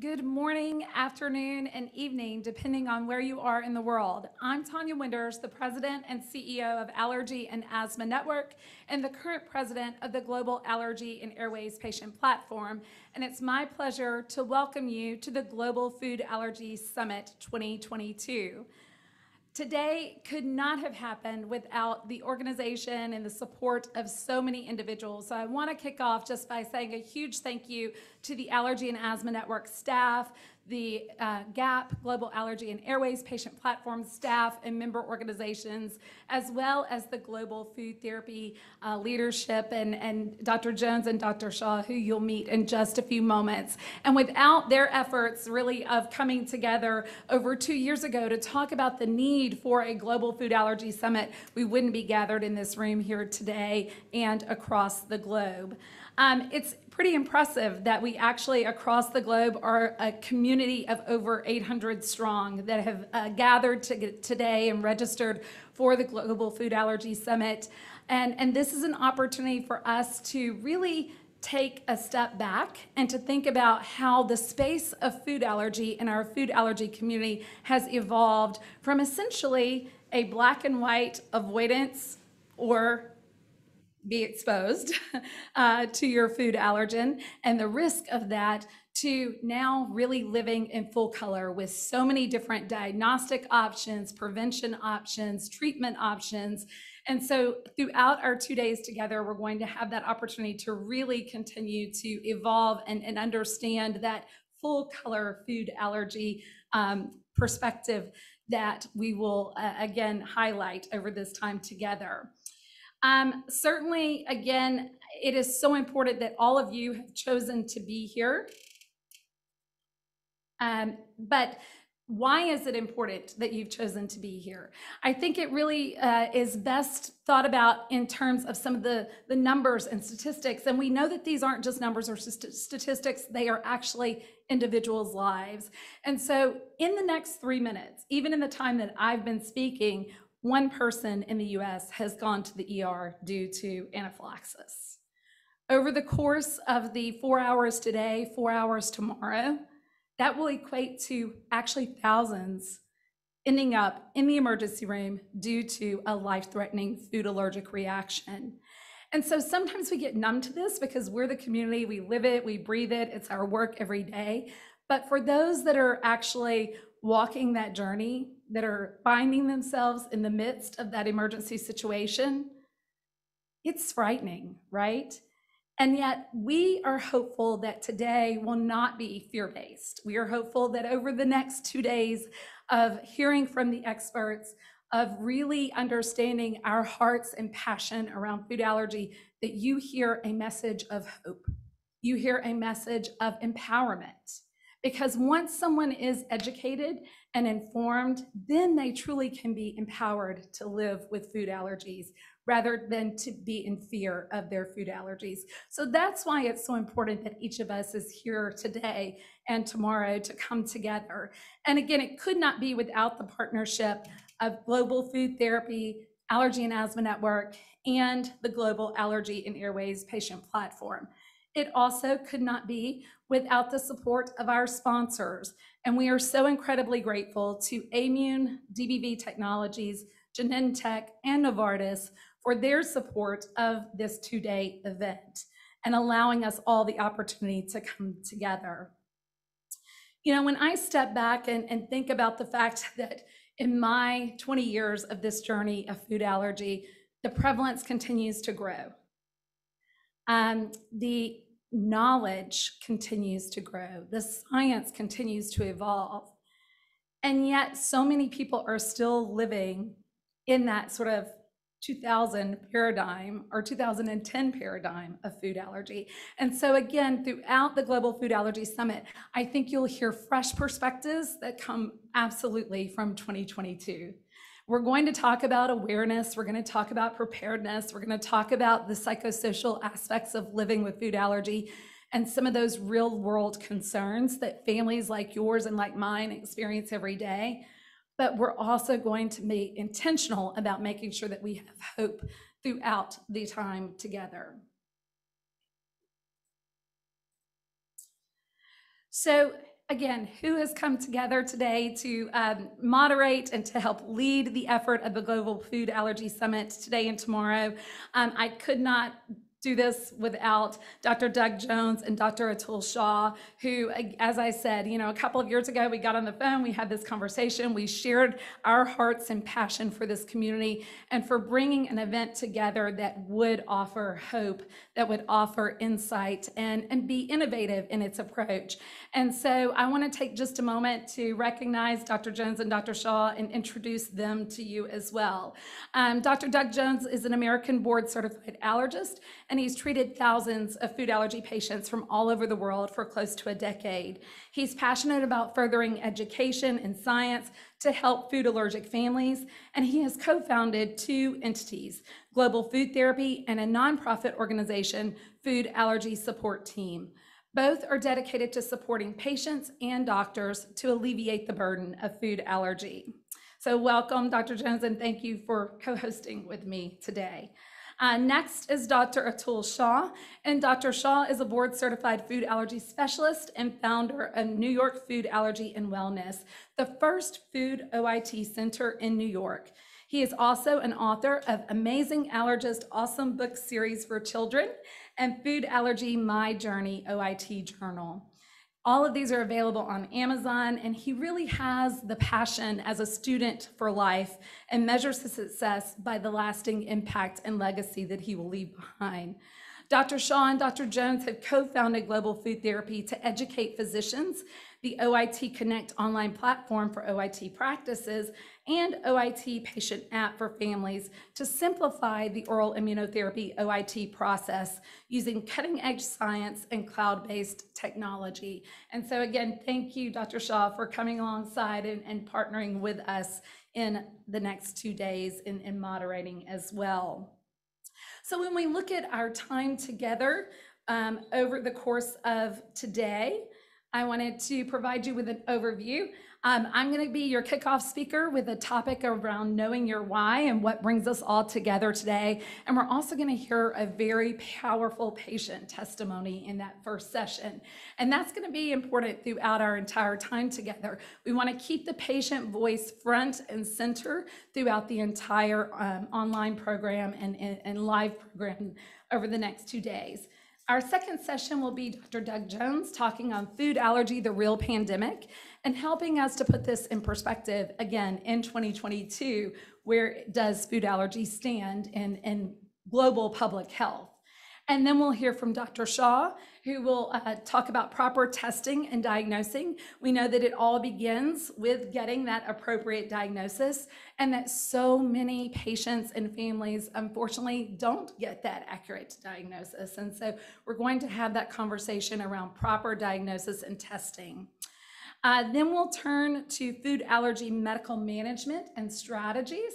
Good morning, afternoon, and evening, depending on where you are in the world. I'm Tonya Winders, the President and CEO of Allergy and Asthma Network, and the current President of the Global Allergy and Airways Patient Platform. And it's my pleasure to welcome you to the Global Food Allergy Summit 2022. Today could not have happened without the organization and the support of so many individuals. So I want to kick off just by saying a huge thank you to the Allergy and Asthma Network staff, the uh, GAP, Global Allergy and Airways Patient Platform staff and member organizations, as well as the Global Food Therapy uh, leadership and, and Dr. Jones and Dr. Shah, who you'll meet in just a few moments. And without their efforts really of coming together over two years ago to talk about the need for a Global Food Allergy Summit, we wouldn't be gathered in this room here today and across the globe. Um, it's pretty impressive that we actually across the globe are a community of over 800 strong that have uh, gathered to today and registered for the Global Food Allergy Summit. And, and this is an opportunity for us to really take a step back and to think about how the space of food allergy in our food allergy community has evolved from essentially a black and white avoidance or be exposed uh, to your food allergen and the risk of that to now really living in full color with so many different diagnostic options, prevention options, treatment options. And so throughout our two days together, we're going to have that opportunity to really continue to evolve and, and understand that full color food allergy um, perspective that we will uh, again highlight over this time together. Um, certainly, again, it is so important that all of you have chosen to be here. Um, but why is it important that you've chosen to be here? I think it really uh, is best thought about in terms of some of the, the numbers and statistics. And we know that these aren't just numbers or st statistics, they are actually individuals' lives. And so, in the next three minutes, even in the time that I've been speaking, one person in the US has gone to the ER due to anaphylaxis. Over the course of the four hours today, four hours tomorrow, that will equate to actually thousands ending up in the emergency room due to a life threatening food allergic reaction. And so sometimes we get numb to this because we're the community, we live it, we breathe it, it's our work every day. But for those that are actually walking that journey, that are finding themselves in the midst of that emergency situation, it's frightening, right? And yet, we are hopeful that today will not be fear based. We are hopeful that over the next two days of hearing from the experts, of really understanding our hearts and passion around food allergy, that you hear a message of hope. You hear a message of empowerment because once someone is educated and informed, then they truly can be empowered to live with food allergies rather than to be in fear of their food allergies. So that's why it's so important that each of us is here today and tomorrow to come together. And again, it could not be without the partnership of Global Food Therapy, Allergy and Asthma Network, and the Global Allergy and Airways Patient Platform. It also could not be without the support of our sponsors. And we are so incredibly grateful to Aimmune, DBV Technologies, Genentech, and Novartis for their support of this two-day event and allowing us all the opportunity to come together. You know, when I step back and, and think about the fact that in my 20 years of this journey of food allergy, the prevalence continues to grow. Um, the knowledge continues to grow, the science continues to evolve. And yet, so many people are still living in that sort of 2000 paradigm or 2010 paradigm of food allergy. And so, again, throughout the Global Food Allergy Summit, I think you'll hear fresh perspectives that come absolutely from 2022. We're going to talk about awareness. We're going to talk about preparedness. We're going to talk about the psychosocial aspects of living with food allergy and some of those real world concerns that families like yours and like mine experience every day. But we're also going to be intentional about making sure that we have hope throughout the time together. So, again, who has come together today to um, moderate and to help lead the effort of the Global Food Allergy Summit today and tomorrow. Um, I could not do this without Dr. Doug Jones and Dr. Atul Shah, who, as I said, you know, a couple of years ago, we got on the phone, we had this conversation, we shared our hearts and passion for this community and for bringing an event together that would offer hope, that would offer insight and, and be innovative in its approach. And so I want to take just a moment to recognize Dr. Jones and Dr. Shah and introduce them to you as well. Um, Dr. Doug Jones is an American board certified allergist and he's treated thousands of food allergy patients from all over the world for close to a decade. He's passionate about furthering education and science to help food allergic families, and he has co-founded two entities, Global Food Therapy and a nonprofit organization, Food Allergy Support Team. Both are dedicated to supporting patients and doctors to alleviate the burden of food allergy. So welcome, Dr. Jones, and thank you for co-hosting with me today. Uh, next is Dr. Atul Shah, and Dr. Shah is a board certified food allergy specialist and founder of New York Food Allergy and Wellness, the first food OIT center in New York. He is also an author of Amazing Allergist Awesome Book Series for Children and Food Allergy My Journey OIT Journal. All of these are available on Amazon, and he really has the passion as a student for life and measures his success by the lasting impact and legacy that he will leave behind. Dr. Shah and Dr. Jones have co-founded Global Food Therapy to educate physicians, the OIT Connect online platform for OIT practices, and OIT patient app for families to simplify the oral immunotherapy OIT process using cutting edge science and cloud-based technology. And so again, thank you, Dr. Shah, for coming alongside and, and partnering with us in the next two days in, in moderating as well. So when we look at our time together um, over the course of today, I wanted to provide you with an overview um, I'm going to be your kickoff speaker with a topic around knowing your why and what brings us all together today. And we're also going to hear a very powerful patient testimony in that first session. And that's going to be important throughout our entire time together. We want to keep the patient voice front and center throughout the entire um, online program and, and, and live program over the next two days. Our second session will be Dr. Doug Jones talking on food allergy, the real pandemic and helping us to put this in perspective again in 2022 where does food allergy stand in, in global public health and then we'll hear from Dr. Shah, who will uh, talk about proper testing and diagnosing. We know that it all begins with getting that appropriate diagnosis, and that so many patients and families, unfortunately, don't get that accurate diagnosis. And so we're going to have that conversation around proper diagnosis and testing. Uh, then we'll turn to food allergy medical management and strategies.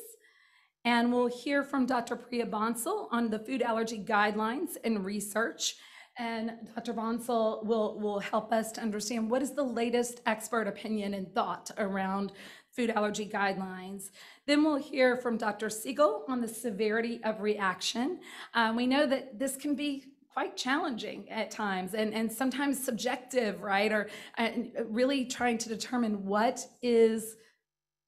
And we'll hear from Dr. Priya Bansal on the food allergy guidelines and research. And Dr. Bansal will, will help us to understand what is the latest expert opinion and thought around food allergy guidelines. Then we'll hear from Dr. Siegel on the severity of reaction. Uh, we know that this can be quite challenging at times and, and sometimes subjective, right? Or uh, really trying to determine what is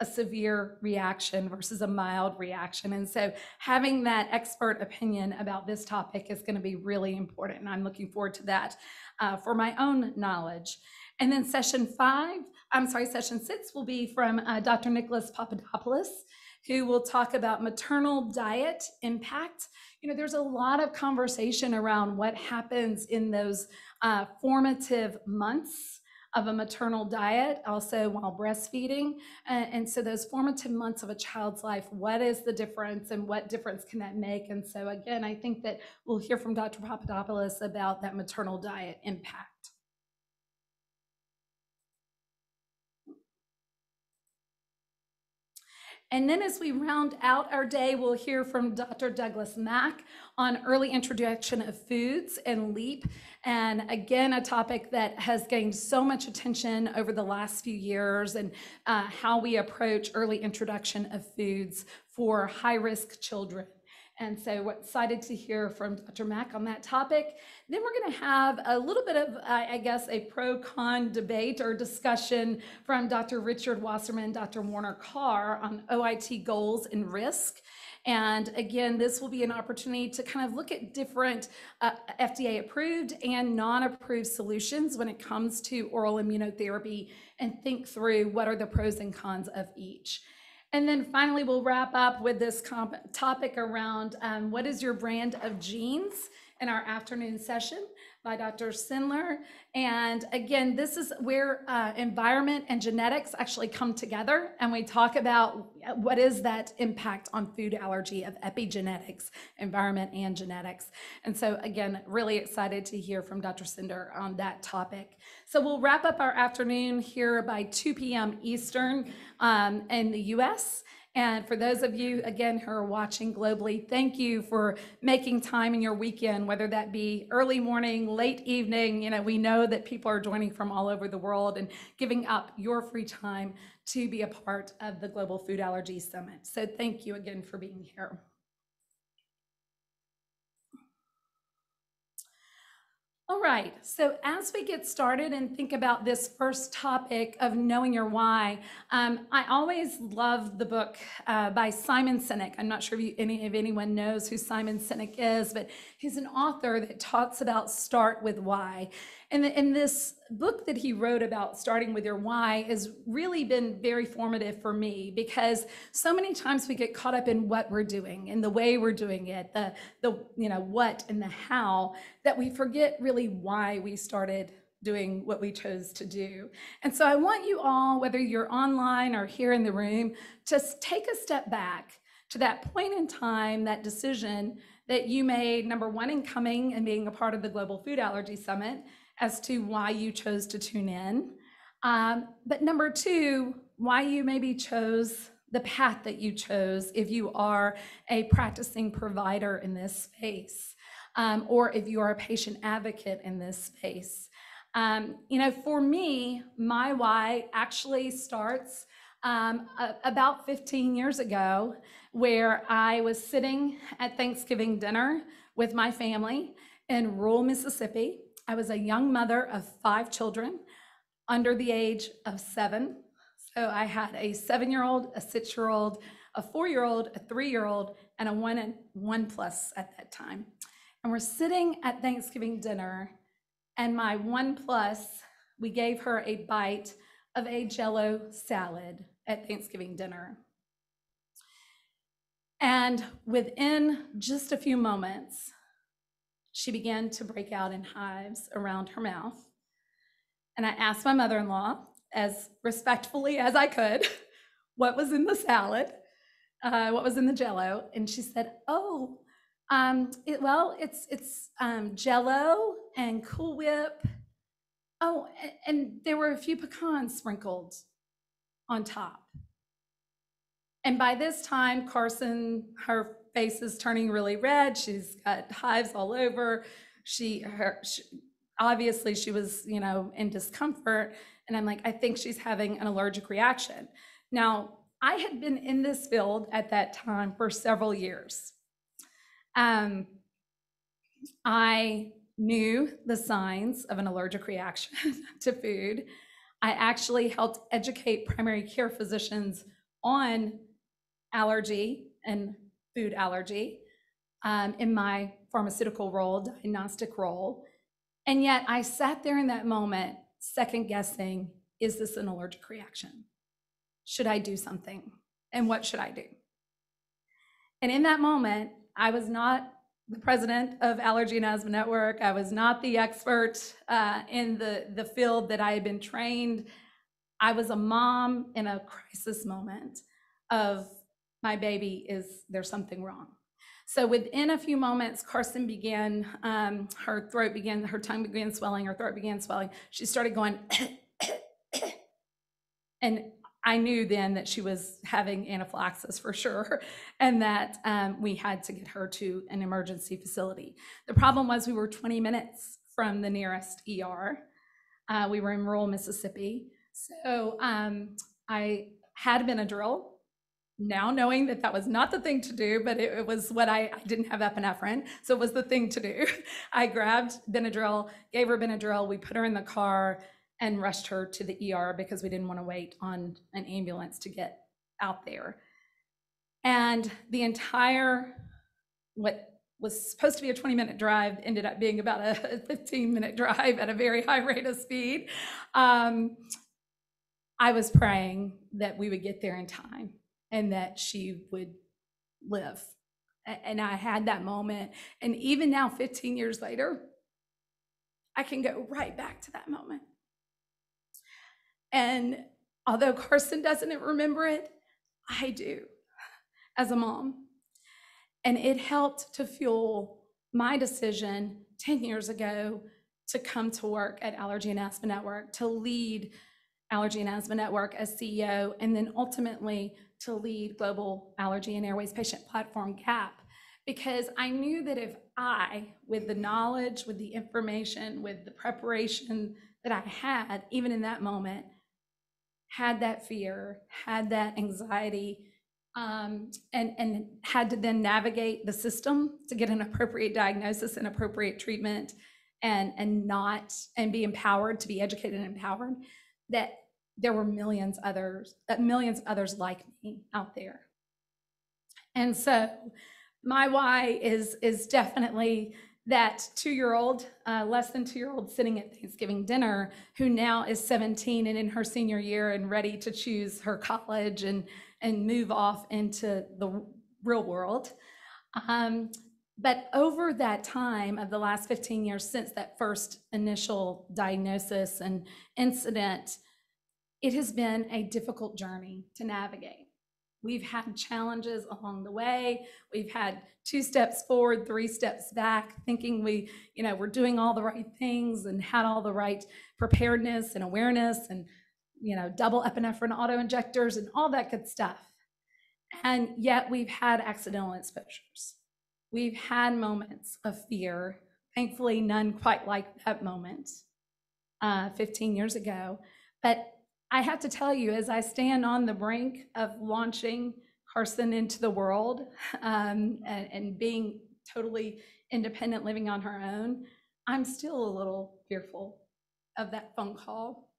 a severe reaction versus a mild reaction. And so having that expert opinion about this topic is going to be really important. And I'm looking forward to that uh, for my own knowledge. And then session five, I'm sorry, session six will be from uh, Dr. Nicholas Papadopoulos, who will talk about maternal diet impact you know, there's a lot of conversation around what happens in those uh, formative months of a maternal diet, also while breastfeeding. And, and, so those formative months of a child's life, what is the difference and what difference can that make? And so again, I think that we'll hear from Dr. Papadopoulos about that maternal diet impact. And then as we round out our day, we'll hear from Dr. Douglas Mack on early introduction of foods and LEAP. And again, a topic that has gained so much attention over the last few years and uh, how we approach early introduction of foods for high risk children. And so we're excited to hear from Dr. Mack on that topic. Then we're going to have a little bit of, I guess, a pro-con debate or discussion from Dr. Richard Wasserman, Dr. Warner Carr on OIT goals and risk. And again, this will be an opportunity to kind of look at different uh, FDA approved and non approved solutions when it comes to oral immunotherapy and think through what are the pros and cons of each. And then finally, we'll wrap up with this topic around um, what is your brand of jeans in our afternoon session by Dr. Sindher. And again, this is where uh, environment and genetics actually come together. And we talk about what is that impact on food allergy of epigenetics, environment and genetics. And so again, really excited to hear from Dr. Sindher on that topic. So we'll wrap up our afternoon here by 2 p.m. Eastern um, in the US. And for those of you, again, who are watching globally, thank you for making time in your weekend, whether that be early morning, late evening. You know, we know that people are joining from all over the world and giving up your free time to be a part of the Global Food Allergy Summit. So thank you again for being here. All right, so as we get started and think about this first topic of knowing your why, um, I always love the book uh, by Simon Sinek. I'm not sure if, you, any, if anyone knows who Simon Sinek is, but he's an author that talks about start with why. And, and this book that he wrote about starting with your why has really been very formative for me because so many times we get caught up in what we're doing and the way we're doing it, the, the you know, what and the how, that we forget really why we started doing what we chose to do. And so I want you all, whether you're online or here in the room, to take a step back to that point in time, that decision that you made, number one, in coming and being a part of the Global Food Allergy Summit, as to why you chose to tune in. Um, but number two, why you maybe chose the path that you chose if you are a practicing provider in this space, um, or if you are a patient advocate in this space. Um, you know, for me, my why actually starts um, a, about 15 years ago, where I was sitting at Thanksgiving dinner with my family in rural Mississippi. I was a young mother of five children under the age of seven. So I had a seven year old, a six year old, a four year old, a three year old, and a one and one plus at that time. And we're sitting at Thanksgiving dinner, and my one plus, we gave her a bite of a jello salad at Thanksgiving dinner. And within just a few moments, she began to break out in hives around her mouth. And I asked my mother in law, as respectfully as I could, what was in the salad, uh, what was in the jello. And she said, Oh, um, it, well, it's, it's um, jello and Cool Whip. Oh, and, and there were a few pecans sprinkled on top. And by this time, Carson, her face is turning really red. She's got hives all over. She, her, she, obviously she was, you know, in discomfort. And I'm like, I think she's having an allergic reaction. Now, I had been in this field at that time for several years. Um, I knew the signs of an allergic reaction to food. I actually helped educate primary care physicians on allergy and food allergy um, in my pharmaceutical role, diagnostic role. And yet I sat there in that moment, second guessing is this an allergic reaction? Should I do something? And what should I do? And in that moment, I was not the president of Allergy and Asthma Network. I was not the expert uh, in the, the field that I had been trained. I was a mom in a crisis moment of my baby is there's something wrong. So within a few moments, Carson began, um, her throat began, her tongue began swelling, her throat began swelling. She started going, and I knew then that she was having anaphylaxis for sure, and that um, we had to get her to an emergency facility. The problem was we were 20 minutes from the nearest ER. Uh, we were in rural Mississippi. So um, I had Benadryl now knowing that that was not the thing to do, but it, it was what I, I didn't have epinephrine, so it was the thing to do. I grabbed Benadryl, gave her Benadryl, we put her in the car and rushed her to the ER because we didn't want to wait on an ambulance to get out there. And the entire, what was supposed to be a 20 minute drive ended up being about a 15 minute drive at a very high rate of speed. Um, I was praying that we would get there in time and that she would live. And I had that moment. And even now, 15 years later, I can go right back to that moment. And although Carson doesn't remember it, I do as a mom. And it helped to fuel my decision 10 years ago to come to work at Allergy and Asthma Network, to lead Allergy and Asthma Network as CEO, and then ultimately to lead Global Allergy and Airways Patient Platform GAP. Because I knew that if I, with the knowledge, with the information, with the preparation that I had, even in that moment, had that fear, had that anxiety, um, and, and had to then navigate the system to get an appropriate diagnosis and appropriate treatment and, and not, and be empowered to be educated and empowered, that there were millions others, uh, millions others like me out there. And so my why is, is definitely that two-year-old, uh, less than two-year-old sitting at Thanksgiving dinner, who now is 17 and in her senior year and ready to choose her college and and move off into the real world. Um, but over that time of the last 15 years since that first initial diagnosis and incident, it has been a difficult journey to navigate. We've had challenges along the way. We've had two steps forward, three steps back, thinking we, you know, we're doing all the right things and had all the right preparedness and awareness and you know, double epinephrine auto injectors and all that good stuff. And yet we've had accidental exposures. We've had moments of fear, thankfully, none quite like that moment uh, 15 years ago. But I have to tell you, as I stand on the brink of launching Carson into the world um, and, and being totally independent, living on her own, I'm still a little fearful of that phone call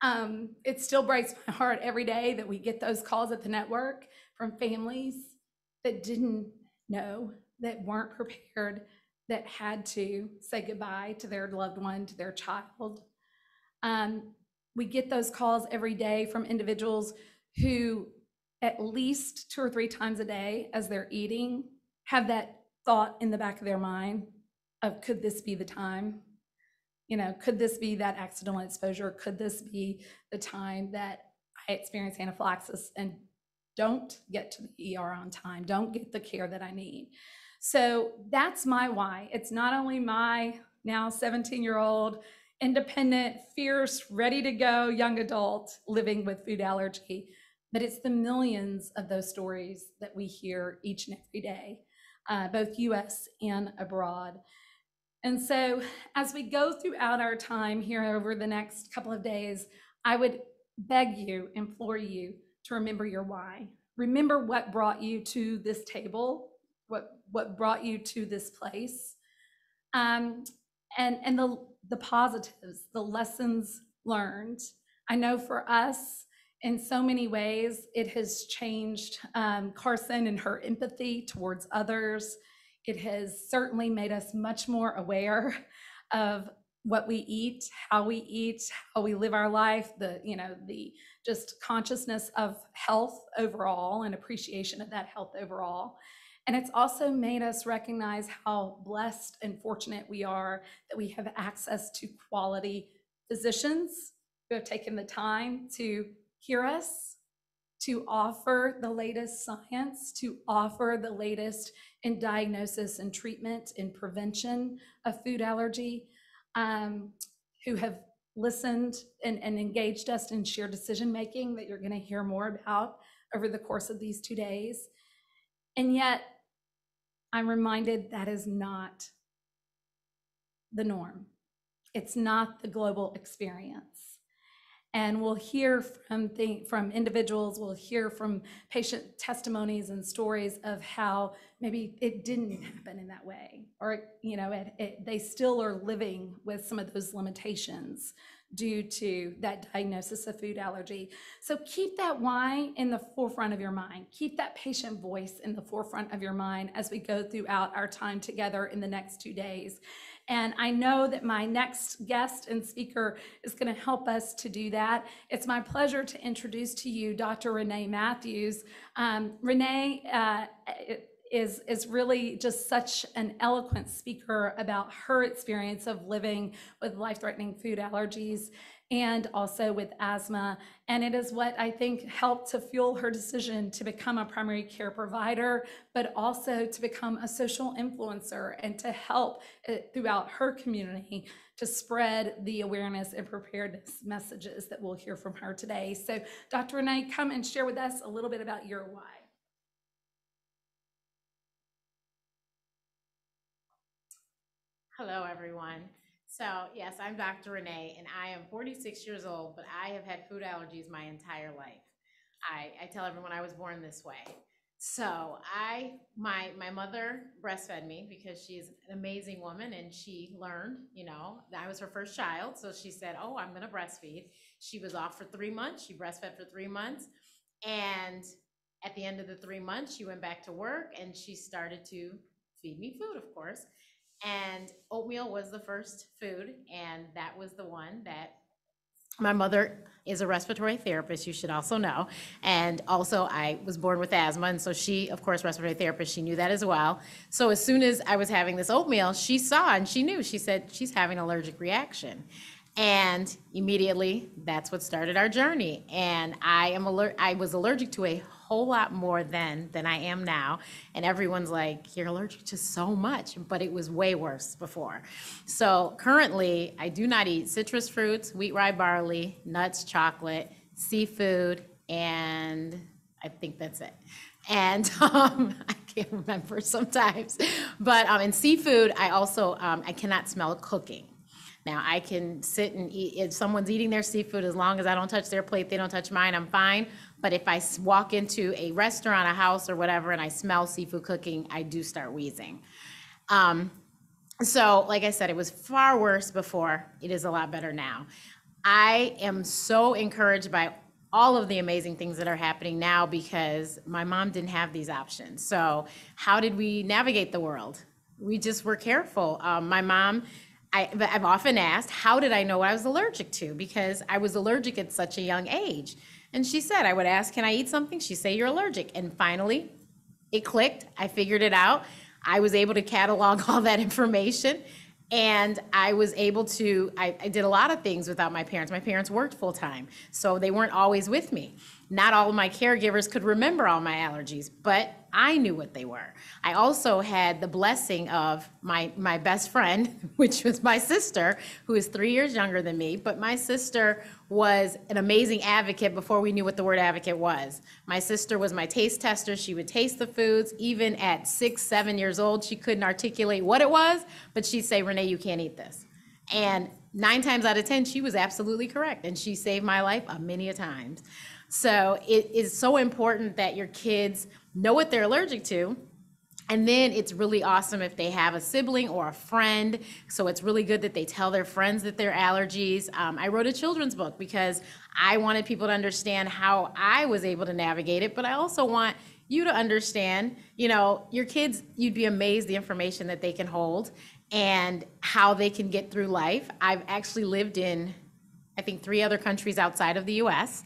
um, it still breaks my heart every day that we get those calls at the network from families that didn't know, that weren't prepared, that had to say goodbye to their loved one, to their child. Um, we get those calls every day from individuals who, at least two or three times a day, as they're eating, have that thought in the back of their mind of could this be the time? you know, could this be that accidental exposure? Could this be the time that I experience anaphylaxis and don't get to the ER on time, don't get the care that I need? So that's my why. It's not only my now 17 year old, independent, fierce, ready to go young adult living with food allergy, but it's the millions of those stories that we hear each and every day, uh, both US and abroad. And so, as we go throughout our time here over the next couple of days, I would beg you, implore you to remember your why. Remember what brought you to this table, what, what brought you to this place, um, and, and the, the positives, the lessons learned. I know for us, in so many ways, it has changed um, Carson and her empathy towards others it has certainly made us much more aware of what we eat, how we eat, how we live our life, the, you know, the just consciousness of health overall and appreciation of that health overall. And it's also made us recognize how blessed and fortunate we are that we have access to quality physicians who have taken the time to hear us, to offer the latest science, to offer the latest in diagnosis and treatment and prevention of food allergy, um, who have listened and, and engaged us in shared decision making that you're going to hear more about over the course of these two days. And yet, I'm reminded that is not the norm. It's not the global experience. And we'll hear from from individuals, we'll hear from patient testimonies and stories of how maybe it didn't happen in that way. Or, you know, it, it, they still are living with some of those limitations due to that diagnosis of food allergy. So keep that why in the forefront of your mind. Keep that patient voice in the forefront of your mind as we go throughout our time together in the next two days. And I know that my next guest and speaker is going to help us to do that. It's my pleasure to introduce to you Dr. Renee Matthews. Um, Renee uh, is, is really just such an eloquent speaker about her experience of living with life-threatening food allergies and also with asthma. And it is what I think helped to fuel her decision to become a primary care provider, but also to become a social influencer and to help uh, throughout her community to spread the awareness and preparedness messages that we'll hear from her today. So Dr. Renee, come and share with us a little bit about your why. Hello, everyone. So, yes, I'm Dr. Renee, and I am 46 years old, but I have had food allergies my entire life. I, I tell everyone I was born this way. So, I my my mother breastfed me because she's an amazing woman, and she learned, you know, I was her first child, so she said, "Oh, I'm going to breastfeed." She was off for three months. She breastfed for three months, and at the end of the three months, she went back to work, and she started to feed me food, of course. And oatmeal was the first food, and that was the one that my mother is a respiratory therapist, you should also know. And also, I was born with asthma, and so she, of course, respiratory therapist, she knew that as well. So as soon as I was having this oatmeal, she saw and she knew. She said she's having an allergic reaction. And immediately, that's what started our journey. And I am alert. I was allergic to a whole lot more then than I am now. And everyone's like, you're allergic to so much, but it was way worse before. So currently, I do not eat citrus fruits, wheat, rye, barley, nuts, chocolate, seafood, and I think that's it. And um, I can't remember sometimes. But um, in seafood, I also um, I cannot smell cooking. Now I can sit and eat if someone's eating their seafood as long as I don't touch their plate, they don't touch mine, I'm fine. But if I walk into a restaurant, a house, or whatever, and I smell seafood cooking, I do start wheezing. Um, so, like I said, it was far worse before. It is a lot better now. I am so encouraged by all of the amazing things that are happening now because my mom didn't have these options. So, how did we navigate the world? We just were careful. Um, my mom, I, I've often asked, how did I know what I was allergic to? Because I was allergic at such a young age. And she said, I would ask, Can I eat something? She'd say, You're allergic. And finally, it clicked. I figured it out. I was able to catalog all that information. And I was able to, I, I did a lot of things without my parents. My parents worked full time, so they weren't always with me. Not all of my caregivers could remember all my allergies, but I knew what they were. I also had the blessing of my, my best friend, which was my sister, who is three years younger than me. But my sister was an amazing advocate before we knew what the word advocate was. My sister was my taste tester. She would taste the foods. Even at six, seven years old, she couldn't articulate what it was, but she'd say, Renee, you can't eat this. And nine times out of 10, she was absolutely correct. And she saved my life a many a times. So it is so important that your kids know what they're allergic to. And then it's really awesome if they have a sibling or a friend. So it's really good that they tell their friends that they're allergies. Um, I wrote a children's book because I wanted people to understand how I was able to navigate it, but I also want you to understand, you know, your kids, you'd be amazed the information that they can hold and how they can get through life. I've actually lived in, I think, three other countries outside of the US.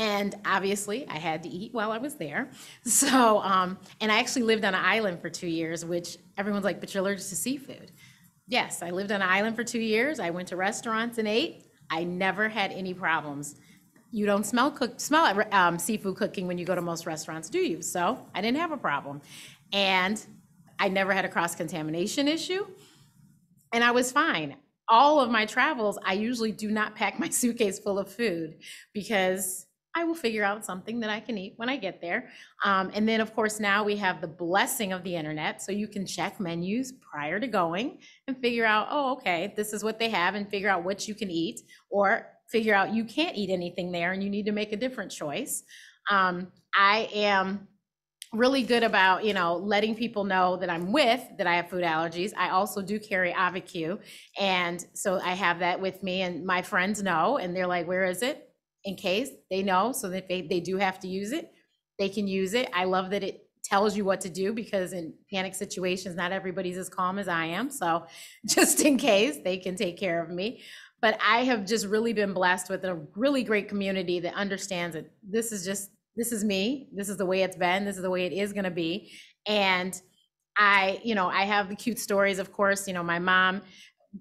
And obviously, I had to eat while I was there. So, um, and I actually lived on an island for two years, which everyone's like, but you're allergic to seafood. Yes, I lived on an island for two years. I went to restaurants and ate. I never had any problems. You don't smell cook smell um, seafood cooking when you go to most restaurants, do you? So I didn't have a problem, and I never had a cross contamination issue, and I was fine. All of my travels, I usually do not pack my suitcase full of food because I will figure out something that I can eat when I get there. Um, and then, of course, now we have the blessing of the internet. So you can check menus prior to going and figure out, oh, okay, this is what they have, and figure out what you can eat. Or figure out you can't eat anything there and you need to make a different choice. Um, I am really good about, you know, letting people know that I'm with, that I have food allergies. I also do carry Auvi-Q. And so I have that with me and my friends know, and they're like, where is it? In case they know, so that they, they do have to use it, they can use it. I love that it tells you what to do because in panic situations, not everybody's as calm as I am. So just in case, they can take care of me. But I have just really been blessed with a really great community that understands that this is just this is me this is the way it's been this is the way it is going to be and i you know i have the cute stories of course you know my mom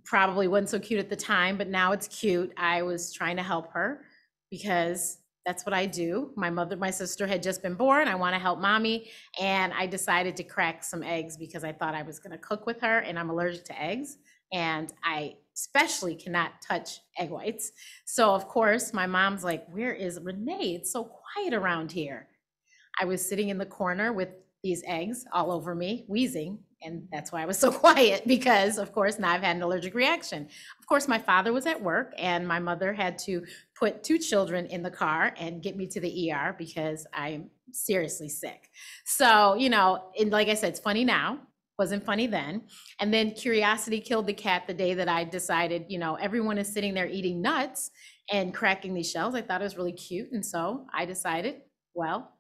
probably wasn't so cute at the time but now it's cute i was trying to help her because that's what i do. My mother my sister had just been born. I want to help mommy. And i decided to crack some eggs because i thought i was going to cook with her and i'm allergic to eggs. And i especially cannot touch egg whites. So of course my mom's like where is renee? It's so quiet around here. I was sitting in the corner with these eggs all over me, wheezing, and that's why I was so quiet because, of course, now I've had an allergic reaction. Of course, my father was at work, and my mother had to put two children in the car and get me to the ER because I'm seriously sick. So, you know, and like I said, it's funny now. Wasn't funny then. And then curiosity killed the cat the day that I decided, you know, everyone is sitting there eating nuts and cracking these shells. I thought it was really cute. And so I decided, well,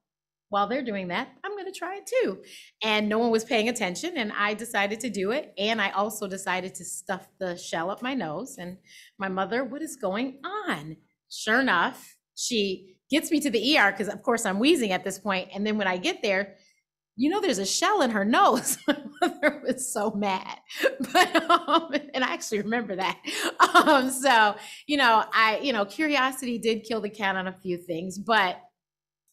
while they're doing that, I'm going to try it too. And no one was paying attention. And I decided to do it. And I also decided to stuff the shell up my nose. And my mother, what is going on? Sure enough, she gets me to the ER because, of course, I'm wheezing at this point. And then when I get there, you know, there's a shell in her nose. My mother was so mad, but um, and I actually remember that. Um, so you know, I you know, curiosity did kill the cat on a few things, but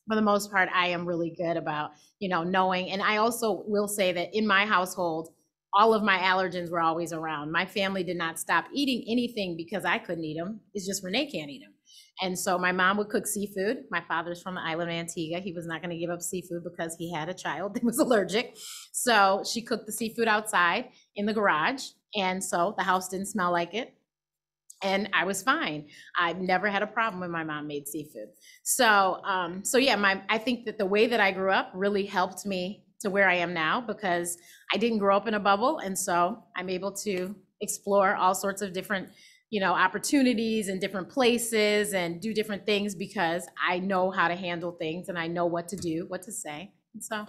for the most part, I am really good about you know knowing. And I also will say that in my household, all of my allergens were always around. My family did not stop eating anything because I couldn't eat them. It's just Renee can't eat them. And so my mom would cook seafood. My father's from the island of Antigua. He was not going to give up seafood because he had a child that was allergic. So she cooked the seafood outside in the garage. And so the house didn't smell like it. And I was fine. I've never had a problem when my mom made seafood. So, um, so yeah, my I think that the way that I grew up really helped me to where I am now because I didn't grow up in a bubble, and so I'm able to explore all sorts of different you know, opportunities and different places and do different things because I know how to handle things and I know what to do, what to say. And so,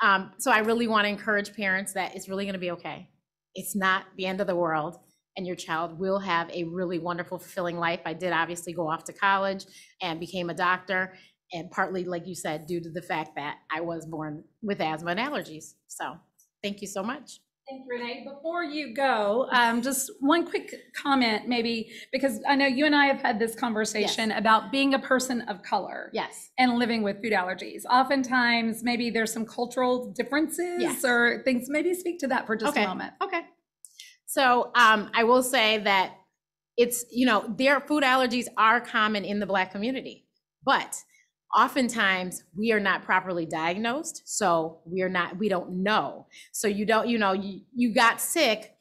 um, so I really want to encourage parents that it's really going to be okay. It's not the end of the world, and your child will have a really wonderful, fulfilling life. I did obviously go off to college and became a doctor, and partly, like you said, due to the fact that I was born with asthma and allergies. So, thank you so much. Thank you, Renee. Before you go, um, just one quick comment, maybe, because I know you and I have had this conversation Yes. about being a person of color Yes. and living with food allergies. Oftentimes, maybe there's some cultural differences Yes. or things. Maybe speak to that for just Okay. a moment. Okay. So um, I will say that it's, you know, their food allergies are common in the Black community, but oftentimes we are not properly diagnosed. So we are not, we don't know. So you don't, you know, you, you got sick,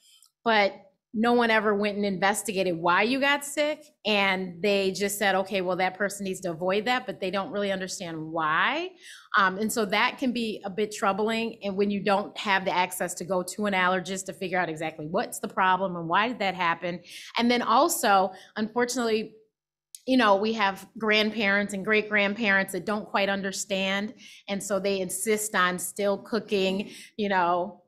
but no one ever went and investigated why you got sick. And they just said, okay, well, that person needs to avoid that, but they don't really understand why. Um, and so that can be a bit troubling. And when you don't have the access to go to an allergist to figure out exactly what's the problem and why did that happen. And then also, unfortunately, you know, we have grandparents and great grandparents that don't quite understand. And so they insist on still cooking, you know,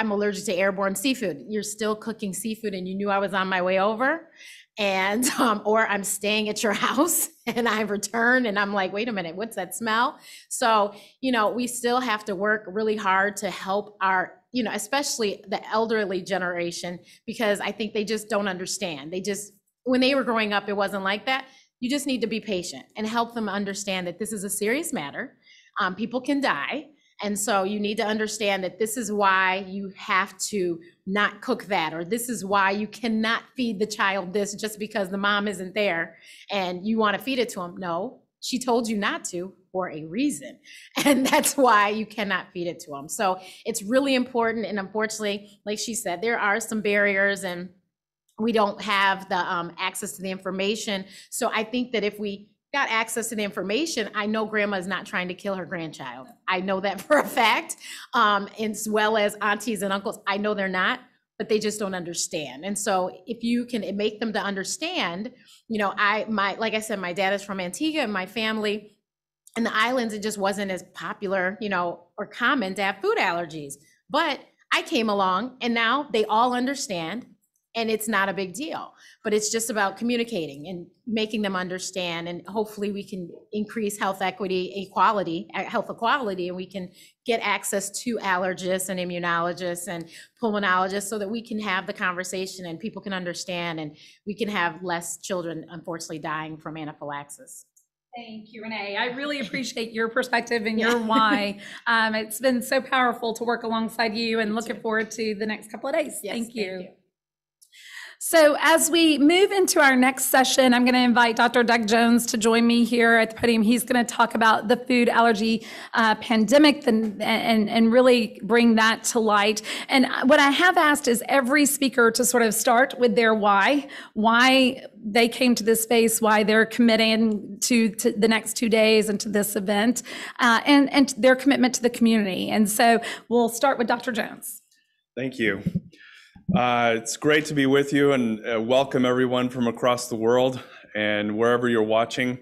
I'm allergic to airborne seafood. You're still cooking seafood and you knew I was on my way over. And, um, or I'm staying at your house and I return and I'm like, wait a minute, what's that smell? So, you know, we still have to work really hard to help our, you know, especially the elderly generation, because I think they just don't understand. They just, when they were growing up, it wasn't like that. You just need to be patient and help them understand that this is a serious matter. Um, people can die. And so you need to understand that this is why you have to not cook that, or this is why you cannot feed the child this just because the mom isn't there and you want to feed it to him. No, she told you not to for a reason. And that's why you cannot feed it to them. So it's really important. And unfortunately, like she said, there are some barriers and we don't have the um, access to the information. So I think that if we got access to the information, I know grandma is not trying to kill her grandchild. I know that for a fact, um, as well as aunties and uncles. I know they're not, but they just don't understand. And so if you can make them to understand, you know, I my like I said, my dad is from Antigua, and my family in the islands, it just wasn't as popular, you know, or common to have food allergies. But I came along, and now they all understand and it's not a big deal but it's just about communicating and making them understand and hopefully we can increase health equity equality uh, health equality and we can get access to allergists and immunologists and pulmonologists so that we can have the conversation and people can understand and we can have less children unfortunately dying from anaphylaxis Thank you, Renee. I really appreciate your perspective and Yeah. your why. Um, it's been so powerful to work alongside you and looking forward to the next couple of days. Yes, Thank you. So as we move into our next session, I'm going to invite Dr. Doug Jones to join me here at the podium. He's going to talk about the food allergy uh, pandemic and, and, and really bring that to light. And what I have asked is every speaker to sort of start with their why, why they came to this space, why they're committing to, to the next two days and to this event, uh, and, and their commitment to the community. And so we'll start with Dr. Jones. Thank you. Uh, it's great to be with you and uh, welcome everyone from across the world and wherever you're watching.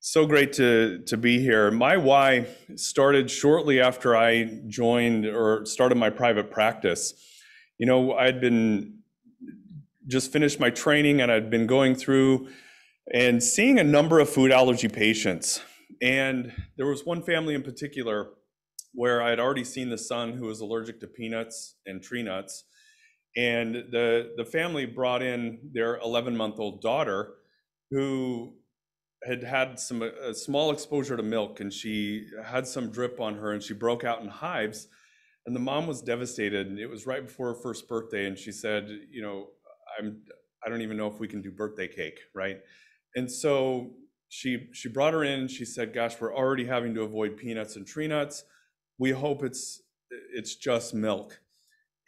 So great to, to be here. My why started shortly after I joined or started my private practice. You know, I'd been just finished my training and I'd been going through and seeing a number of food allergy patients. And there was one family in particular where I'd already seen the son who was allergic to peanuts and tree nuts. And the, the family brought in their 11 month old daughter who had had some uh, a small exposure to milk and she had some drip on her and she broke out in hives. And the mom was devastated. And it was right before her first birthday and she said you know i'm i don't even know if we can do birthday cake right? And so she she brought her in. She said gosh we're already having to avoid peanuts and tree nuts. We hope it's it's just milk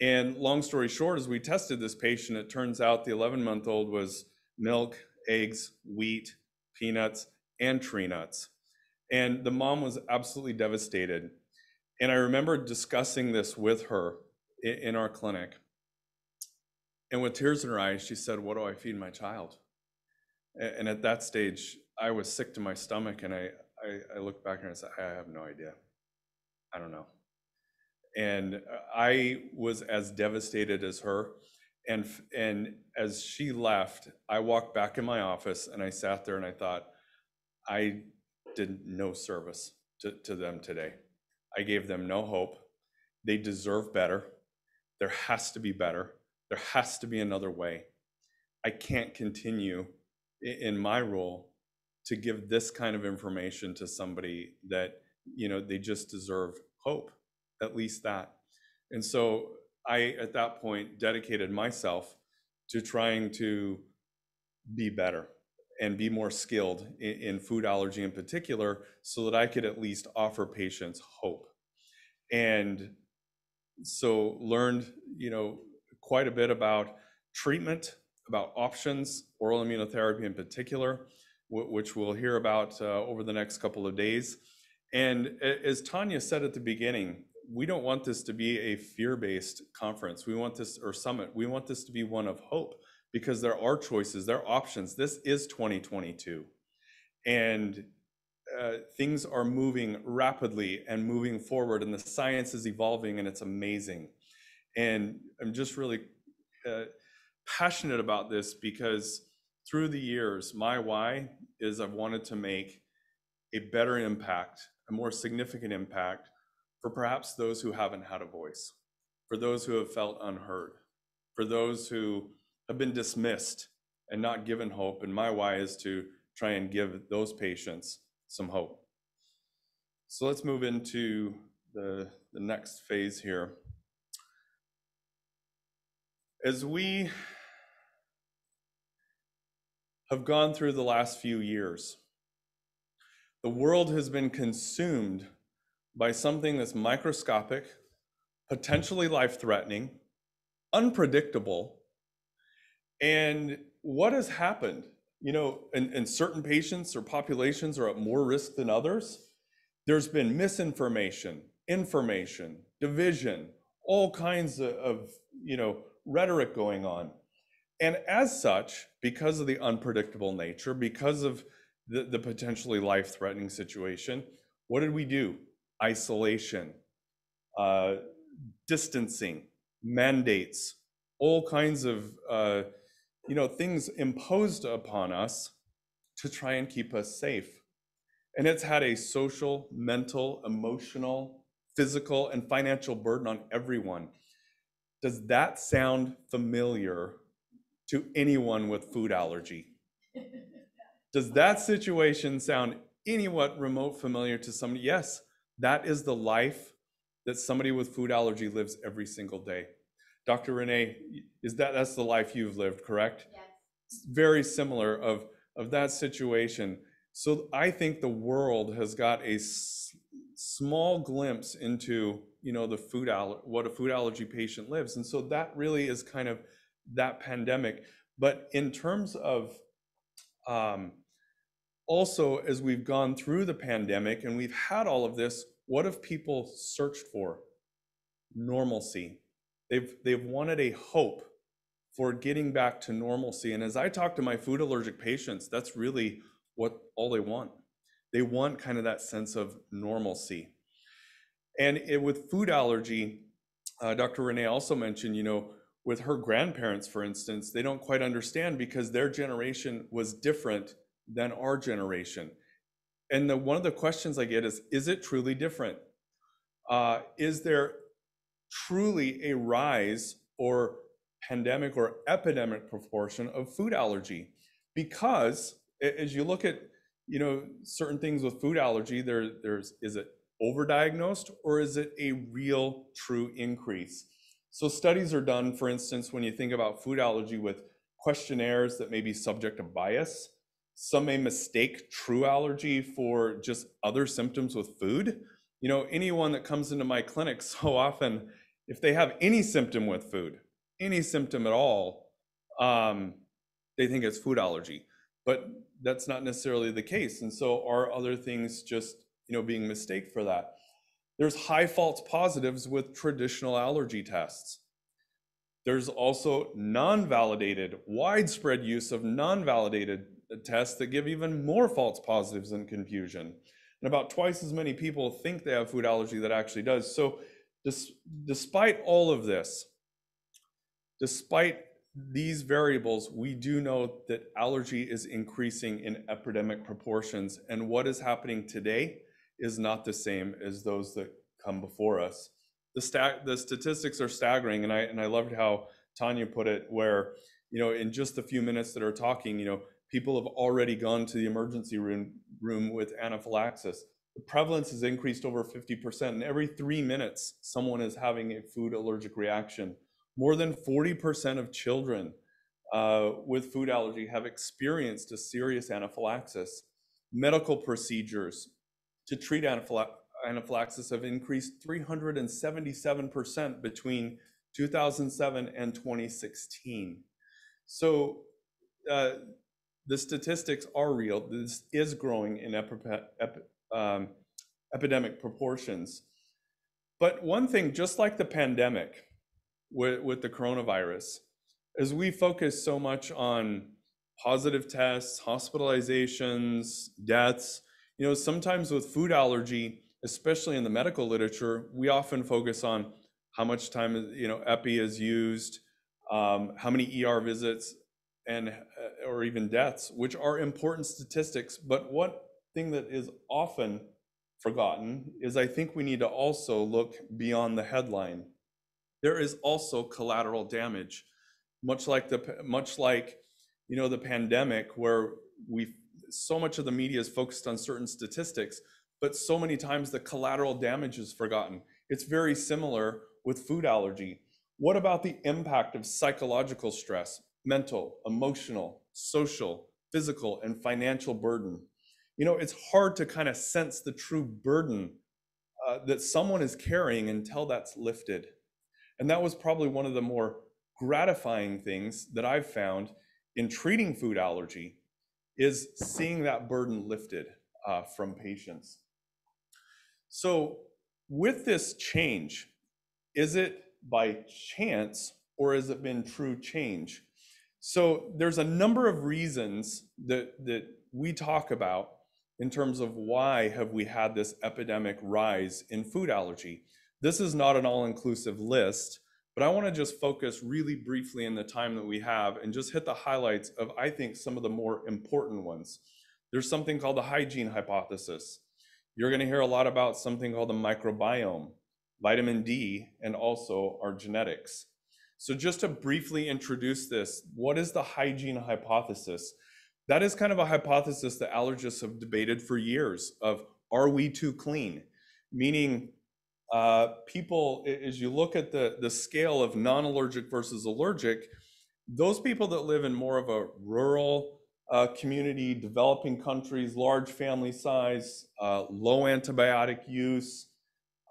and long story short, as we tested this patient, it turns out the 11 month old was milk, eggs, wheat, peanuts, and tree nuts. And the mom was absolutely devastated. And I remember discussing this with her in, our clinic. And with tears in her eyes, she said, What do I feed my child? And at that stage, I was sick to my stomach. And I, I, I looked back and I said, I have no idea. I don't know and I was as devastated as her. And and as she left, I walked back in my office and I sat there and I thought, I did no service to, to them today. I gave them no hope. They deserve better. There has to be better. There has to be another way. I can't continue in my role to give this kind of information to somebody that, you know, they just deserve hope at least that. And so I, at that point, dedicated myself to trying to be better and be more skilled in, in food allergy in particular, so that I could at least offer patients hope. And so learned, you know, quite a bit about treatment, about options, oral immunotherapy in particular, which we'll hear about uh, over the next couple of days. And as Tonya said at the beginning, we don't want this to be a fear-based conference. We want this, or summit, we want this to be one of hope because there are choices, there are options. This is 2022. And uh, things are moving rapidly and moving forward, and the science is evolving, and it's amazing. And I'm just really uh, passionate about this because through the years, my why is I've wanted to make a better impact, a more significant impact for perhaps those who haven't had a voice, for those who have felt unheard, for those who have been dismissed and not given hope. And my why is to try and give those patients some hope. So let's move into the, the next phase here. As we have gone through the last few years, the world has been consumed by something that's microscopic, potentially life threatening, unpredictable, And what has happened? You know, in, and certain patients or populations are at more risk than others. There's been misinformation, information, division, all kinds of, of you know, rhetoric going on. And as such, because of the unpredictable nature, because of the, the potentially life-threatening situation, what did we do? Isolation, uh, distancing, mandates, all kinds of uh, you know things imposed upon us to try and keep us safe. And it's had a social, mental, emotional, physical, and financial burden on everyone. Does that sound familiar to anyone with food allergy? Does that situation sound anywhat remote familiar to somebody? Yes, that is the life that somebody with food allergy lives every single day. Dr. Renee, is that that's the life you've lived, correct? Yes. Very similar of of that situation. So I think the world has got a s- small glimpse into you know the food aller- what a food allergy patient lives, and so that really is kind of that pandemic. But in terms of um, also as we've gone through the pandemic and we've had all of this, what have people searched for? Normalcy. They've they've wanted a hope for getting back to normalcy. And as I talk to my food allergic patients, that's really what all they want. They want kind of that sense of normalcy. And it, with food allergy, uh, Dr. Renee also mentioned, you know, with her grandparents, for instance, they don't quite understand because their generation was different than our generation. And the, one of the questions I get is, is it truly different? Uh, is there truly a rise or pandemic or epidemic proportion of food allergy? Because as you look at, you know, certain things with food allergy, there, there's, is it overdiagnosed or is it a real true increase? So studies are done, for instance, when you think about food allergy with questionnaires that may be subject to bias. Some may mistake true allergy for just other symptoms with food. You know, anyone that comes into my clinic so often, if they have any symptom with food, any symptom at all, um, they think it's food allergy. But that's not necessarily the case. And so are other things just, you know, being mistake for that? There's high false positives with traditional allergy tests. There's also non-validated, widespread use of non-validated tests that give even more false positives and confusion. And about twice as many people think they have food allergy that actually does. So despite all of this, despite these variables, we do know that allergy is increasing in epidemic proportions. And what is happening today is not the same as those that come before us. The, sta- the statistics are staggering, and I, and I loved how Tonya put it, where, you know, in just a few minutes that are talking, you know, people have already gone to the emergency room, room with anaphylaxis. The prevalence has increased over 50%, and every three minutes, someone is having a food allergic reaction. More than 40% of children uh, with food allergy have experienced a serious anaphylaxis. Medical procedures to treat anaphyla- anaphylaxis have increased 377% between 2007 and 2016. So uh, the statistics are real. This is growing in epi- epi- um, epidemic proportions. But one thing, just like the pandemic with, with the coronavirus, as we focus so much on positive tests, hospitalizations, deaths, you know, sometimes with food allergy, especially in the medical literature, we often focus on how much time, you know, epi is used, um, how many ER visits, and or even deaths, which are important statistics. But one thing that is often forgotten is I think we need to also look beyond the headline. There is also collateral damage, much like the much like you know the pandemic, where we so much of the media is focused on certain statistics, but so many times the collateral damage is forgotten. It's very similar with food allergy. What about the impact of psychological stress, mental, emotional, social, physical, and financial burden? You know, it's hard to kind of sense the true burden uh, that someone is carrying until that's lifted. And that was probably one of the more gratifying things that I've found in treating food allergy is seeing that burden lifted uh, from patients. So, with this change, is it by chance or has it been true change? So, there's a number of reasons that, that we talk about in terms of why have we had this epidemic rise in food allergy. This is not an all-inclusive list, but I want to just focus really briefly in the time that we have and just hit the highlights of, I think, some of the more important ones. There's something called the hygiene hypothesis. You're going to hear a lot about something called the microbiome, vitamin D, and also our genetics. So just to briefly introduce this, what is the hygiene hypothesis? That is kind of a hypothesis that allergists have debated for years of are we too clean? Meaning uh, people, as you look at the, the scale of non-allergic versus allergic, those people that live in more of a rural uh, community, developing countries, large family size, uh, low antibiotic use,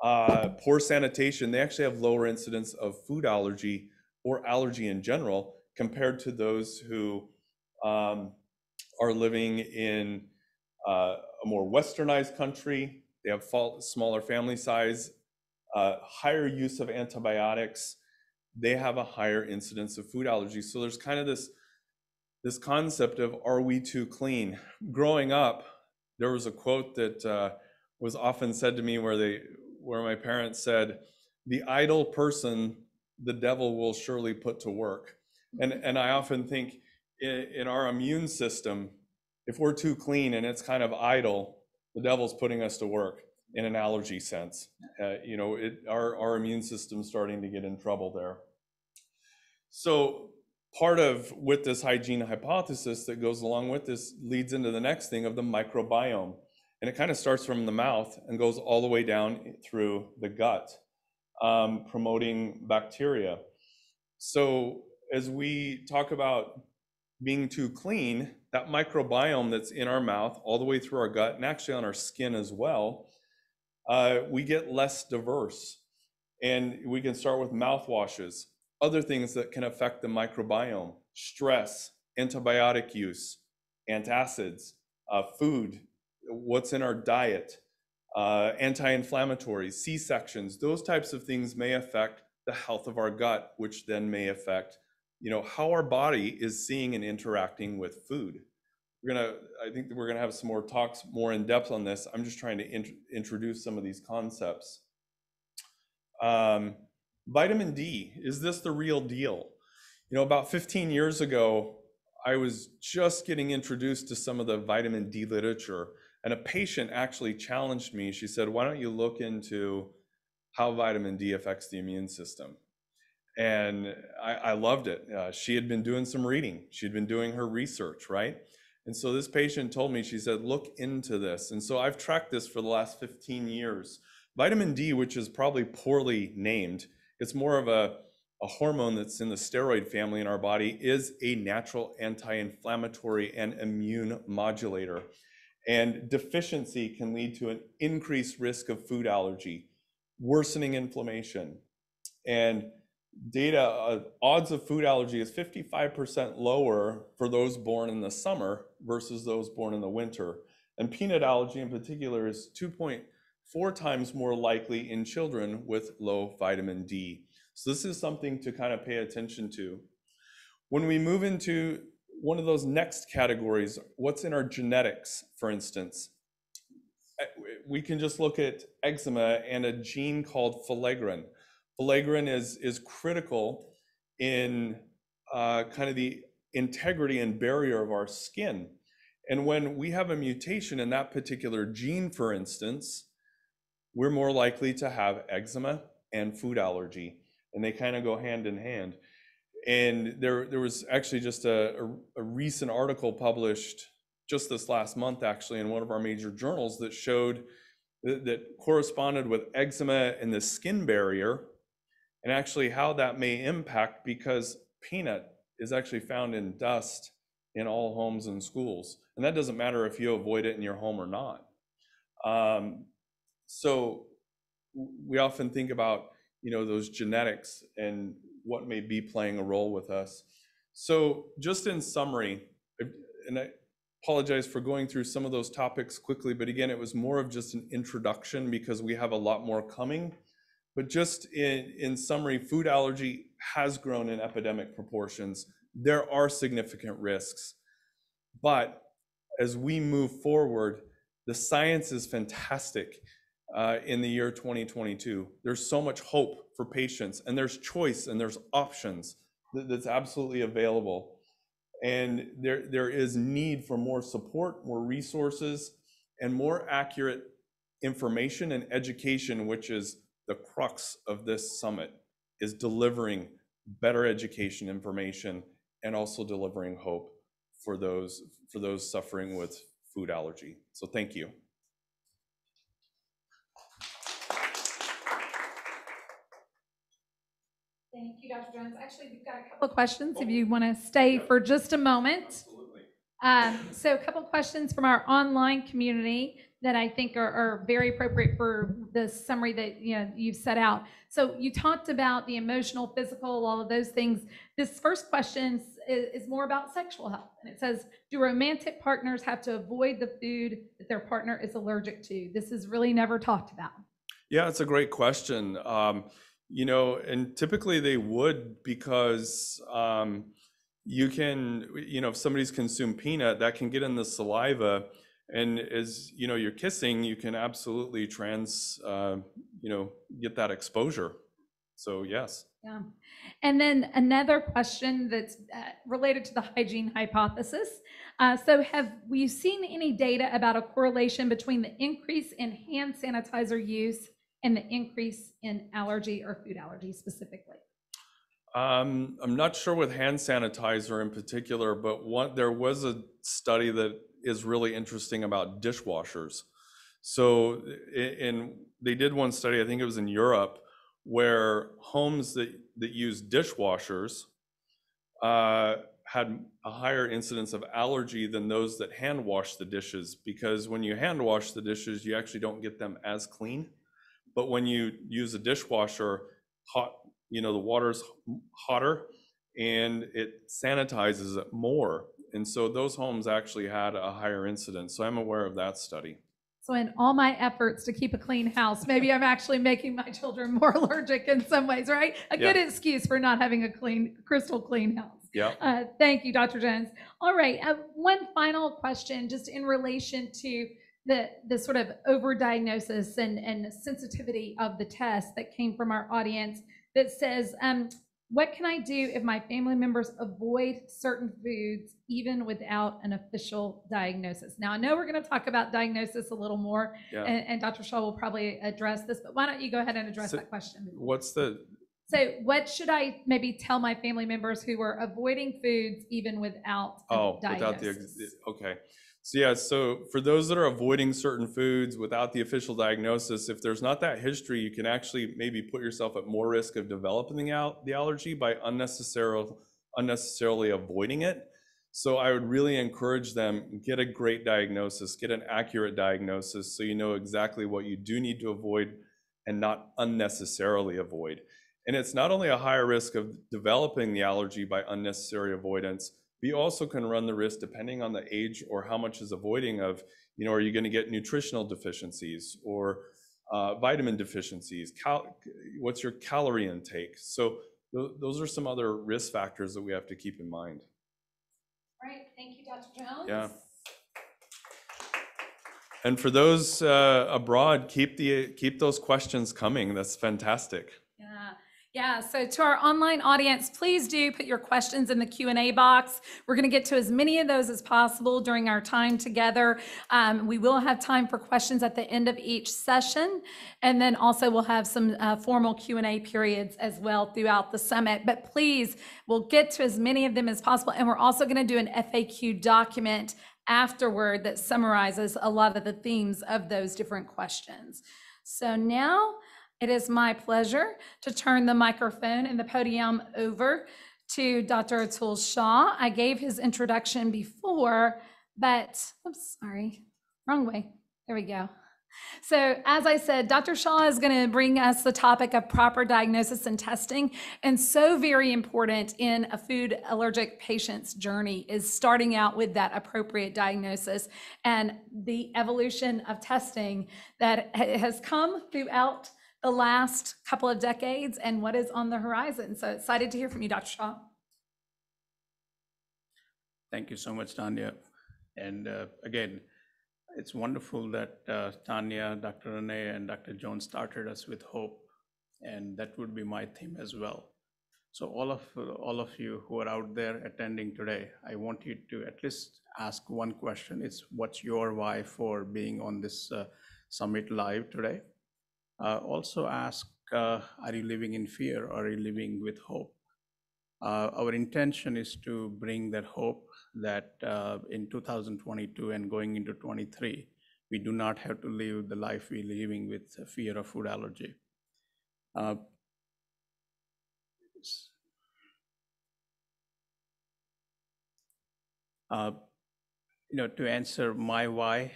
uh, poor sanitation, they actually have lower incidence of food allergy or allergy in general compared to those who um, are living in uh, a more westernized country. They have smaller family size uh, higher use of antibiotics, they have a higher incidence of food allergies. So there's kind of this, this concept of are we too clean? Growing up, there was a quote that uh, was often said to me where they where my parents said, the idle person the devil will surely put to work. And, and I often think in, in our immune system, if we're too clean and it's kind of idle, the devil's putting us to work in an allergy sense. Uh, you know, it, our, our immune system's starting to get in trouble there. So part of with this hygiene hypothesis that goes along with this leads into the next thing of the microbiome. And it kind of starts from the mouth and goes all the way down through the gut, um, promoting bacteria. So as we talk about being too clean, that microbiome that's in our mouth, all the way through our gut, and actually on our skin as well, uh, we get less diverse. And we can start with mouthwashes, other things that can affect the microbiome, stress, antibiotic use, antacids, uh, food, what's in our diet, uh, anti-inflammatories, C-sections, those types of things may affect the health of our gut, which then may affect, you know, how our body is seeing and interacting with food we're gonna, I think that we're gonna have some more talks more in depth on this. I'm just trying to int introduce some of these concepts. Um, vitamin D, is this the real deal? You know, about 15 years ago, I was just getting introduced to some of the vitamin D literature, and a patient actually challenged me. She said, why don't you look into how vitamin D affects the immune system? And I, I loved it. Uh, she had been doing some reading. She'd been doing her research, right? And so this patient told me, she said, look into this. And so I've tracked this for the last 15 years. Vitamin D, which is probably poorly named, it's more of a, a hormone that's in the steroid family in our body, is a natural anti-inflammatory and immune modulator. And deficiency can lead to an increased risk of food allergy, worsening inflammation. And data, uh, odds of food allergy is 55% lower for those born in the summer versus those born in the winter. And peanut allergy in particular is 2.4 times more likely in children with low vitamin D. So this is something to kind of pay attention to. When we move into one of those next categories, what's in our genetics, for instance? Eh, we can just look at eczema and a gene called filaggrin. Filaggrin is, is critical in uh, kind of the integrity and barrier of our skin. And when we have a mutation in that particular gene, for instance, we're more likely to have eczema and food allergy, and they kind of go hand in hand. And there, there was actually just a, recent article published just this last month, actually, in one of our major journals that showed that, that corresponded with eczema and the skin barrier and actually how that may impact because peanut is actually found in dust in all homes and schools. And that doesn't matter if you avoid it in your home or not. Um, so we often think about, you know, those genetics and what may be playing a role with us. So just in summary, and I apologize for going through some of those topics quickly, but again, it was more of just an introduction because we have a lot more coming. But just in, in summary, food allergy has grown in epidemic proportions. There are significant risks. But as we move forward, the science is fantastic uh, in the year 2022. There's so much hope for patients, and there's choice and there's options that, that's absolutely available. And there, there is need for more support, more resources, and more accurate information and education, which is the crux of this summit, is delivering better education information and also delivering hope for those for those suffering with food allergy. So thank you. Thank you, Dr. Jones. Actually, we've got a couple of questions if you want to stay for just a moment. Absolutely. Um, so a couple of questions from our online community that I think are, are very appropriate for the summary that, you know, you've set out. So you talked about the emotional, physical, all of those things. This first question is, is more about sexual health. And it says, do romantic partners have to avoid the food that their partner is allergic to? This is really never talked about. Yeah, it's a great question. Um, you know, and typically they would because um, you can, you know, if somebody's consumed peanut, that can get in the saliva. And as you know, you're kissing, you can absolutely trans, uh, you know, get that exposure. So yes. Yeah. And then another question that's uh, related to the hygiene hypothesis. Uh, so, have we seen any data about a correlation between the increase in hand sanitizer use and the increase in allergy or food allergy specifically? Um, I'm not sure with hand sanitizer in particular, but one, there was a study that is really interesting about dishwashers. So, in, they did one study, I think it was in Europe, where homes that, that use dishwashers uh, had a higher incidence of allergy than those that hand wash the dishes, because when you hand wash the dishes, you actually don't get them as clean. But when you use a dishwasher, hot, you know, the water's hotter and it sanitizes it more. And so those homes actually had a higher incidence. So I'm aware of that study. So, in all my efforts to keep a clean house, maybe I'm actually making my children more allergic in some ways, right? A good excuse for not having a clean, crystal clean house. Yeah. Uh, Thank you, Dr. Jones. All right, uh, one final question, just in relation to the, the sort of overdiagnosis and, and sensitivity of the test that came from our audience that says, um, what can I do if my family members avoid certain foods even without an official diagnosis? Now, I know we're going to talk about diagnosis a little more, Yeah. and, and Dr. Shah will probably address this, but why don't you go ahead and address So- that question? What's the, So what should I maybe tell my family members who are avoiding foods even without a oh, without the, okay. So yeah, so for those that are avoiding certain foods without the official diagnosis, if there's not that history, you can actually maybe put yourself at more risk of developing the the allergy by unnecessarily, unnecessarily avoiding it. So I would really encourage them, get a great diagnosis, get an accurate diagnosis so you know exactly what you do need to avoid and not unnecessarily avoid. And it's not only a higher risk of developing the allergy by unnecessary avoidance, you also can run the risk, depending on the age or how much is avoiding of, you know, are you going to get nutritional deficiencies or uh, vitamin deficiencies? Cal- what's your calorie intake? So th- those are some other risk factors that we have to keep in mind. All right, thank you, Dr. Jones. Yeah. And for those uh, abroad, keep the keep those questions coming. That's fantastic. Yeah. So to our online audience, please do put your questions in the Q and A box. We're going to get to as many of those as possible during our time together. Um, we will have time for questions at the end of each session, and then also we'll have some uh, formal Q and A periods as well throughout the summit. But please, we'll get to as many of them as possible, and we're also going to do an FAQ document afterward that summarizes a lot of the themes of those different questions. So now it is my pleasure to turn the microphone and the podium over to Dr. Atul Shah. I gave his introduction before, but, oops, sorry, wrong way. There we go. So, as I said, Dr. Shah is going to bring us the topic of proper diagnosis and testing. And so, very important in a food allergic patient's journey is starting out with that appropriate diagnosis and the evolution of testing that has come throughout the last couple of decades and what is on the horizon. So, excited to hear from you, Dr. Shah. Thank you so much, Tonya. And uh, again, it's wonderful that uh, Tonya, Dr. Renee, and Dr. Jones started us with hope, and that would be my theme as well. So all of all of you who are out there attending today, I want you to at least ask one question: It's what's your why for being on this uh, summit live today? Uh, also ask: uh, Are you living in fear, or are you living with hope? Uh, our intention is to bring that hope that in 2022 and going into 23, we do not have to live the life we're living with fear of food allergy. Uh, uh, you know, to answer my why,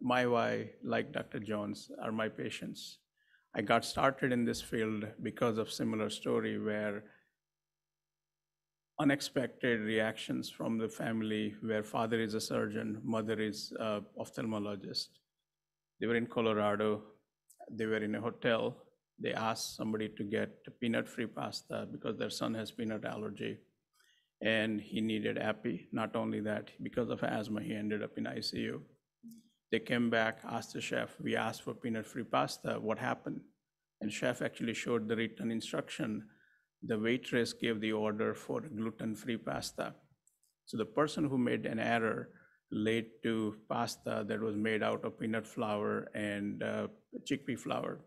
my why, like Dr. Jones, are my patients. I got started in this field because of similar story where unexpected reactions from the family where father is a surgeon, mother is ophthalmologist. They were in Colorado. They were in a hotel. They asked somebody to get peanut-free pasta because their son has peanut allergy. And he needed epi. Not only that, because of asthma, he ended up in ICU. They came back, asked the chef, we asked for peanut-free pasta, what happened? And chef actually showed the written instruction the waitress gave the order for gluten-free pasta. So the person who made an error led to pasta that was made out of peanut flour and uh, chickpea flour.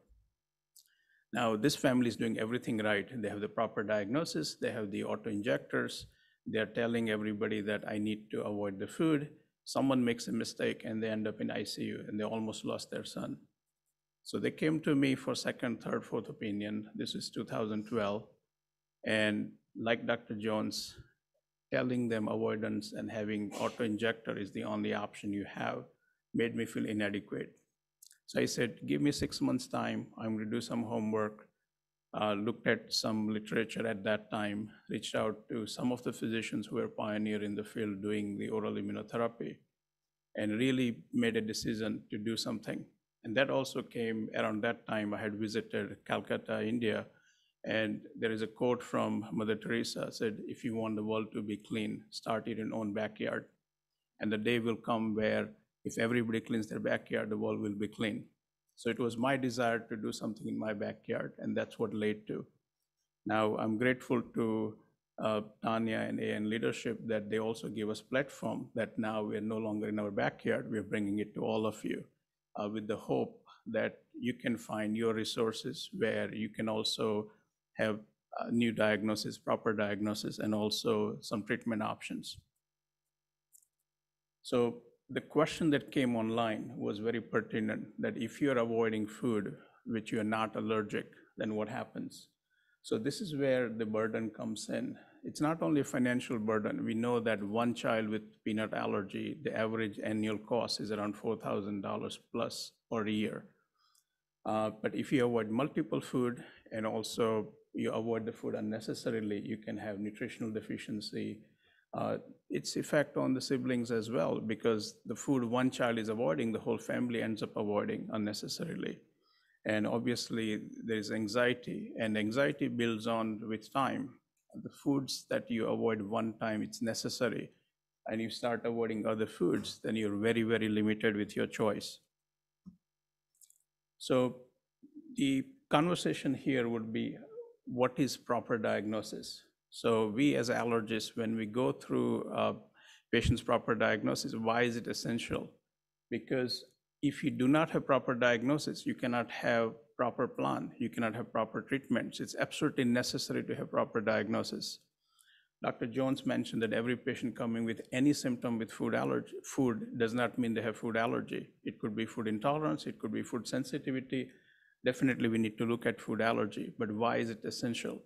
Now, this family is doing everything right. They have the proper diagnosis, they have the auto injectors, they're telling everybody that I need to avoid the food. Someone makes a mistake and they end up in ICU and they almost lost their son. So they came to me for second, third, fourth opinion. This is 2012. And like Dr. Jones, telling them avoidance and having auto-injector is the only option you have made me feel inadequate. So I said, give me six months time, I'm gonna do some homework, Uh, looked at some literature at that time, reached out to some of the physicians who were pioneer in the field doing the oral immunotherapy, and really made a decision to do something. And that also came around that time, I had visited Calcutta, India, and there is a quote from Mother Teresa said, if you want the world to be clean, start in your own backyard. And the day will come where if everybody cleans their backyard, the world will be clean. So it was my desire to do something in my backyard, and that's what led to. Now I'm grateful to uh, Tonya and AN leadership that they also give us platform that now we're no longer in our backyard, we're bringing it to all of you uh, with the hope that you can find your resources where you can also have uh, new diagnosis, proper diagnosis, and also some treatment options. So the question that came online was very pertinent, that if you're avoiding food which you're not allergic, then what happens? So this is where the burden comes in. It's not only a financial burden. We know that one child with peanut allergy, the average annual cost is around $4,000 plus per year. Uh, but if you avoid multiple food and also you avoid the food unnecessarily, you can have nutritional deficiency. Uh, its effect on the siblings as well, because the food one child is avoiding, the whole family ends up avoiding unnecessarily. And obviously, there is anxiety, and anxiety builds on with time. The foods that you avoid one time, it's necessary, and you start avoiding other foods, then you're very, very limited with your choice. So the conversation here would be what is proper diagnosis? So we as allergists, when we go through a patient's proper diagnosis, why is it essential? Because if you do not have proper diagnosis, you cannot have proper plan, you cannot have proper treatments. It's absolutely necessary to have proper diagnosis. Dr. Jones mentioned that every patient coming with any symptom with food allergy, food does not mean they have food allergy. It could be food intolerance, it could be food sensitivity, definitely we need to look at food allergy, but why is it essential?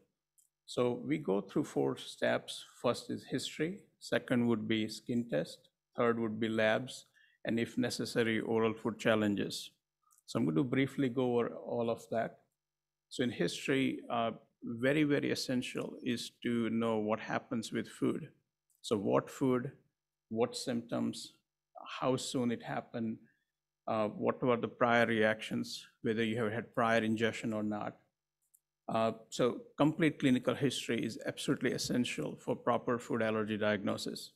So we go through four steps. First is history, second would be skin test, third would be labs, and if necessary, oral food challenges. So I'm going to briefly go over all of that. So in history, uh, very, very essential is to know what happens with food. So what food, what symptoms, how soon it happened, uh, what were the prior reactions, whether you have had prior ingestion or not. Uh, so complete clinical history is absolutely essential for proper food allergy diagnosis.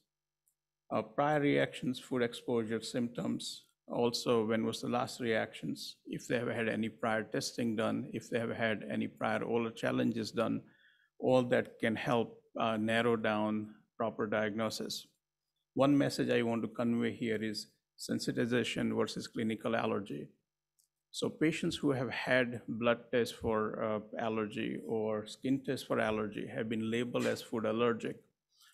Uh, prior reactions, food exposure symptoms, also when was the last reactions, if they have had any prior testing done, if they have had any prior oral challenges done, all that can help uh, narrow down proper diagnosis. One message I want to convey here is sensitization versus clinical allergy. So patients who have had blood tests for uh, allergy or skin tests for allergy have been labeled as food allergic,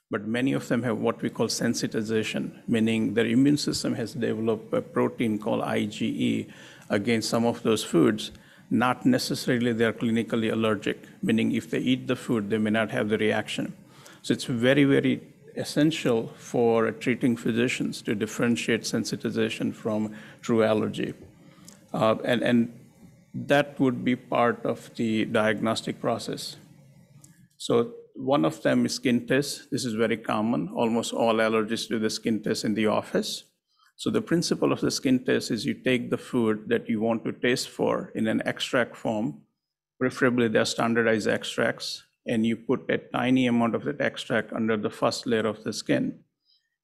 but many of them have what we call sensitization, meaning their immune system has developed a protein called IgE against some of those foods. Not necessarily they're clinically allergic, meaning if they eat the food, they may not have the reaction. So it's very, very essential for treating physicians to differentiate sensitization from true allergy. Uh, and, and that would be part of the diagnostic process. So one of them is skin test. This is very common. Almost all allergists do the skin test in the office. So the principle of the skin test is you take the food that you want to taste for in an extract form, preferably they're standardized extracts, and you put a tiny amount of that extract under the first layer of the skin,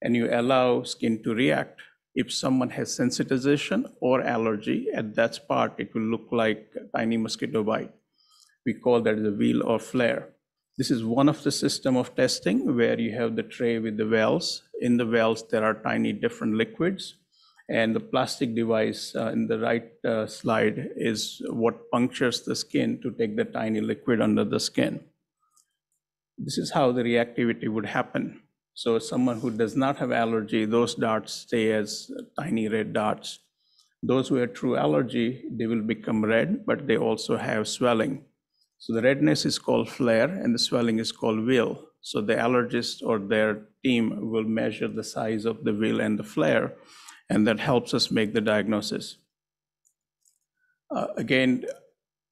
and you allow skin to react. If someone has sensitization or allergy, at that spot, it will look like a tiny mosquito bite. We call that the wheal or flare. This is one of the system of testing where you have the tray with the wells. In the wells, there are tiny different liquids. And the plastic device uh, in the right uh, slide is what punctures the skin to take the tiny liquid under the skin. This is how the reactivity would happen. So someone who does not have allergy, those dots stay as tiny red dots. Those who have true allergy, they will become red, but they also have swelling. So the redness is called flare and the swelling is called wheal. So the allergist or their team will measure the size of the wheal and the flare, and that helps us make the diagnosis. Uh, again,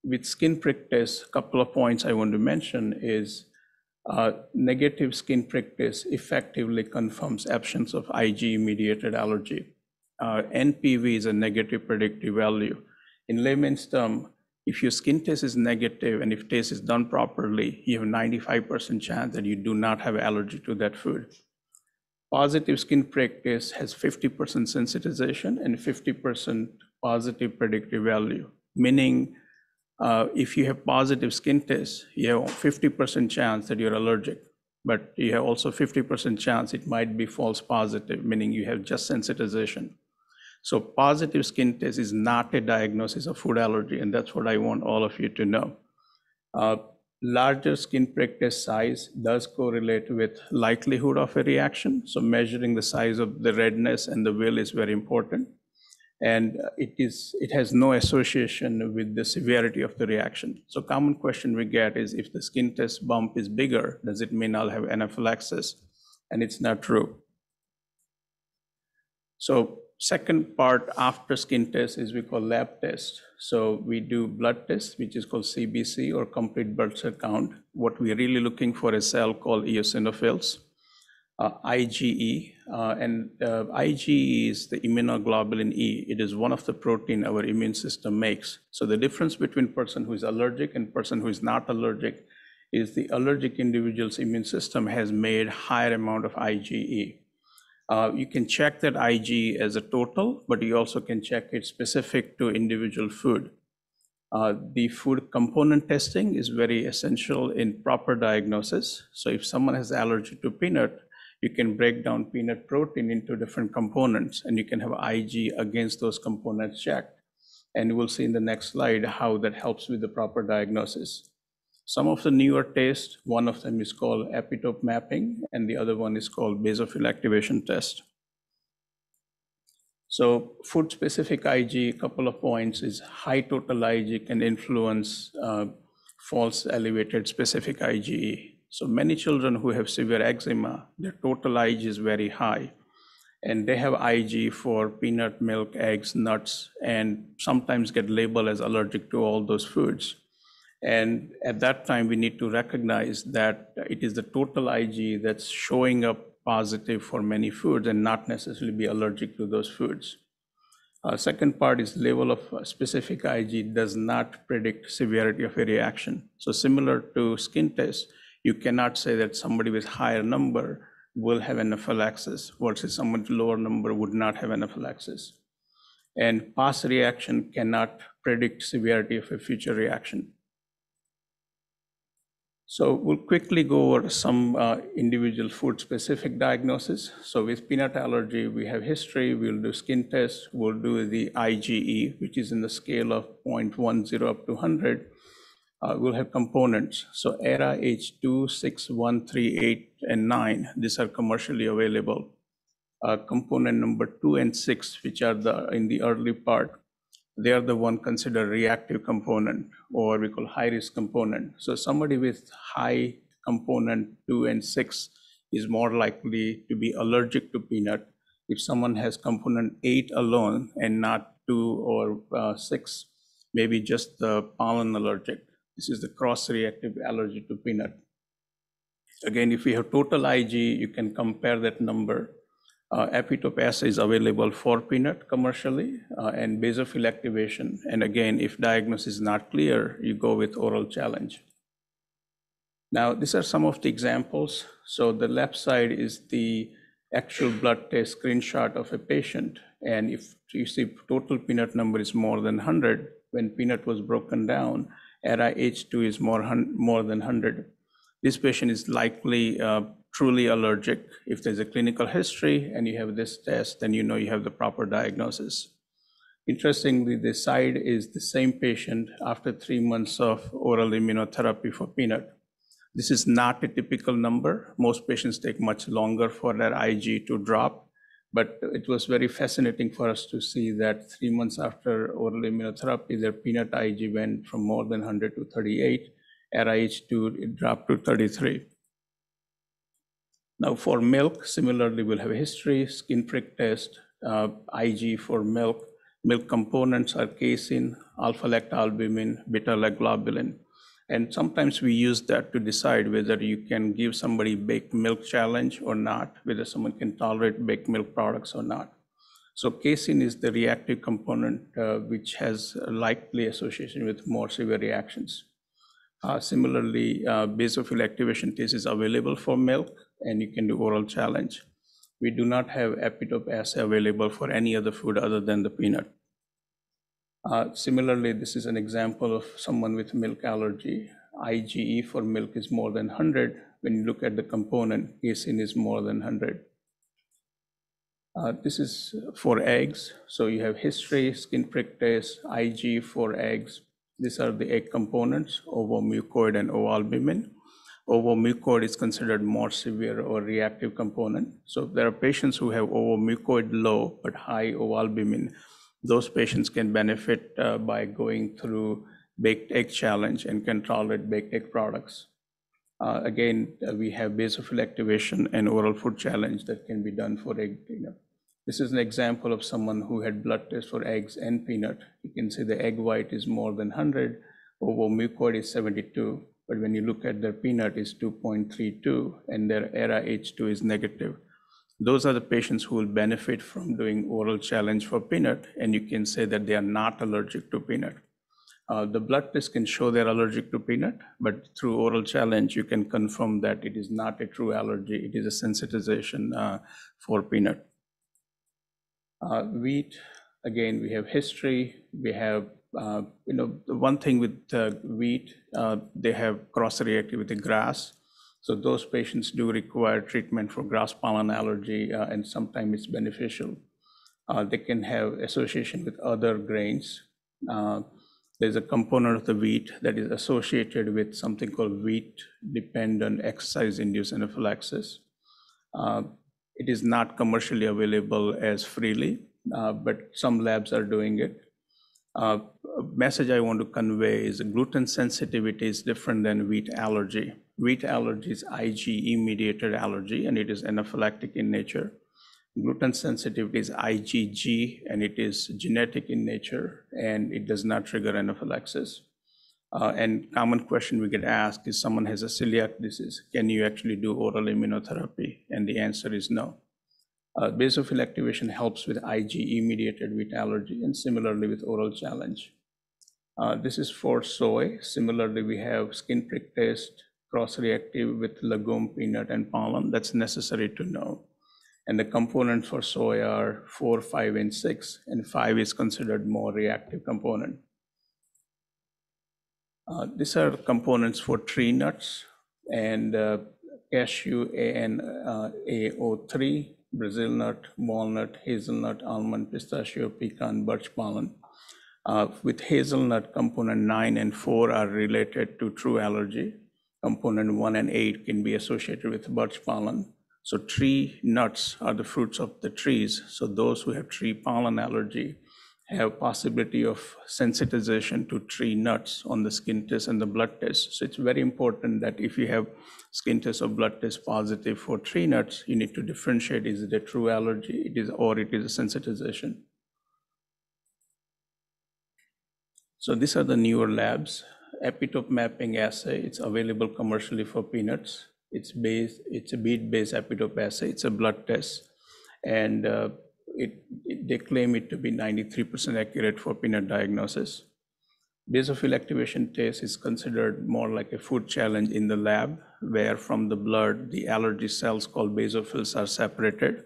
with skin prick test, a couple of points I want to mention is negative skin test effectively confirms absence of IgE-mediated allergy. Uh, NPV is a negative predictive value. In layman's term, if your skin test is negative and if test is done properly, you have 95% chance that you do not have allergy to that food. Positive skin test has 50% sensitization and 50% positive predictive value, meaning if you have positive skin test, you have 50% chance that you're allergic, but you have also 50% chance it might be false positive, meaning you have just sensitization. So positive skin test is not a diagnosis of food allergy, and that's what I want all of you to know. Uh, larger skin prick test size does correlate with likelihood of a reaction. So measuring the size of the redness and the wheal is very important. And it, is, it has no association with the severity of the reaction. So common question we get is if the skin test bump is bigger, does it mean I'll have anaphylaxis? And it's not true. So Second part after skin test is we call lab test. So we do blood test, which is called CBC or complete blood cell count. What we're really looking for is cell called eosinophils, IgE, uh, and uh, IgE is the immunoglobulin E. It is one of the protein our immune system makes. So the difference between person who is allergic and person who is not allergic is the allergic individual's immune system has made higher amount of IgE. Uh, you can check that IG as a total, but you also can check it specific to individual food. Uh, the food component testing is very essential in proper diagnosis. So if someone has allergy to peanut, you can break down peanut protein into different components and you can have IG against those components checked. And we'll see in the next slide how that helps with the proper diagnosis. Some of the newer tests, one of them is called epitope mapping, and the other one is called basophil activation test. So food-specific IG, a couple of points, is high total IG can influence uh, false elevated specific IgE. So many children who have severe eczema, their total IG is very high. And they have IG for peanut, milk, eggs, nuts, and sometimes get labeled as allergic to all those foods. And at that time, we need to recognize that it is the total IG that's showing up positive for many foods and not necessarily be allergic to those foods. Uh, second part is level of uh, specific IG does not predict severity of a reaction. So similar to skin test, you cannot say that somebody with higher number will have anaphylaxis versus someone with lower number would not have anaphylaxis. And past reaction cannot predict severity of a future reaction. So we'll quickly go over some uh, individual food-specific diagnosis. So with peanut allergy, we have history, we'll do skin test, we'll do the IgE, which is in the scale of 0.10 up to 100. Uh, we'll have components. So Ara h 2, 6, 1, 3, 8, and 9, these are commercially available. Uh, component number two and six, which are the in the early part, they are the one considered reactive component or we call high risk component. So somebody with high component two and six is more likely to be allergic to peanut. If someone has component eight alone and not two or uh, six, maybe just the pollen allergic. This is the cross-reactive allergy to peanut. Again, if you have total IgE, you can compare that number uh, epitope assay is available for peanut commercially uh, and basophil activation. And again, if diagnosis is not clear, you go with oral challenge. Now, these are some of the examples. So the left side is the actual blood test screenshot of a patient. And if you see total peanut number is more than 100, when peanut was broken down, Ara h 2 is more, more than 100. This patient is likely uh, truly allergic. If there's a clinical history and you have this test, then you know you have the proper diagnosis. Interestingly, this side is the same patient after three months of oral immunotherapy for peanut. This is not a typical number. Most patients take much longer for their IgE to drop, but it was very fascinating for us to see that three months after oral immunotherapy, their peanut IgE went from more than 100 to 38, RH2 it dropped to 33. Now for milk, similarly, we'll have a history, skin prick test, uh, IgE for milk. Milk components are casein, alpha-lactalbumin, beta-lactoglobulin. And sometimes we use that to decide whether you can give somebody baked milk challenge or not, whether someone can tolerate baked milk products or not. So casein is the reactive component uh, which has likely association with more severe reactions. Uh, similarly, uh, basophil activation test is available for milk and you can do oral challenge. We do not have epitope assay available for any other food other than the peanut. Uh, similarly, this is an example of someone with milk allergy. IgE for milk is more than 100. When you look at the component, casein is more than 100. Uh, this is for eggs. So you have history, skin prick test, IgE for eggs. These are the egg components, ovomucoid and ovalbumin ovomucoid is considered more severe or reactive component. So there are patients who have ovomucoid low but high ovalbumin. Those patients can benefit uh, by going through baked egg challenge and tolerate baked egg products. Uh, again, uh, we have basophil activation and oral food challenge that can be done for egg. This is an example of someone who had blood test for eggs and peanut. You can see the egg white is more than 100, ovomucoid is 72, but when you look at their peanut is 2.32 and their Ara h 2 is negative. Those are the patients who will benefit from doing oral challenge for peanut, and you can say that they are not allergic to peanut. Uh, the blood test can show they're allergic to peanut, but through oral challenge, you can confirm that it is not a true allergy. It is a sensitization uh, for peanut. Uh, wheat, again, we have history, we have uh, you know, the one thing with uh, wheat, uh, they have cross-reactive with the grass. So those patients do require treatment for grass pollen allergy, uh, and sometimes it's beneficial. Uh, they can have association with other grains. Uh, there's a component of the wheat that is associated with something called wheat-dependent exercise-induced anaphylaxis. It is not commercially available as freely, but some labs are doing it. Message I want to convey is gluten sensitivity is different than wheat allergy. Wheat allergy is IgE mediated allergy and it is anaphylactic in nature. Gluten sensitivity is IgG, and it is genetic in nature, and it does not trigger anaphylaxis. Uh, and common question we get asked is someone has a celiac disease, can you actually do oral immunotherapy? And the answer is no. Uh, basophil activation helps with IgE mediated wheat allergy and similarly with oral challenge. Uh, this is for soy. Similarly, we have skin prick test, cross-reactive with legume, peanut, and pollen. That's necessary to know. And the components for soy are four, five, and six, and five is considered more reactive component. Uh, these are components for tree nuts and cashew and uh, AO3, Brazil nut, walnut, hazelnut, almond, pistachio, pecan, birch pollen. Uh, with hazelnut, component 9 and 4 are related to true allergy. Component 1 and 8 can be associated with birch pollen. So tree nuts are the fruits of the trees. So those who have tree pollen allergy have possibility of sensitization to tree nuts on the skin test and the blood test. So it's very important that if you have skin test or blood test positive for tree nuts, you need to differentiate, is it a true allergy, it is, or it is a sensitization. So these are the newer labs. Epitope mapping assay, it's available commercially for peanuts. It's based, it's a bead-based epitope assay. It's a blood test. And uh, they claim it to be 93% accurate for peanut diagnosis. Basophil activation test is considered more like a food challenge in the lab, where from the blood, the allergy cells called basophils are separated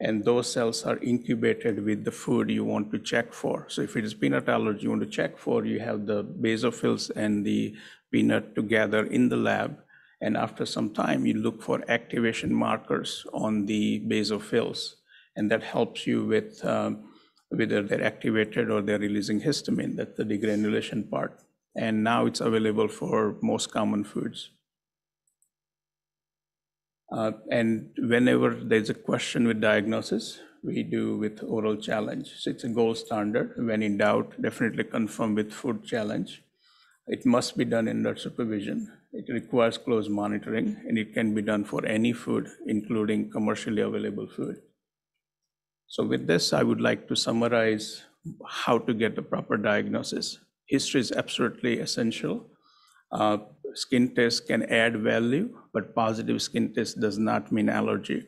and those cells are incubated with the food you want to check for. So if it is peanut allergy you want to check for, you have the basophils and the peanut together in the lab, and after some time, you look for activation markers on the basophils, and that helps you with um, whether they're activated or they're releasing histamine, that's the degranulation part. And now it's available for most common foods. Uh, and whenever there's a question with diagnosis, we do with oral challenge. So it's a gold standard. When in doubt, definitely confirm with food challenge. It must be done under supervision. It requires close monitoring, and it can be done for any food, including commercially available food. So with this, I would like to summarize how to get the proper diagnosis. History is absolutely essential. Uh, skin test can add value, but positive skin test does not mean allergy.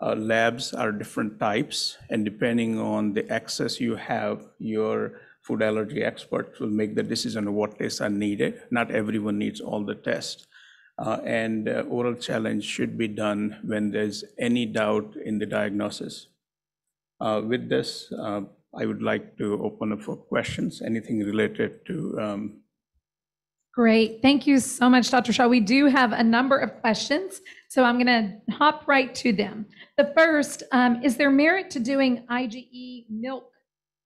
Uh, labs are different types, and depending on the access you have, your food allergy experts will make the decision of what tests are needed. Not everyone needs all the tests. Uh, and oral challenge should be done when there's any doubt in the diagnosis. Uh, with this, uh, I would like to open up for questions, anything related to um, Great. Thank you so much, Dr. Shah. We do have a number of questions, so I'm going to hop right to them. The first, um, is there merit to doing IgE milk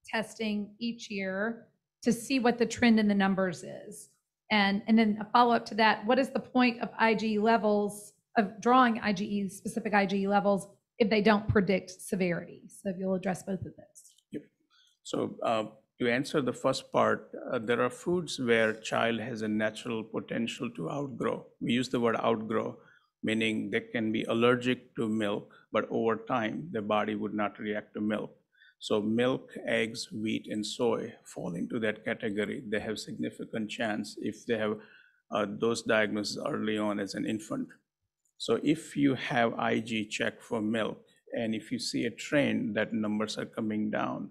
testing each year to see what the trend in the numbers is? And, and then a follow-up to that, what is the point of IgE levels, of drawing IgE, specific IgE levels, if they don't predict severity? So if you'll address both of those. So uh, to answer the first part, uh, there are foods where child has a natural potential to outgrow. We use the word outgrow, meaning they can be allergic to milk, but over time, their body would not react to milk. So milk, eggs, wheat, and soy fall into that category. They have significant chance if they have uh, those diagnoses early on as an infant. So if you have IgE check for milk, and if you see a trend that numbers are coming down,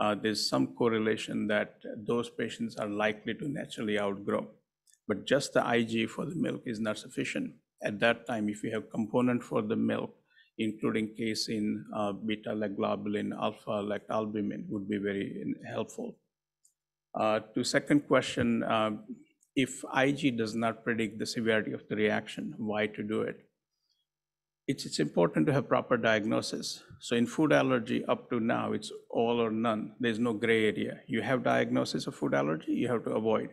uh, there's some correlation that those patients are likely to naturally outgrow. But just the IgE for the milk is not sufficient. At that time, if you have component for the milk, including casein, uh, beta-globulin, alpha-lactalbumin would be very helpful. Uh, to second question, uh, if IgE does not predict the severity of the reaction, why to do it? It's, it's important to have proper diagnosis. So in food allergy, up to now, it's all or none. There's no gray area. You have diagnosis of food allergy, you have to avoid.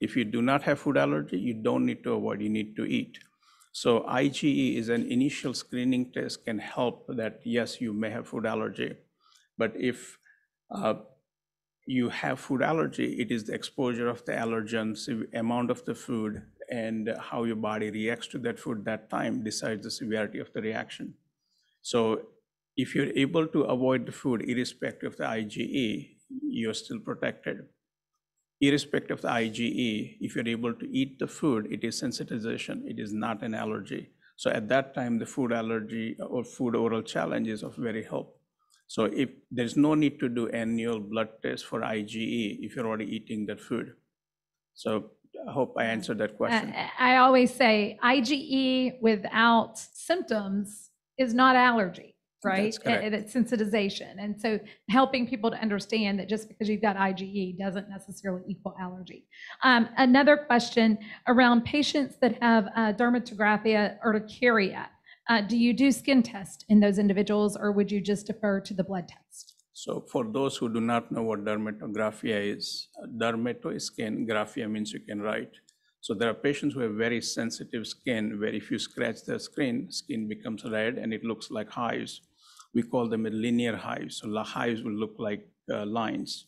If you do not have food allergy, you don't need to avoid, you need to eat. So IgE is an initial screening test can help that, yes, you may have food allergy. But if uh, you have food allergy, it is the exposure of the allergens, the amount of the food, and how your body reacts to that food that time decides the severity of the reaction. So if you're able to avoid the food irrespective of the IgE, you're still protected. Irrespective of the IgE, if you're able to eat the food, it is sensitization, it is not an allergy. So at that time, the food allergy or food oral challenge is of very help. So if there's no need to do annual blood test for IgE if you're already eating that food. So hope I answered that question. Uh, I always say IgE without symptoms is not allergy, right? That's correct. And It's sensitization. And so helping people to understand that just because you've got IgE doesn't necessarily equal allergy. Um, Another question around patients that have uh, dermatographia urticaria. Uh, Do you do skin test in those individuals or would you just defer to the blood test? So for those who do not know what dermatographia is, dermato is skin, graphia means you can write. So there are patients who have very sensitive skin, where if you scratch their skin, skin becomes red and it looks like hives. We call them a linear hives. So la- hives will look like uh, lines.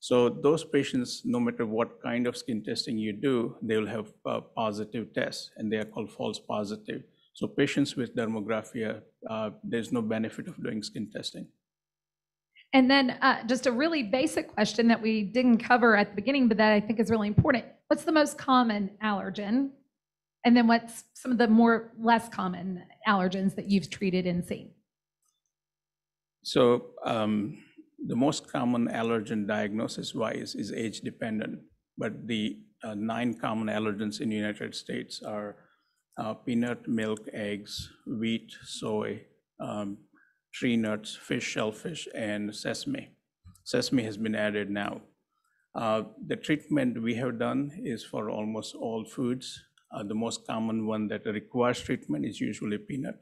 So those patients, no matter what kind of skin testing you do, they will have uh, positive tests, and they are called false positive. So patients with dermographia, uh, there's no benefit of doing skin testing. And then uh, just a really basic question that we didn't cover at the beginning, but that I think is really important. What's the most common allergen? And then what's some of the more less common allergens that you've treated and seen? So um, the most common allergen diagnosis wise is age dependent, but the uh, nine common allergens in the United States are uh, peanut, milk, eggs, wheat, soy, um, tree nuts, fish, shellfish, and sesame. Sesame has been added now. Uh, The treatment we have done is for almost all foods. Uh, The most common one that requires treatment is usually peanut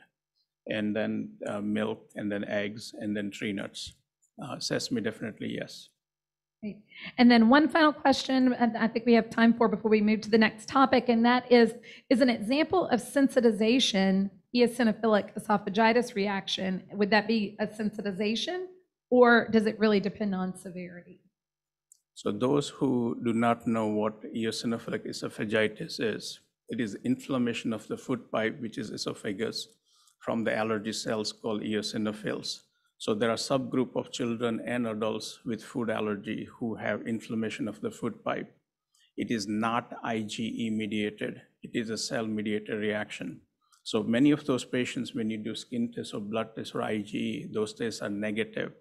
and then uh, milk, and then eggs, and then tree nuts. Uh, Sesame, definitely, yes. Great. And then one final question, and I think we have time for before we move to the next topic, and that is, is an example of sensitization eosinophilic esophagitis reaction? Would that be a sensitization, or does it really depend on severity? So those who do not know what eosinophilic esophagitis is, it is inflammation of the food pipe, which is esophagus, from the allergy cells called eosinophils. So there are subgroup of children and adults with food allergy who have inflammation of the food pipe. It is not IgE mediated. It is a cell mediated reaction. So many of those patients, when you do skin tests or blood tests or IgE, those tests are negative.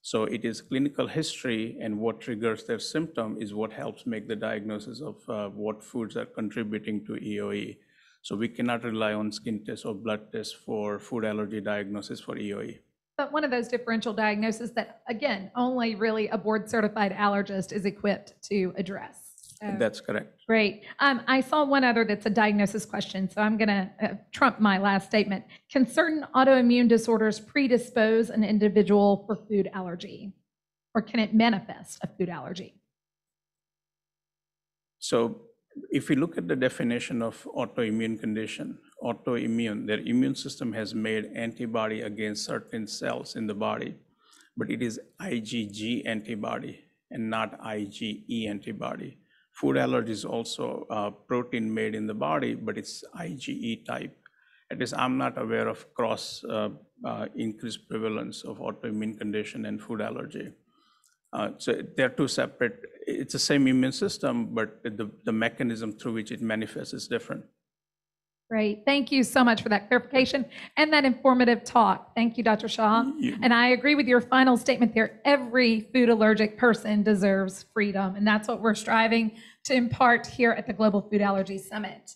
So it is clinical history and what triggers their symptom is what helps make the diagnosis of uh, what foods are contributing to EOE. So we cannot rely on skin tests or blood tests for food allergy diagnosis for EOE. But one of those differential diagnoses that, again, only really a board-certified allergist is equipped to address. So- That's correct. Great. Um, I saw one other that's a diagnosis question, so I'm going to trump my last statement. Can certain autoimmune disorders predispose an individual for food allergy? Or can it manifest a food allergy? So if we look at the definition of autoimmune condition, autoimmune, their immune system has made antibody against certain cells in the body, but it is IgG antibody and not IgE antibody. Food allergy is also protein made in the body, but it's IgE type. At least I'm not aware of cross uh, uh, increased prevalence of autoimmune condition and food allergy. Uh, So they're two separate, it's the same immune system, but the, the mechanism through which it manifests is different. Great. Thank you so much for that clarification and that informative talk. Thank you, Dr. Shah. And I agree with your final statement there. Every food allergic person deserves freedom, and that's what we're striving to impart here at the Global Food Allergy Summit.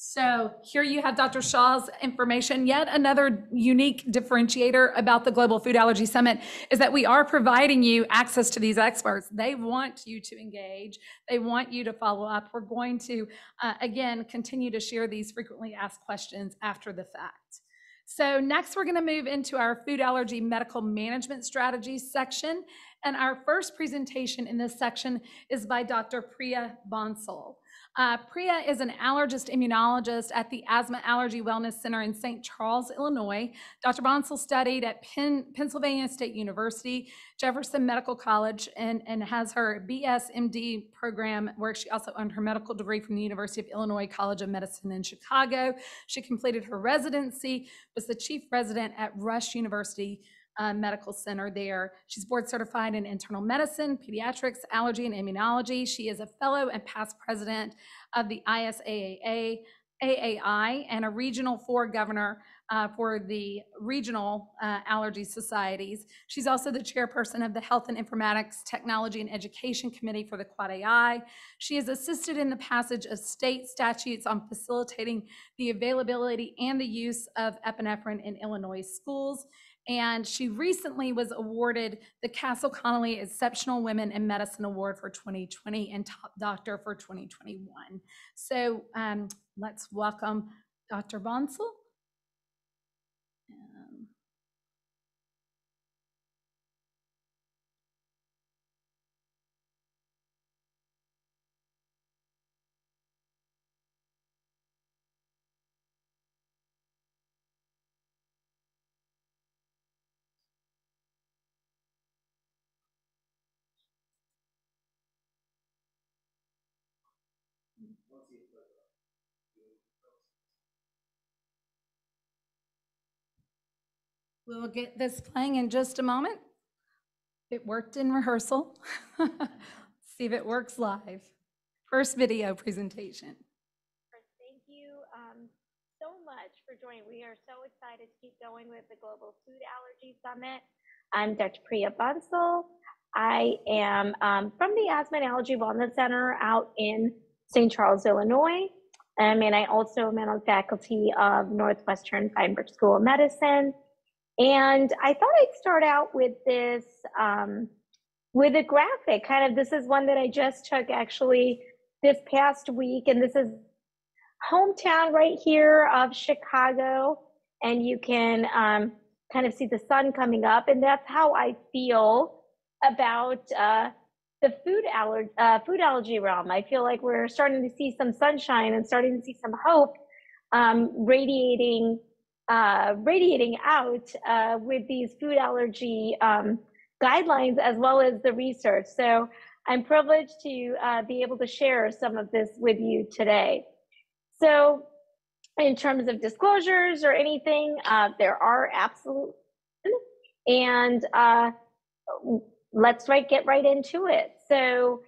So here you have Dr. Shah's information. Yet another unique differentiator about the Global Food Allergy Summit is that we are providing you access to these experts. They want you to engage. They want you to follow up. We're going to, uh, again, continue to share these frequently asked questions after the fact. So next, we're going to move into our food allergy medical management strategies section. And our first presentation in this section is by Dr. Priya Bansal. Uh, Priya is an allergist immunologist at the Asthma Allergy Wellness Center in St. Charles, Illinois. Dr. Bansal studied at Penn, Pennsylvania State University, Jefferson Medical College, and, and has her BSMD program where she also earned her medical degree from the University of Illinois College of Medicine in Chicago. She completed her residency, was the chief resident at Rush University uh, Medical Center there. She's board certified in internal medicine, pediatrics, allergy, and immunology. She is a fellow and past president of the ISAAA, AAI, and a regional four governor uh, for the regional uh, allergy societies. She's also the chairperson of the Health and Informatics Technology and Education Committee for the Quad AI. She has assisted in the passage of state statutes on facilitating the availability and the use of epinephrine in Illinois schools. And she recently was awarded the Castle Connolly Exceptional Women in Medicine Award for 2020 and Top Doctor for 2021. So um, let's welcome Dr. Bansal. Um, We'll get this playing in just a moment. It worked in rehearsal. See if it works live. First video presentation. Thank you um, so much for joining. We are so excited to keep going with the Global Food Allergy Summit. I'm Dr. Priya Bansal. I am um, from the Asthma and Allergy Wellness Center out in St. Charles, Illinois. Um, and I also am on faculty of Northwestern Feinberg School of Medicine. And I thought I'd start out with this, um, with a graphic. Kind of, this is one that I just took actually this past week, and this is hometown right here of Chicago, and you can um, kind of see the sun coming up, and that's how I feel about uh, the food allergy uh, food allergy realm. I feel like we're starting to see some sunshine and starting to see some hope um, radiating uh, radiating out uh, with these food allergy um, guidelines as well as the research. So I'm privileged to uh, be able to share some of this with you today. So in terms of disclosures or anything, uh, there are absolute, and uh, let's right get right into it. So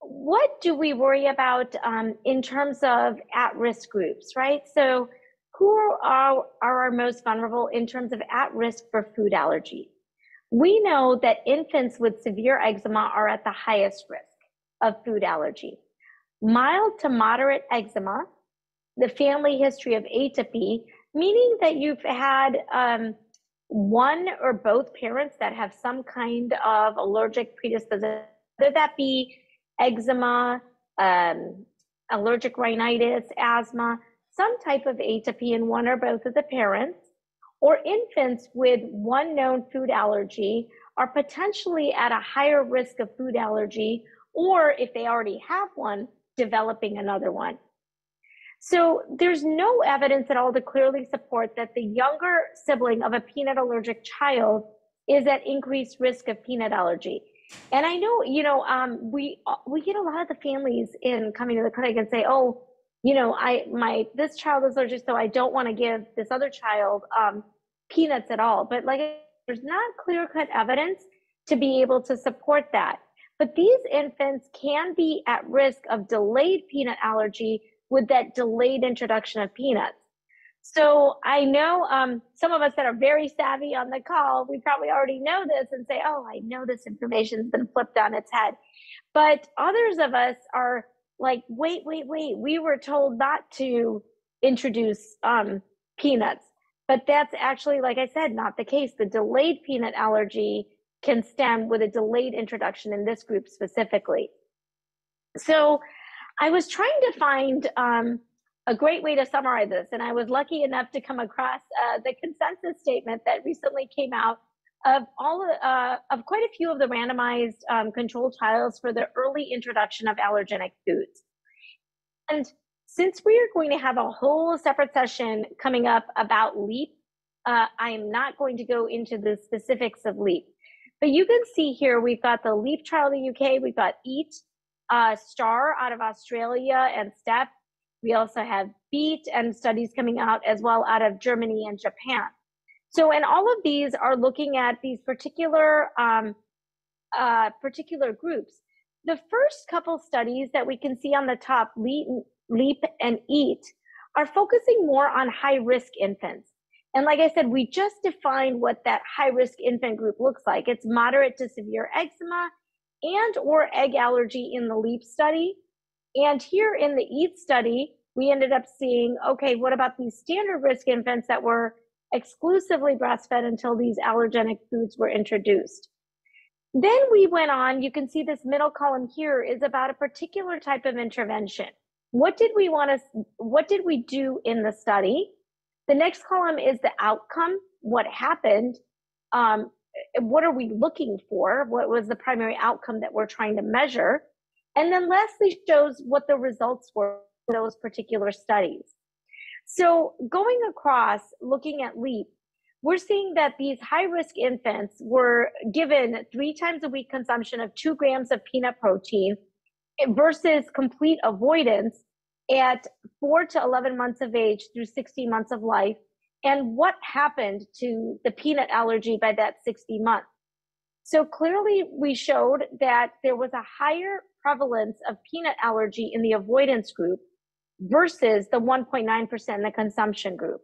what do we worry about um, in terms of at-risk groups, right? So who are, are our most vulnerable in terms of at risk for food allergy? We know that infants with severe eczema are at the highest risk of food allergy. Mild to moderate eczema, the family history of atopy, meaning that you've had um, one or both parents that have some kind of allergic predisposition, whether that be eczema, um, allergic rhinitis, asthma, some type of atopy in one or both of the parents, or infants with one known food allergy are potentially at a higher risk of food allergy, or if they already have one, developing another one. So there's no evidence at all to clearly support that the younger sibling of a peanut allergic child is at increased risk of peanut allergy. And I know, you know, um, we we get a lot of the families in coming to the clinic and say, "Oh, you know, I my this child is allergic, so I don't want to give this other child um, peanuts at all. But like, there's not clear cut evidence to be able to support that. But these infants can be at risk of delayed peanut allergy with that delayed introduction of peanuts. So I know um, some of us that are very savvy on the call, we probably already know this and say, oh, I know this information's been flipped on its head. But others of us are like, wait, wait, wait, we were told not to introduce um, peanuts. But that's actually, like I said, not the case. The delayed peanut allergy can stem with a delayed introduction in this group specifically. So I was trying to find um, a great way to summarize this, and I was lucky enough to come across uh, the consensus statement that recently came out of all uh, of quite a few of the randomized um, controlled trials for the early introduction of allergenic foods. And since we are going to have a whole separate session coming up about LEAP, uh, I am not going to go into the specifics of LEAP. But you can see here, we've got the LEAP trial in the UK, we've got EAT, uh, STAR out of Australia, and STEP. We also have BEAT and studies coming out as well out of Germany and Japan. So, and all of these are looking at these particular um, uh, particular groups. The first couple studies that we can see on the top, LEAP, LEAP and EAT, are focusing more on high risk infants. And like I said, we just defined what that high risk infant group looks like. It's moderate to severe eczema and or egg allergy in the LEAP study. And here in the EAT study, we ended up seeing, okay, what about these standard risk infants that were exclusively breastfed until these allergenic foods were introduced? Then we went on, you can see this middle column here is about a particular type of intervention. What did we want to, what did we do in the study? The next column is the outcome, what happened, um, what are we looking for? What was the primary outcome that we're trying to measure? And then lastly shows what the results were for those particular studies. So going across, looking at LEAP, we're seeing that these high risk infants were given three times a week consumption of two grams of peanut protein versus complete avoidance at four to 11 months of age through 60 months of life. And what happened to the peanut allergy by that 60 month. So clearly, we showed that there was a higher prevalence of peanut allergy in the avoidance group versus the 1.9% in the consumption group.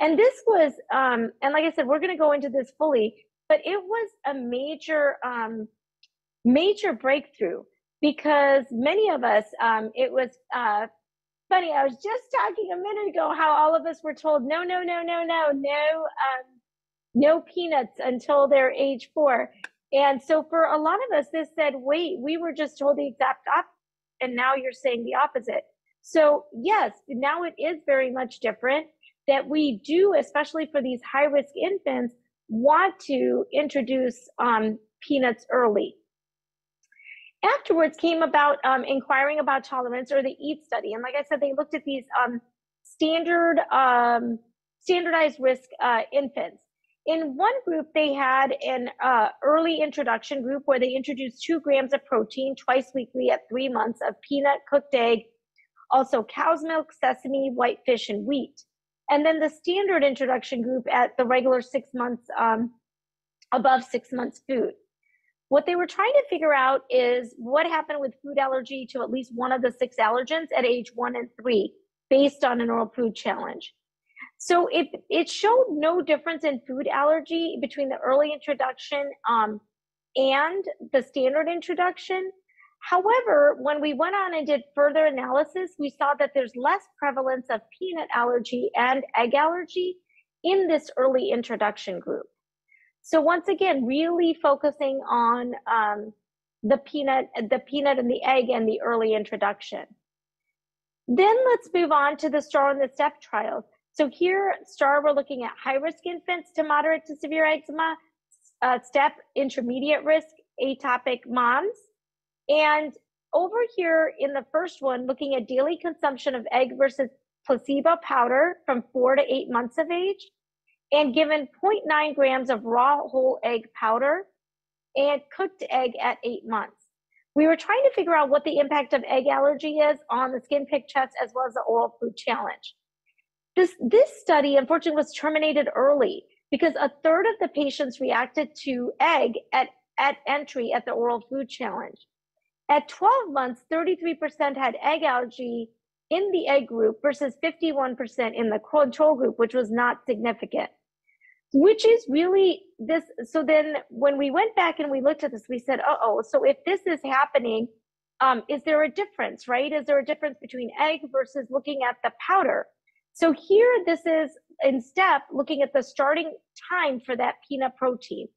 And this was, um, and like I said, we're going to go into this fully, but it was a major, um, major breakthrough because many of us, um, it was uh, funny. I was just talking a minute ago how all of us were told, no, no, no, no, no, no, um, no peanuts until they're age four. And so for a lot of us, this said, wait, we were just told the exact opposite. And now you're saying the opposite. So yes, now it is very much different that we do, especially for these high risk infants, want to introduce um, peanuts early. Afterwards came about um, inquiring about tolerance or the EAT study. And like I said, they looked at these um, standard, um, standardized risk uh, infants. In one group, they had an uh, early introduction group where they introduced two grams of protein twice weekly at three months of peanut, cooked egg, also cow's milk, sesame, white fish, and wheat and then the standard introduction group at the regular six months um, above six months food. What they were trying to figure out is what happened with food allergy to at least one of the six allergens at age one and three, based on an oral food challenge. So it it showed no difference in food allergy between the early introduction um, and the standard introduction. However, when we went on and did further analysis, we saw that there's less prevalence of peanut allergy and egg allergy in this early introduction group. So once again, really focusing on um, the peanut, the peanut and the egg and the early introduction. Then let's move on to the STAR and the STEP trials. So here, STAR, we're looking at high risk infants to moderate to severe eczema, uh, STEP, intermediate risk atopic moms, and over here in the first one, looking at daily consumption of egg versus placebo powder from four to eight months of age, and given 0.9 grams of raw whole egg powder and cooked egg at eight months. We were trying to figure out what the impact of egg allergy is on the skin pick test as well as the oral food challenge. This, this study unfortunately was terminated early because a third of the patients reacted to egg at, at entry at the oral food challenge. At 12 months, 33% had egg allergy in the egg group versus 51% in the control group, which was not significant. Which is really this. So then when we went back and we looked at this, we said, uh oh, so if this is happening, um, is there a difference, right? Is there a difference between egg versus looking at the powder? So here, this is in step looking at the starting time for that peanut protein.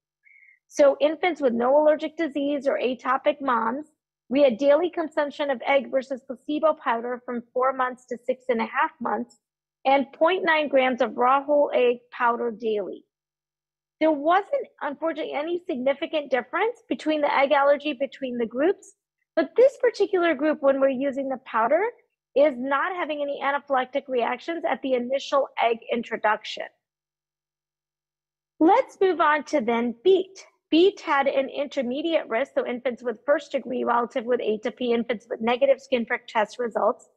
So infants with no allergic disease or atopic moms we had daily consumption of egg versus placebo powder from four months to six and a half months, and 0.9 grams of raw whole egg powder daily. There wasn't, unfortunately, any significant difference between the egg allergy between the groups, but this particular group, when we're using the powder, is not having any anaphylactic reactions at the initial egg introduction. Let's move on to then BEAT. BEAT had an intermediate risk, so infants with first degree relative with atopy, infants with negative skin prick test results,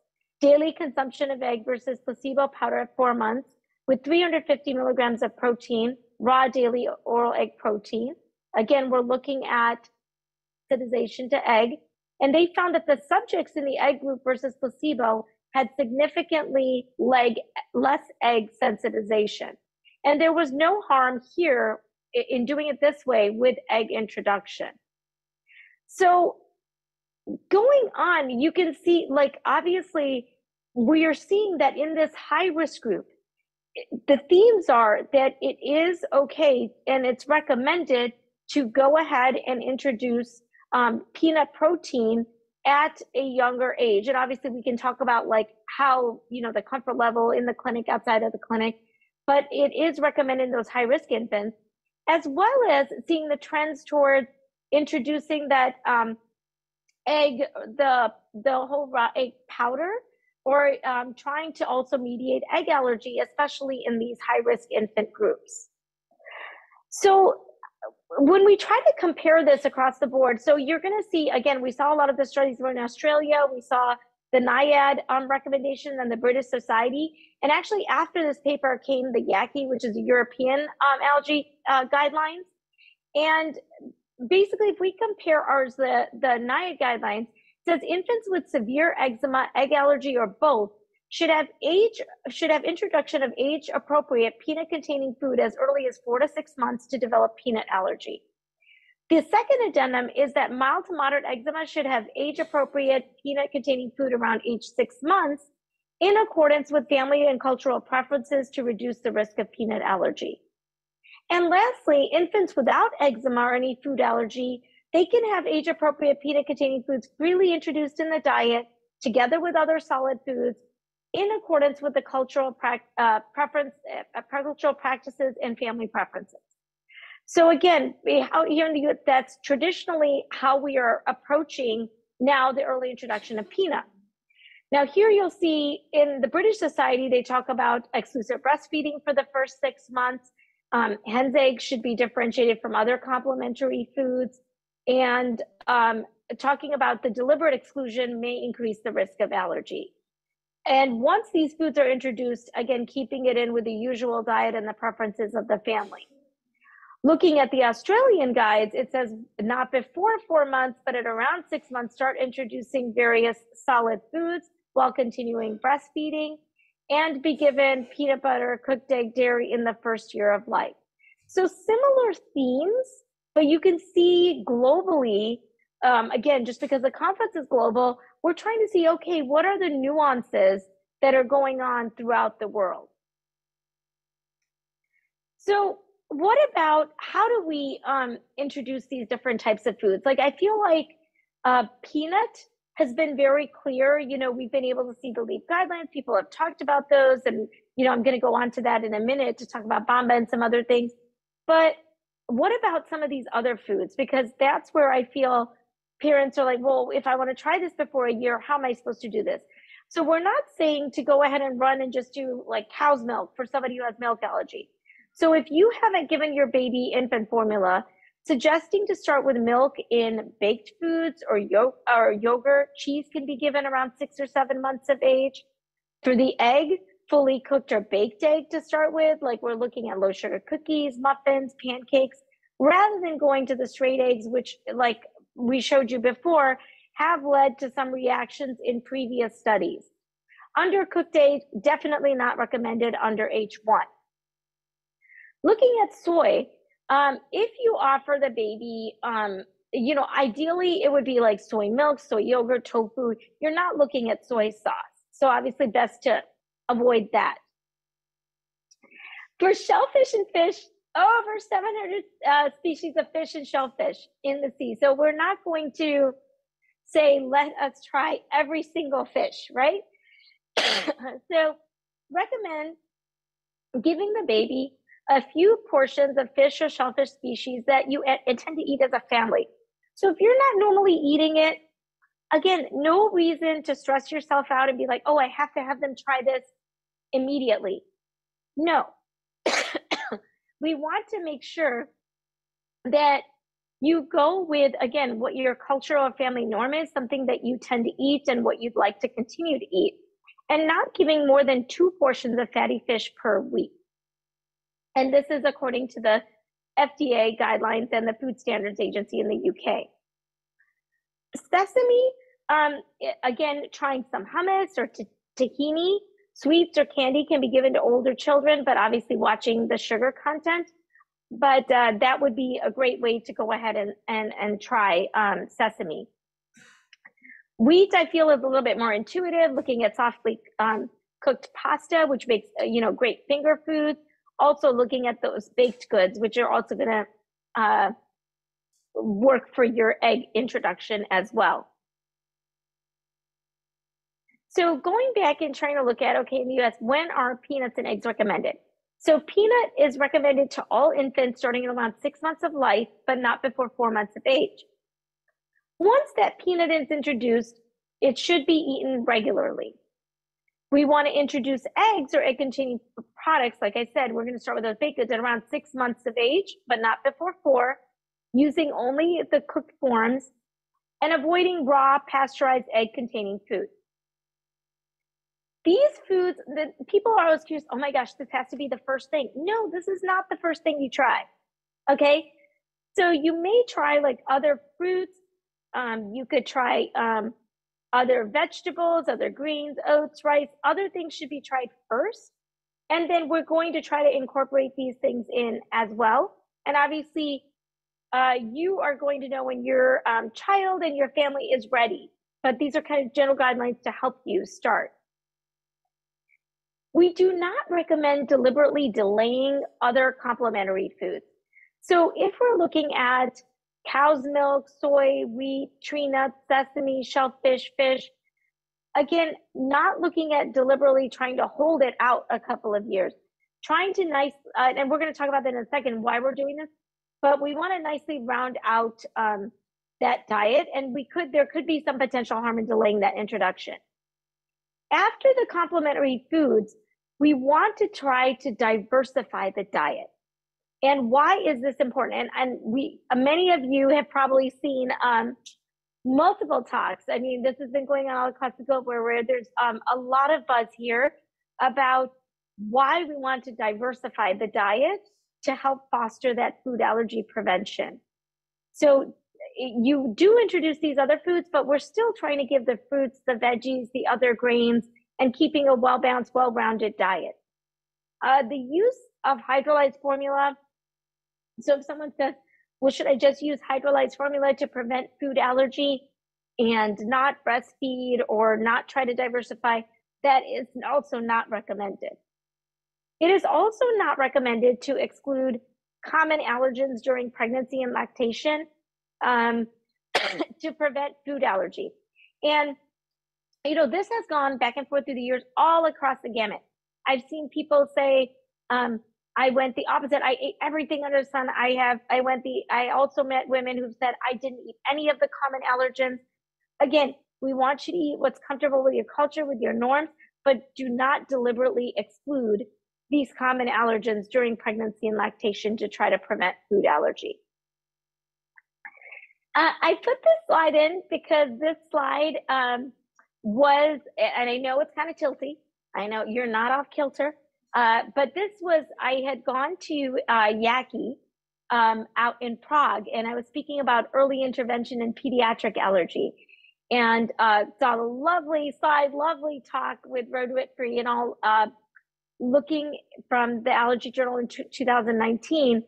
daily consumption of egg versus placebo powder at four months with 350 milligrams of protein, raw daily oral egg protein. Again, we're looking at sensitization to egg, and they found that the subjects in the egg group versus placebo had significantly leg, less egg sensitization. And there was no harm here in doing it this way with egg introduction. So going on, you can see, like, obviously, we are seeing that in this high risk group, the themes are that it is okay and it's recommended to go ahead and introduce um, peanut protein at a younger age. And obviously, we can talk about like how, you know, the comfort level in the clinic, outside of the clinic, but it is recommended those high risk infants, as well as seeing the trends towards introducing that um, egg, the, the whole raw egg powder, or um, trying to also mediate egg allergy, especially in these high risk infant groups. So when we try to compare this across the board, so you're going to see again, we saw a lot of the studies were in Australia. We saw the NIAID um, recommendation and the British Society. And actually, after this paper came the EAACI, which is the European um, allergy uh, guidelines. And basically, if we compare ours, the, the NIAID guidelines, says infants with severe eczema, egg allergy, or both should have age should have introduction of age appropriate peanut containing food as early as four to six months to develop peanut allergy. The second addendum is that mild to moderate eczema should have age appropriate peanut containing food around age six months in accordance with family and cultural preferences to reduce the risk of peanut allergy. And lastly, infants without eczema or any food allergy, they can have age appropriate peanut containing foods freely introduced in the diet together with other solid foods in accordance with the cultural uh, preference, uh, cultural practices and family preferences. So again, here in the U.S., that's traditionally how we are approaching now the early introduction of peanut. Now here you'll see in the British Society, they talk about exclusive breastfeeding for the first six months. Um, hen's eggs should be differentiated from other complementary foods. And um, talking about the deliberate exclusion may increase the risk of allergy. And once these foods are introduced, again, keeping it in with the usual diet and the preferences of the family. Looking at the Australian guides, it says not before four months, but at around six months, start introducing various solid foods while continuing breastfeeding and be given peanut butter, cooked egg, dairy in the first year of life. So similar themes, but you can see globally, um, again, just because the conference is global, we're trying to see, okay, what are the nuances that are going on throughout the world? So, what about how do we um, introduce these different types of foods? Like, I feel like uh, peanut has been very clear. You know, we've been able to see the LEAP guidelines. People have talked about those. And, you know, I'm going to go on to that in a minute to talk about Bamba and some other things. But what about some of these other foods? Because that's where I feel parents are like, well, if I want to try this before a year, how am I supposed to do this? So we're not saying to go ahead and run and just do like cow's milk for somebody who has milk allergy. So if you haven't given your baby infant formula, suggesting to start with milk in baked foods or, yo- or yogurt, cheese can be given around six or seven months of age. For the egg, fully cooked or baked egg to start with, like we're looking at low sugar cookies, muffins, pancakes, rather than going to the straight eggs, which like we showed you before, have led to some reactions in previous studies. Undercooked egg, definitely not recommended under H1. Looking at soy, um, if you offer the baby, um, you know, ideally it would be like soy milk, soy yogurt, tofu. You're not looking at soy sauce. So obviously best to avoid that. For shellfish and fish, over 700 uh, species of fish and shellfish in the sea. So we're not going to say, let us try every single fish, right? so recommend giving the baby a few portions of fish or shellfish species that you intend to eat as a family. So if you're not normally eating it, again, no reason to stress yourself out and be like, oh, I have to have them try this immediately. No. we want to make sure that you go with, again, what your cultural or family norm is, something that you tend to eat and what you'd like to continue to eat, and not giving more than two portions of fatty fish per week. And this is according to the FDA guidelines and the Food Standards Agency in the UK. Sesame, um, again, trying some hummus or tahini, sweets or candy can be given to older children, but obviously watching the sugar content. But uh, that would be a great way to go ahead and, and, and try um, sesame. Wheat, I feel, is a little bit more intuitive, looking at softly um, cooked pasta, which makes, uh, you know, great finger foods. Also looking at those baked goods, which are also going to uh, work for your egg introduction as well. So going back and trying to look at, okay, in the US, when are peanuts and eggs recommended? So peanut is recommended to all infants starting at around six months of life, but not before four months of age. Once that peanut is introduced, it should be eaten regularly. We want to introduce eggs or egg containing products. Like I said, we're going to start with those baked goods at around six months of age, but not before four, using only the cooked forms and avoiding raw pasteurized egg containing foods these foods that people are always curious oh my gosh this has to be the first thing. No this is not the first thing you try okay? So you may try like other fruits. Um, you could try um, other vegetables other greens oats rice other things should be tried first and then we're going to try to incorporate these things in as well. And obviously uh, you are going to know when your um, child and your family is ready. But these are kind of general guidelines to help you start. We do not recommend deliberately delaying other complementary foods. So if we're looking at cow's milk, soy, wheat, tree nuts, sesame, shellfish, fish, again, not looking at deliberately trying to hold it out a couple of years, trying to nice, uh, and we're going to talk about that in a second, why we're doing this, but we want to nicely round out um, that diet, and we could, there could be some potential harm in delaying that introduction. After the complementary foods, we want to try to diversify the diet. And why is this important? And, and we, many of you have probably seen um, multiple talks. I mean, this has been going on all across the globe where, where there's um, a lot of buzz here about why we want to diversify the diet to help foster that food allergy prevention. So you do introduce these other foods, but we're still trying to give the fruits, the veggies, the other grains, and keeping a well balanced, well rounded diet. Uh, the use of hydrolyzed formula. So if someone says, well, should I just use hydrolyzed formula to prevent food allergy and not breastfeed or not try to diversify? That is also not recommended. It is also not recommended to exclude common allergens during pregnancy and lactation um, to prevent food allergy. And you know, this has gone back and forth through the years all across the gamut. I've seen people say, um, I went the opposite. I ate everything under the sun. I have, I went the, I also met women who've said, I didn't eat any of the common allergens. Again, we want you to eat what's comfortable with your culture, with your norms, but do not deliberately exclude these common allergens during pregnancy and lactation to try to prevent food allergy. Uh, I put this slide in because this slide um, was, and I know it's kind of tilty. I know you're not off kilter, uh, but this was, I had gone to uh, EAACI um, out in Prague, and I was speaking about early intervention in pediatric allergy. And uh, saw a lovely slide, lovely talk with Rhoda Whitfree and all, uh, looking from the Allergy Journal in 2019,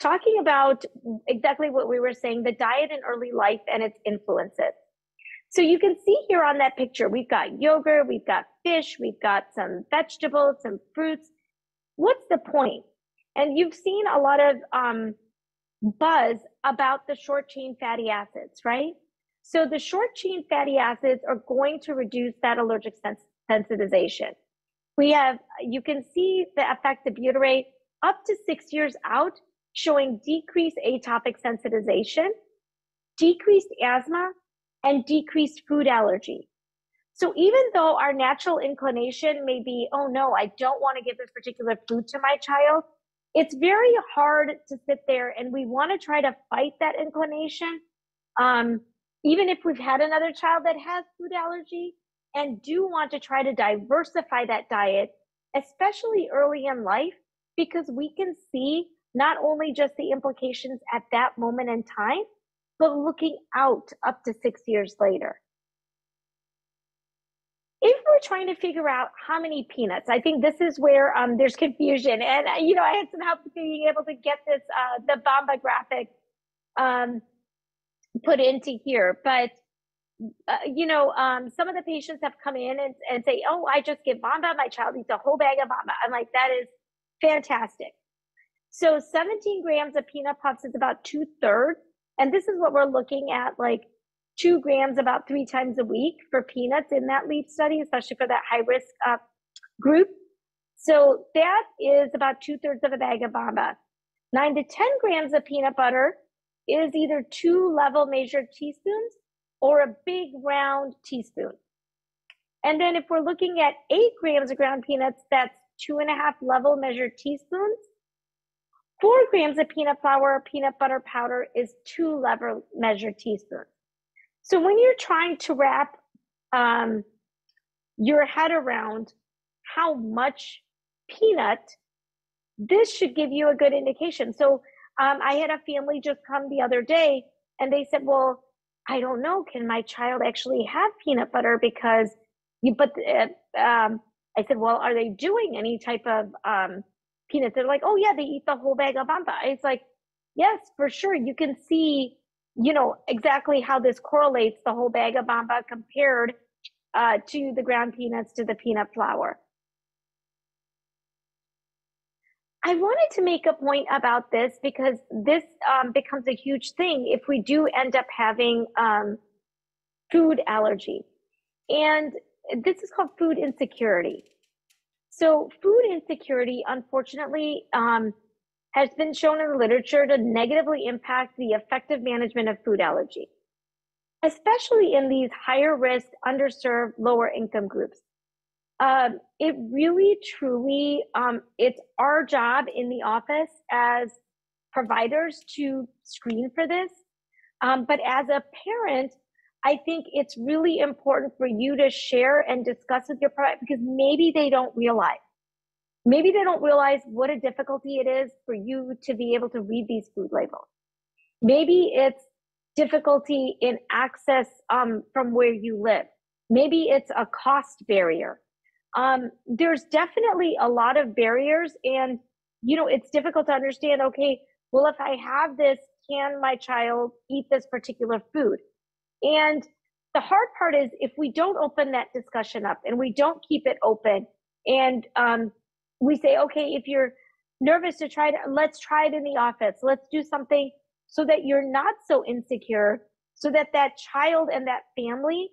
talking about exactly what we were saying the diet in early life and its influences. So you can see here on that picture, we've got yogurt, we've got fish, we've got some vegetables, some fruits. What's the point? And you've seen a lot of um, buzz about the short chain fatty acids, right? So the short chain fatty acids are going to reduce that allergic sens- sensitization. We have, you can see the effect of butyrate up to six years out, showing decreased atopic sensitization, decreased asthma, and decreased food allergy. So even though our natural inclination may be, oh no, I don't want to give this particular food to my child, it's very hard to sit there and we want to try to fight that inclination. Um, even if we've had another child that has food allergy and do want to try to diversify that diet, especially early in life, because we can see not only just the implications at that moment in time, but looking out up to six years later. We're trying to figure out how many peanuts, I think this is where um, there's confusion. And, uh, you know, I had some help being able to get this, uh, the Bamba graphic um, put into here. But, uh, you know, um, some of the patients have come in and, and say, oh, I just give Bamba. My child eats a whole bag of Bamba. I'm like, that is fantastic. So 17 grams of peanut puffs is about two thirds. And this is what we're looking at, like two grams about three times a week for peanuts in that LEAP study, especially for that high risk uh, group. So that is about two thirds of a bag of Bamba. Nine to 10 grams of peanut butter is either two level measured teaspoons or a big round teaspoon. And then if we're looking at eight grams of ground peanuts, that's two and a half level measured teaspoons. Four grams of peanut flour or peanut butter powder is two level measured teaspoons. So when you're trying to wrap um, your head around how much peanut, this should give you a good indication. So um, I had a family just come the other day and they said, well, I don't know, can my child actually have peanut butter because you, but uh, um, I said, well, are they doing any type of um, peanuts? They're like, oh yeah, they eat the whole bag of bamba. It's like, yes, for sure. You can see, you know, exactly how this correlates the whole bag of bamba compared uh, to the ground peanuts to the peanut flour. I wanted to make a point about this because this um, becomes a huge thing if we do end up having um, food allergy. And this is called food insecurity. So, food insecurity, unfortunately, um, has been shown in the literature to negatively impact the effective management of food allergy, especially in these higher risk, underserved, lower income groups. Um, it really, truly, um, it's our job in the office as providers to screen for this. Um, but as a parent, I think it's really important for you to share and discuss with your provider because maybe they don't realize. Maybe they don't realize what a difficulty it is for you to be able to read these food labels. Maybe it's difficulty in access um, from where you live. Maybe it's a cost barrier. Um, there's definitely a lot of barriers, and you know it's difficult to understand. Okay, well, if I have this, can my child eat this particular food? And the hard part is if we don't open that discussion up and we don't keep it open and um, we say, okay, if you're nervous to try it, let's try it in the office. Let's do something so that you're not so insecure, so that that child and that family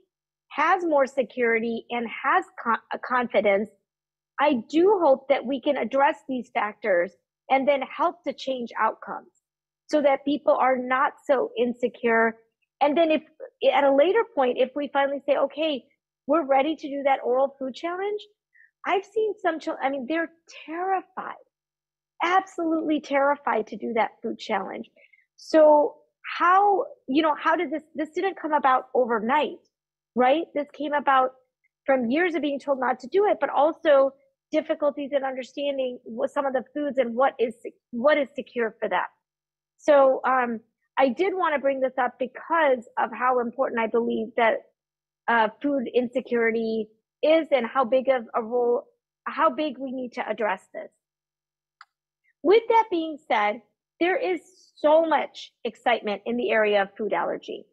has more security and has con- confidence. I do hope that we can address these factors and then help to change outcomes so that people are not so insecure and then if at a later point, if we finally say, okay, we're ready to do that oral food challenge, I've seen some children, I mean, they're terrified, absolutely terrified to do that food challenge. So how, you know, how did this, this didn't come about overnight, right? This came about from years of being told not to do it, but also difficulties in understanding what some of the foods and what is, what is secure for them. So, um, I did want to bring this up because of how important I believe that uh, food insecurity is and how big of a role, how big we need to address this. With that being said, there is so much excitement in the area of food allergy.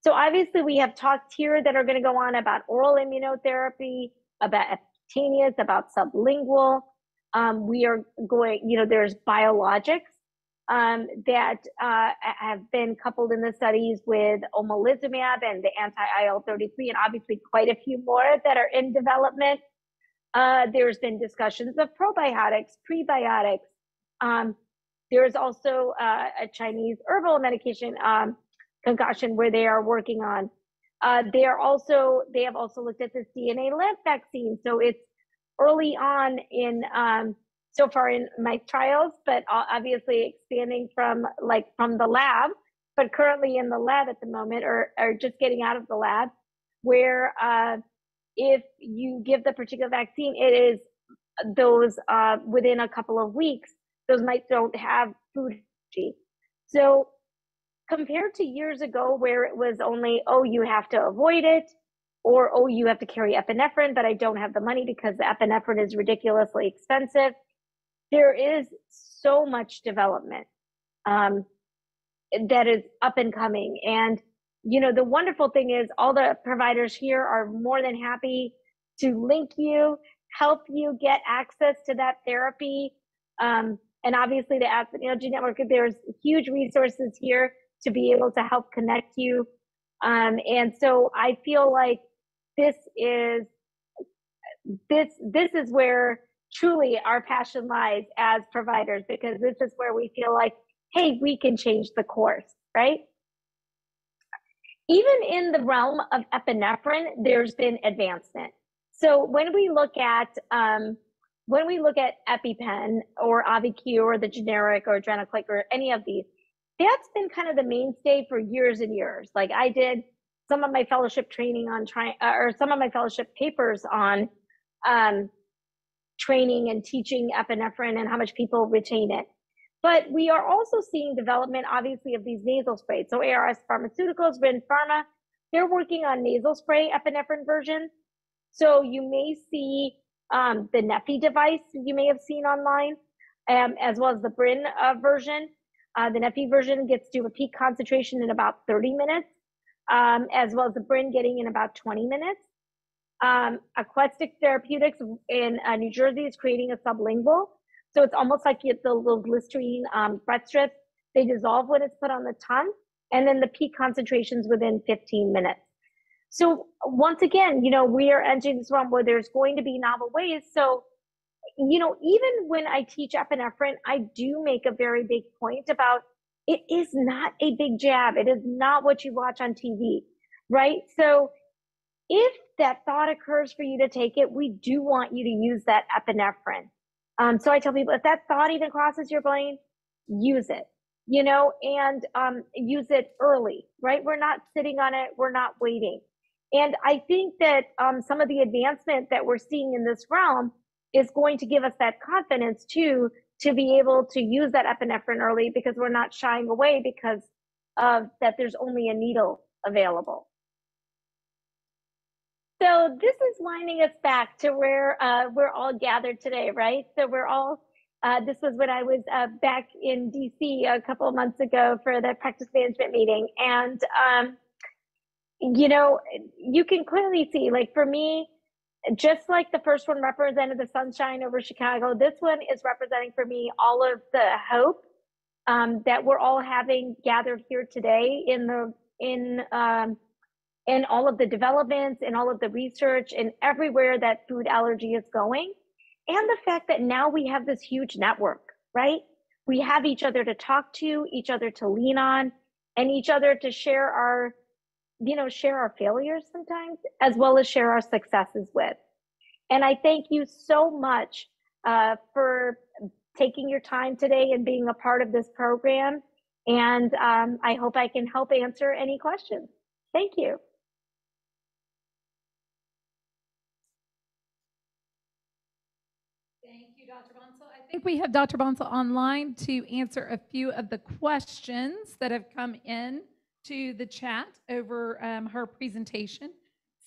So obviously we have talks here that are going to go on about oral immunotherapy, about cutaneous, about sublingual. Um, we are going, you know, there's biologics um, that uh, have been coupled in the studies with omalizumab and the anti-IL-33, and obviously quite a few more that are in development. Uh, there's been discussions of probiotics, prebiotics. Um, there's also uh, a Chinese herbal medication um, concoction where they are working on. uh, they are also they have also looked at this DNA left vaccine. So it's early on in um, so far in my trials, but obviously expanding from like from the lab, but currently in the lab at the moment, or or just getting out of the lab, where uh, if you give the particular vaccine, it is those uh, within a couple of weeks, those mites don't have food. So compared to years ago where it was only, oh, you have to avoid it, or oh, you have to carry epinephrine, but I don't have the money because the epinephrine is ridiculously expensive. There is so much development um, that is up and coming. And, you know, the wonderful thing is all the providers here are more than happy to link you, help you get access to that therapy. Um, and obviously the Aspen Energy Network, there's huge resources here to be able to help connect you. Um, and so I feel like this is this this is where truly our passion lies as providers because this is where we feel like hey we can change the course right even in the realm of epinephrine there's been advancement so when we look at um, when we look at EpiPen or Auvi-Q or the generic or Adrenaclick or any of these, that's been kind of the mainstay for years and years. Like I did some of my fellowship training on trying, uh, or some of my fellowship papers on um, training and teaching epinephrine and how much people retain it. But we are also seeing development, obviously, of these nasal sprays. So ARS Pharmaceuticals, Bryn Pharma, they're working on nasal spray epinephrine versions. So you may see um, the Neffy device you may have seen online, um, as well as the Bryn uh, version. Uh, the Neffy version gets to a peak concentration in about 30 minutes, um, as well as the Bryn getting in about 20 minutes. Um, Aquestive Therapeutics in uh, New Jersey is creating a sublingual. So it's almost like you the little glycerine um, breath strips. They dissolve when it's put on the tongue, and then the peak concentrations within 15 minutes. So once again, you know, we are entering this realm where there's going to be novel ways. So, you know, even when I teach epinephrine, I do make a very big point about it is not a big jab. It is not what you watch on TV, right? So if that thought occurs for you to take it, we do want you to use that epinephrine. Um, so I tell people if that thought even crosses your brain, use it, you know, and um, use it early, right? We're not sitting on it, we're not waiting. And I think that um, some of the advancement that we're seeing in this realm is going to give us that confidence too to be able to use that epinephrine early because we're not shying away because of that there's only a needle available. So this is winding us back to where uh, we're all gathered today, right? So we're all. Uh, this was when I was uh, back in DC a couple of months ago for the practice management meeting, and um, you know, you can clearly see, like for me, just like the first one represented the sunshine over Chicago, this one is representing for me all of the hope um, that we're all having gathered here today in the in um, in all of the developments, in all of the research, and everywhere that food allergy is going, and the fact that now we have this huge network, right? We have each other to talk to, each other to lean on, and each other to share our you know, share our failures sometimes as well as share our successes with. And I thank you so much uh, for taking your time today and being a part of this program. And um, I hope I can help answer any questions. Thank you. Thank you, Dr. Bansal. I think we have Dr. Bansal online to answer a few of the questions that have come in to the chat over um, her presentation.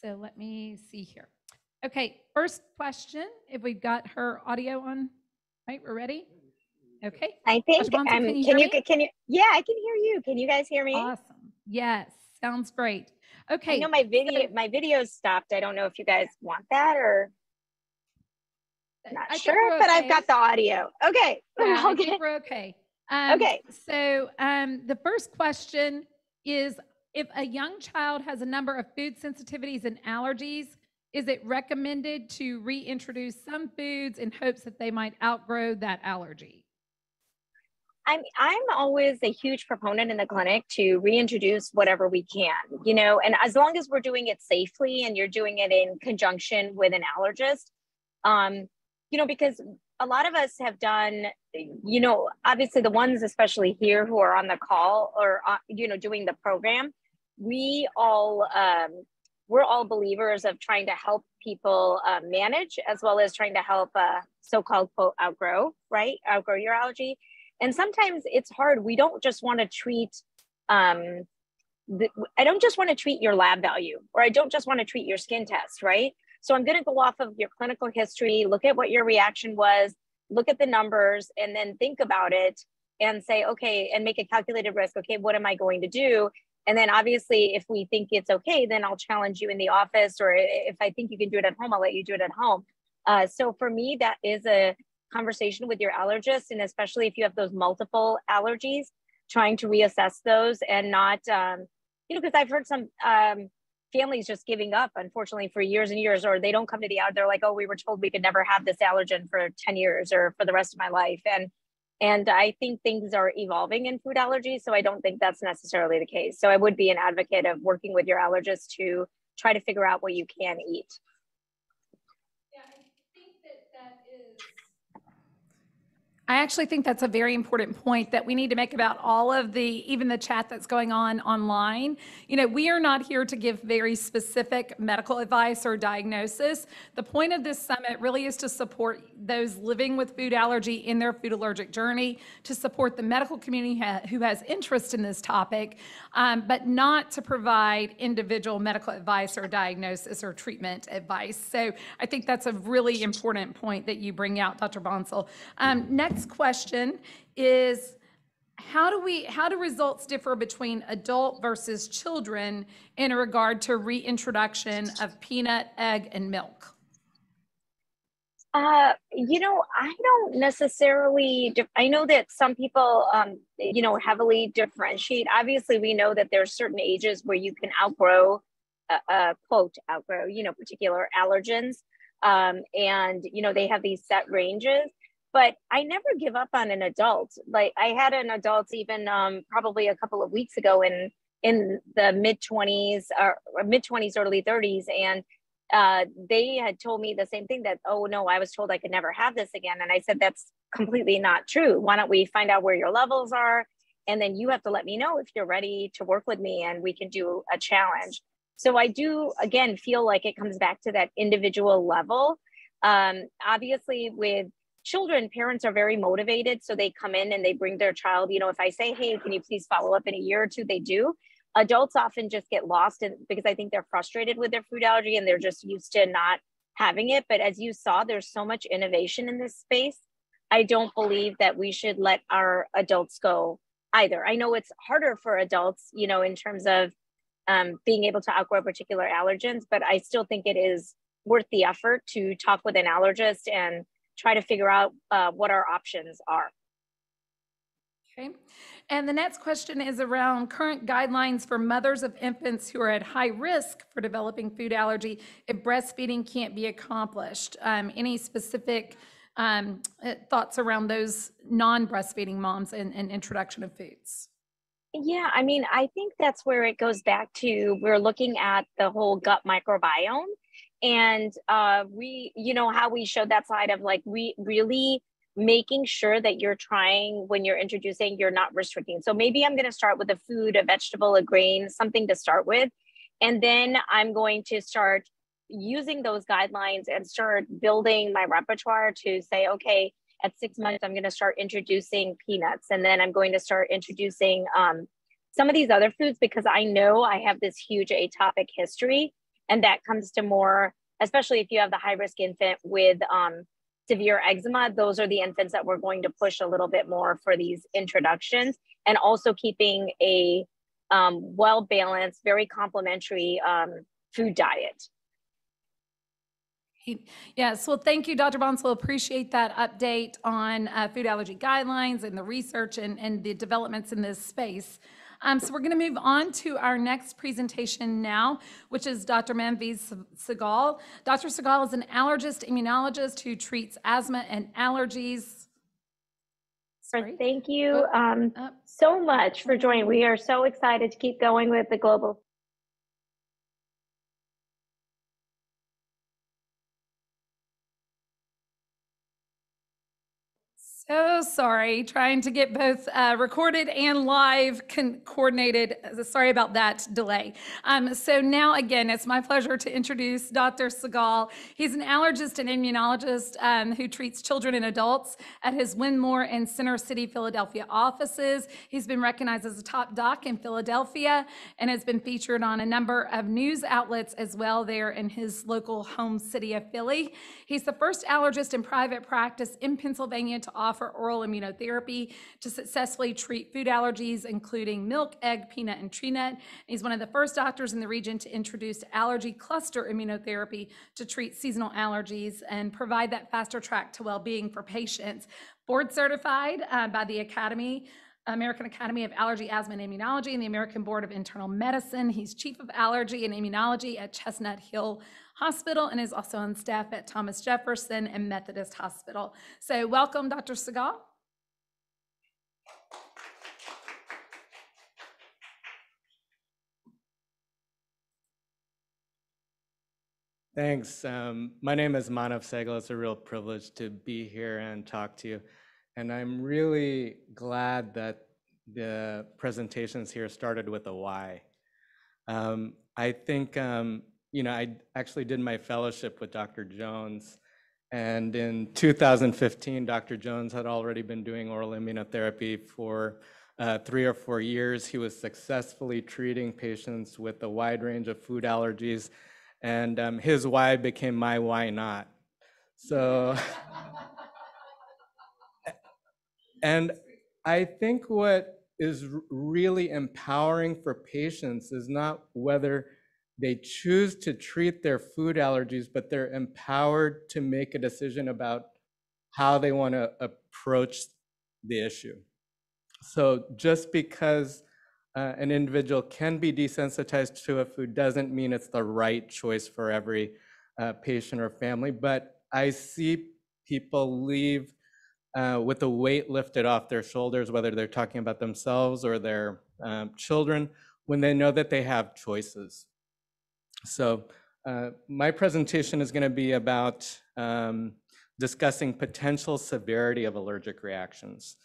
So let me see here. Okay, first question, if we've got her audio on, right, we're ready? Okay, I think. Bansal, um, can you can you, can you, yeah, I can hear you. Can you guys hear me? awesome. Yes, sounds great. I Okay. know my video, my video stopped. I don't know if you guys want that or not I sure, but I've got the audio. Okay. Yeah, I Okay. think we're okay. Um, Okay. So um, the first question is, if a young child has a number of food sensitivities and allergies, is it recommended to reintroduce some foods in hopes that they might outgrow that allergy? I'm I'm always a huge proponent in the clinic to reintroduce whatever we can, you know, and as long as we're doing it safely and you're doing it in conjunction with an allergist, um, you know, because a lot of us have done, you know, obviously the ones especially here who are on the call or uh, you know doing the program, we all um, we're all believers of trying to help people uh, manage as well as trying to help uh, so-called quote outgrow, right? Outgrow your allergy and sometimes it's hard. We don't just want to treat um the, i don't just want to treat your lab value or i don't just want to treat your skin test right so i'm going to go off of your clinical history look at what your reaction was look at the numbers and then think about it and say okay and make a calculated risk. Okay what am i going to do? And then obviously if we think it's okay then i'll challenge you in the office or if i think you can do it at home i'll let you do it at home. Uh, so for me that is a conversation with your allergist and especially if you have those multiple allergies trying to reassess those and not um, you know because i've heard some um, families just giving up unfortunately for years and years or they don't come to the out they're like oh we were told we could never have this allergen for 10 years or for the rest of my life. And and i think things are evolving in food allergies so i don't think that's necessarily the case. So i would be an advocate of working with your allergist to try to figure out what you can eat Yeah, I think that that is. I actually think that's a very important point that we need to make about all of the, even the chat that's going on online. You know, we are not here to give very specific medical advice or diagnosis. The point of this summit really is to support those living with food allergy in their food allergic journey, to support the medical community ha- who has interest in this topic, um, but not to provide individual medical advice or diagnosis or treatment advice. So I think that's a really important point that you bring out, Dr. Bansal. Um, next question is how do we how do results differ between adult versus children in regard to reintroduction of peanut, egg, and milk? Uh, you know, I don't necessarily. I know that some people, um, you know, heavily differentiate. Obviously, we know that there are certain ages where you can outgrow, uh, uh, quote, outgrow, you know, particular allergens, um, and you know they have these set ranges. But I never give up on an adult. Like I had an adult even um, probably a couple of weeks ago in in the mid twenties or mid twenties, early thirties, and uh, they had told me the same thing that, oh no, I was told I could never have this again. And I said, that's completely not true. Why don't we find out where your levels are? And then you have to let me know if you're ready to work with me and we can do a challenge. So I do, again, feel like it comes back to that individual level. Um, obviously, with children, parents are very motivated. So they come in and they bring their child. You know, if I say, hey, can you please follow up in a year or two, they do adults often just get lost in because I think they're frustrated with their food allergy and they're just used to not having it. But as you saw, there's so much innovation in this space. I don't believe that we should let our adults go either. I know it's harder for adults, you know, in terms of um, being able to outgrow particular allergens, but I still think it is worth the effort to talk with an allergist and try to figure out uh, what our options are. Okay. And the next question is around current guidelines for mothers of infants who are at high risk for developing food allergy if breastfeeding can't be accomplished. Um, any specific um, uh, thoughts around those non-breastfeeding moms and, and introduction of foods? Yeah, I mean, I think that's where it goes back to we're looking at the whole gut microbiome and uh, we, you know, how we showed that slide of like we really making sure that you're trying when you're introducing, you're not restricting. So maybe I'm going to start with a food, a vegetable, a grain, something to start with. And then I'm going to start using those guidelines and start building my repertoire to say, okay, at six months, I'm going to start introducing peanuts. And then I'm going to start introducing um, some of these other foods because I know I have this huge atopic history. And that comes to more, especially if you have the high risk infant with um, severe eczema, those are the infants that we're going to push a little bit more for these introductions and also keeping a um, well balanced, very complementary um, food diet. Yes, well, thank you, Dr. Bansal. Appreciate that update on uh, food allergy guidelines and the research and, and the developments in this space. Um, so we're going to move on to our next presentation now, which is Dr. Manveez Segal. Dr. Segal is an allergist immunologist who treats asthma and allergies. Sorry. thank you Oh. um, Uh, so much for joining. We are so excited to keep going with the global So sorry, trying to get both uh, recorded and live coordinated. Uh, Sorry about that delay. Um, so now again, it's my pleasure to introduce Dr. Segal. He's an allergist and immunologist um, who treats children and adults at his Wynnewood and Center City, Philadelphia offices. He's been recognized as a top doc in Philadelphia and has been featured on a number of news outlets as well there in his local home city of Philly. He's the first allergist in private practice in Pennsylvania to offer oral immunotherapy to successfully treat food allergies, including milk, egg, peanut, and tree nut. He's one of the first doctors in the region to introduce allergy cluster immunotherapy to treat seasonal allergies and provide that faster track to well-being for patients. Board certified uh, by the Academy American Academy of Allergy, Asthma, and Immunology, and the American Board of Internal Medicine. He's Chief of Allergy and Immunology at Chestnut Hill Hospital and is also on staff at Thomas Jefferson and Methodist Hospital. So welcome, Dr. Segal. Thanks. Um, my name is Manav Segal. It's a real privilege to be here and talk to you. And I'm really glad that the presentations here started with a why. Um, I think, um, you know, I actually did my fellowship with Dr. Jones. And in 2015, Dr. Jones had already been doing oral immunotherapy for uh, three or four years. He was successfully treating patients with a wide range of food allergies and um, his why became my why not. So, and I think what is really empowering for patients is not whether they choose to treat their food allergies, but they're empowered to make a decision about how they want to approach the issue. So just because uh, an individual can be desensitized to a food doesn't mean it's the right choice for every uh, patient or family. But I see people leave uh, with a weight lifted off their shoulders, whether they're talking about themselves or their um, children, when they know that they have choices. So uh, my presentation is going to be about um, discussing potential severity of allergic reactions.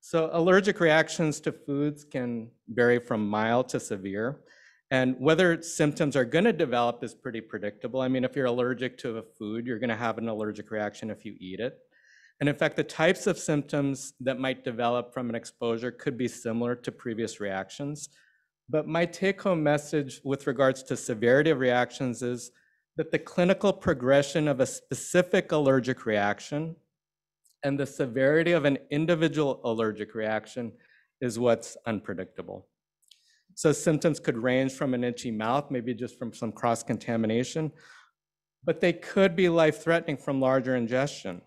So allergic reactions to foods can vary from mild to severe. And whether symptoms are going to develop is pretty predictable. I mean, if you're allergic to a food, you're going to have an allergic reaction if you eat it. And in fact, the types of symptoms that might develop from an exposure could be similar to previous reactions. But my take home message with regards to severity of reactions is that the clinical progression of a specific allergic reaction and the severity of an individual allergic reaction is what's unpredictable. So symptoms could range from an itchy mouth, maybe just from some cross contamination, but they could be life threatening from larger ingestion.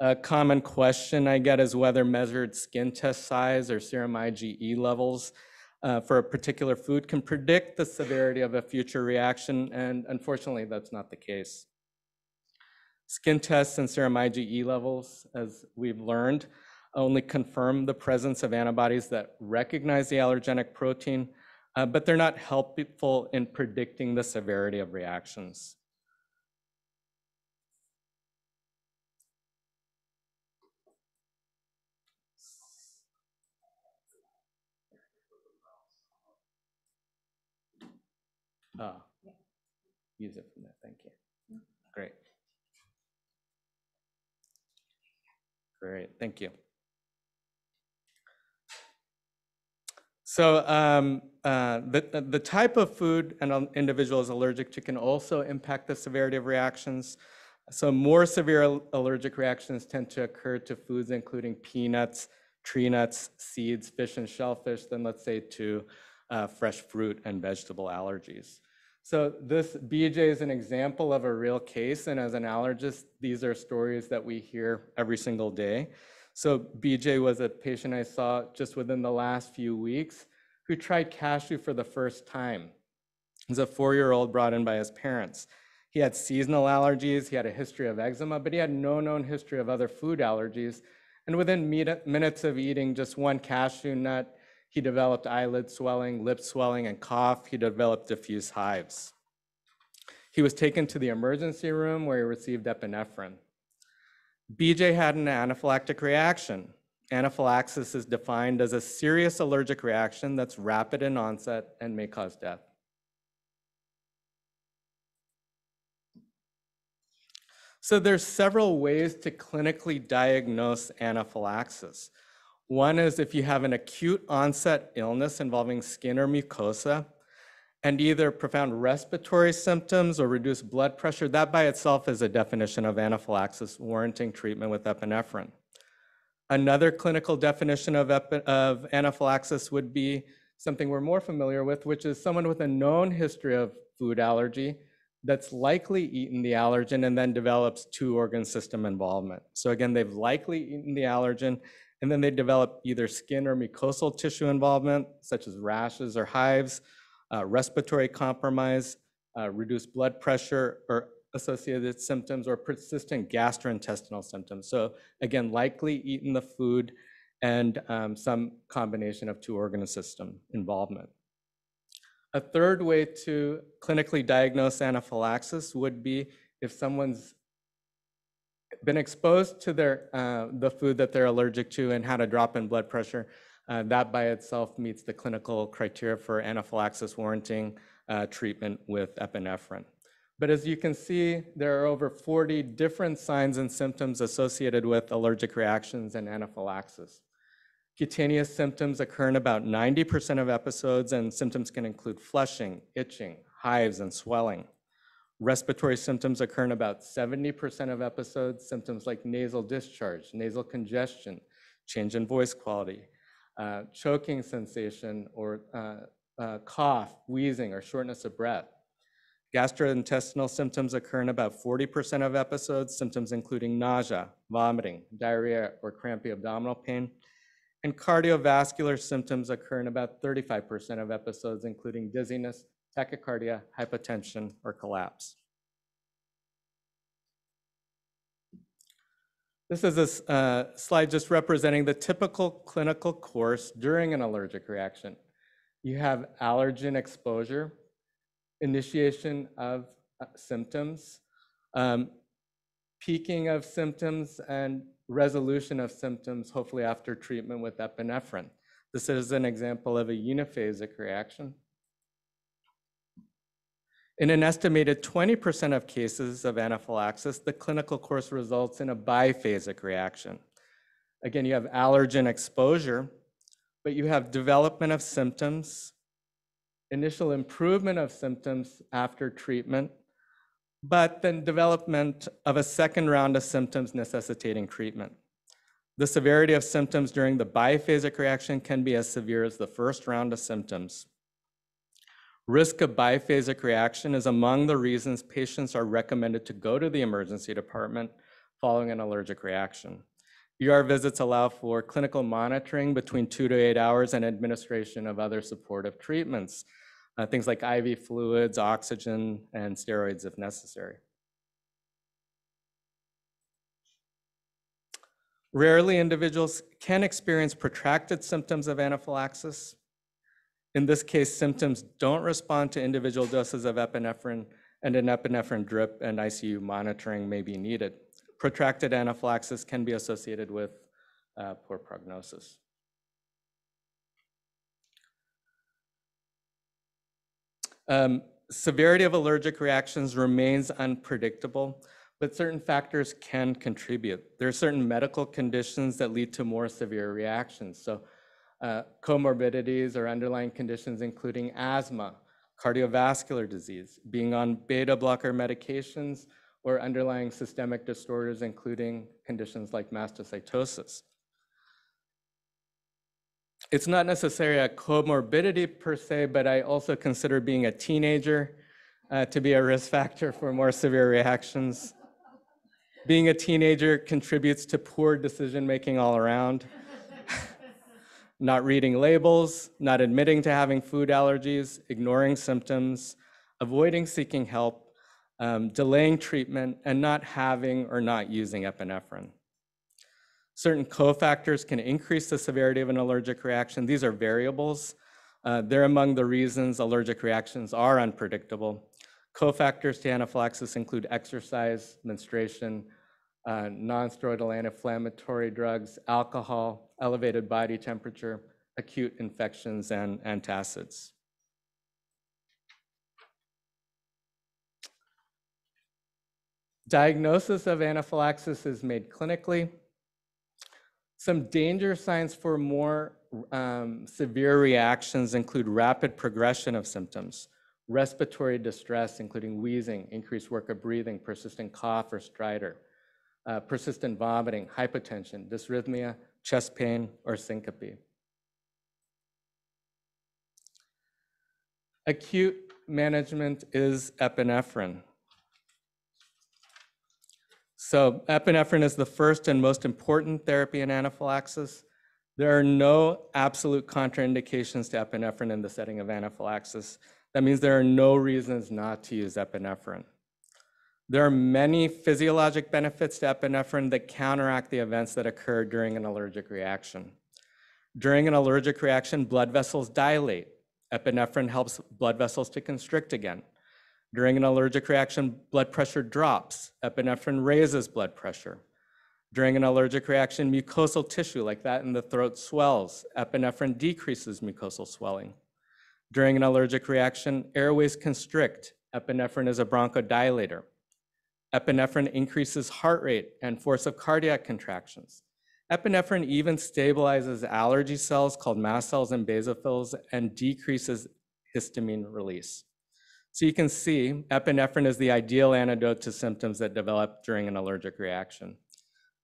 A common question I get is whether measured skin test size or serum IgE levels uh, for a particular food can predict the severity of a future reaction, and unfortunately, that's not the case. Skin tests and serum IgE levels, as we've learned, only confirm the presence of antibodies that recognize the allergenic protein, uh, but they're not helpful in predicting the severity of reactions. Oh, use it from there, thank you. Great. Great, thank you. So um, uh, the, the type of food an individual is allergic to can also impact the severity of reactions. So more severe allergic reactions tend to occur to foods including peanuts, tree nuts, seeds, fish and shellfish than let's say to uh, fresh fruit and vegetable allergies. So this BJ is an example of a real case, and as an allergist, these are stories that we hear every single day. So BJ was a patient I saw just within the last few weeks who tried cashew for the first time. He's a four-year-old brought in by his parents. He had seasonal allergies, he had a history of eczema, but he had no known history of other food allergies. And within minutes of eating just one cashew nut, he developed eyelid swelling, lip swelling, and cough. He developed diffuse hives. He was taken to the emergency room where he received epinephrine. BJ had an anaphylactic reaction. Anaphylaxis is defined as a serious allergic reaction that's rapid in onset and may cause death. So there's several ways to clinically diagnose anaphylaxis. One is if you have an acute onset illness involving skin or mucosa and either profound respiratory symptoms or reduced blood pressure, that by itself is a definition of anaphylaxis warranting treatment with epinephrine. Another clinical definition of, of anaphylaxis would be something we're more familiar with, which is someone with a known history of food allergy that's likely eaten the allergen and then develops two organ system involvement. So again, they've likely eaten the allergen and then they develop either skin or mucosal tissue involvement, such as rashes or hives, uh, respiratory compromise, uh, reduced blood pressure or associated symptoms, or persistent gastrointestinal symptoms. So again, likely eaten the food and um, some combination of two organ system involvement. A third way to clinically diagnose anaphylaxis would be if someone's been exposed to their, uh, the food that they're allergic to and had a drop in blood pressure. Uh, that by itself meets the clinical criteria for anaphylaxis warranting uh, treatment with epinephrine. But as you can see, there are over 40 different signs and symptoms associated with allergic reactions and anaphylaxis. Cutaneous symptoms occur in about 90% of episodes, and symptoms can include flushing, itching, hives, and swelling. Respiratory symptoms occur in about 70% of episodes, symptoms like nasal discharge, nasal congestion, change in voice quality, uh, choking sensation, or uh, uh, cough, wheezing, or shortness of breath. Gastrointestinal symptoms occur in about 40% of episodes, symptoms including nausea, vomiting, diarrhea, or crampy abdominal pain. And cardiovascular symptoms occur in about 35% of episodes, including dizziness, tachycardia, hypotension, or collapse. This is a uh, slide just representing the typical clinical course during an allergic reaction. You have allergen exposure, initiation of uh, symptoms, um, peaking of symptoms, and resolution of symptoms, hopefully after treatment with epinephrine. This is an example of a uniphasic reaction. In an estimated 20% of cases of anaphylaxis, the clinical course results in a biphasic reaction. Again, you have allergen exposure, but you have development of symptoms, initial improvement of symptoms after treatment, but then development of a second round of symptoms necessitating treatment. The severity of symptoms during the biphasic reaction can be as severe as the first round of symptoms. Risk of biphasic reaction is among the reasons patients are recommended to go to the emergency department following an allergic reaction. ER visits allow for clinical monitoring between two to eight hours and administration of other supportive treatments, uh, things like IV fluids, oxygen, and steroids if necessary. Rarely, individuals can experience protracted symptoms of anaphylaxis. In this case, symptoms don't respond to individual doses of epinephrine, and an epinephrine drip and ICU monitoring may be needed. Protracted anaphylaxis can be associated with uh, poor prognosis. Um, severity of allergic reactions remains unpredictable, but certain factors can contribute. There are certain medical conditions that lead to more severe reactions. So uh, comorbidities or underlying conditions including asthma, cardiovascular disease, being on beta blocker medications, or underlying systemic disorders, including conditions like mastocytosis. It's not necessarily a comorbidity per se, but I also consider being a teenager uh, to be a risk factor for more severe reactions. Being a teenager contributes to poor decision making all around. Not reading labels, not admitting to having food allergies, ignoring symptoms, avoiding seeking help, um, delaying treatment, and not having or not using epinephrine. Certain cofactors can increase the severity of an allergic reaction. These are variables. Uh, They're among the reasons allergic reactions are unpredictable. Cofactors to anaphylaxis include exercise, menstruation, uh, nonsteroidal anti-inflammatory drugs, alcohol, elevated body temperature, acute infections, and antacids. Diagnosis of anaphylaxis is made clinically. Some danger signs for more um, severe reactions include rapid progression of symptoms, respiratory distress, including wheezing, increased work of breathing, persistent cough or stridor, uh, persistent vomiting, hypotension, dysrhythmia, chest pain, or syncope. Acute management is epinephrine. So epinephrine is the first and most important therapy in anaphylaxis. There are no absolute contraindications to epinephrine in the setting of anaphylaxis. That means there are no reasons not to use epinephrine. There are many physiologic benefits to epinephrine that counteract the events that occur during an allergic reaction. During an allergic reaction, blood vessels dilate. Epinephrine helps blood vessels to constrict again. During an allergic reaction, blood pressure drops. Epinephrine raises blood pressure. During an allergic reaction, mucosal tissue like that in the throat swells. Epinephrine decreases mucosal swelling. During an allergic reaction, airways constrict. Epinephrine is a bronchodilator. Epinephrine increases heart rate and force of cardiac contractions. Epinephrine even stabilizes allergy cells called mast cells and basophils and decreases histamine release. So you can see epinephrine is the ideal antidote to symptoms that develop during an allergic reaction.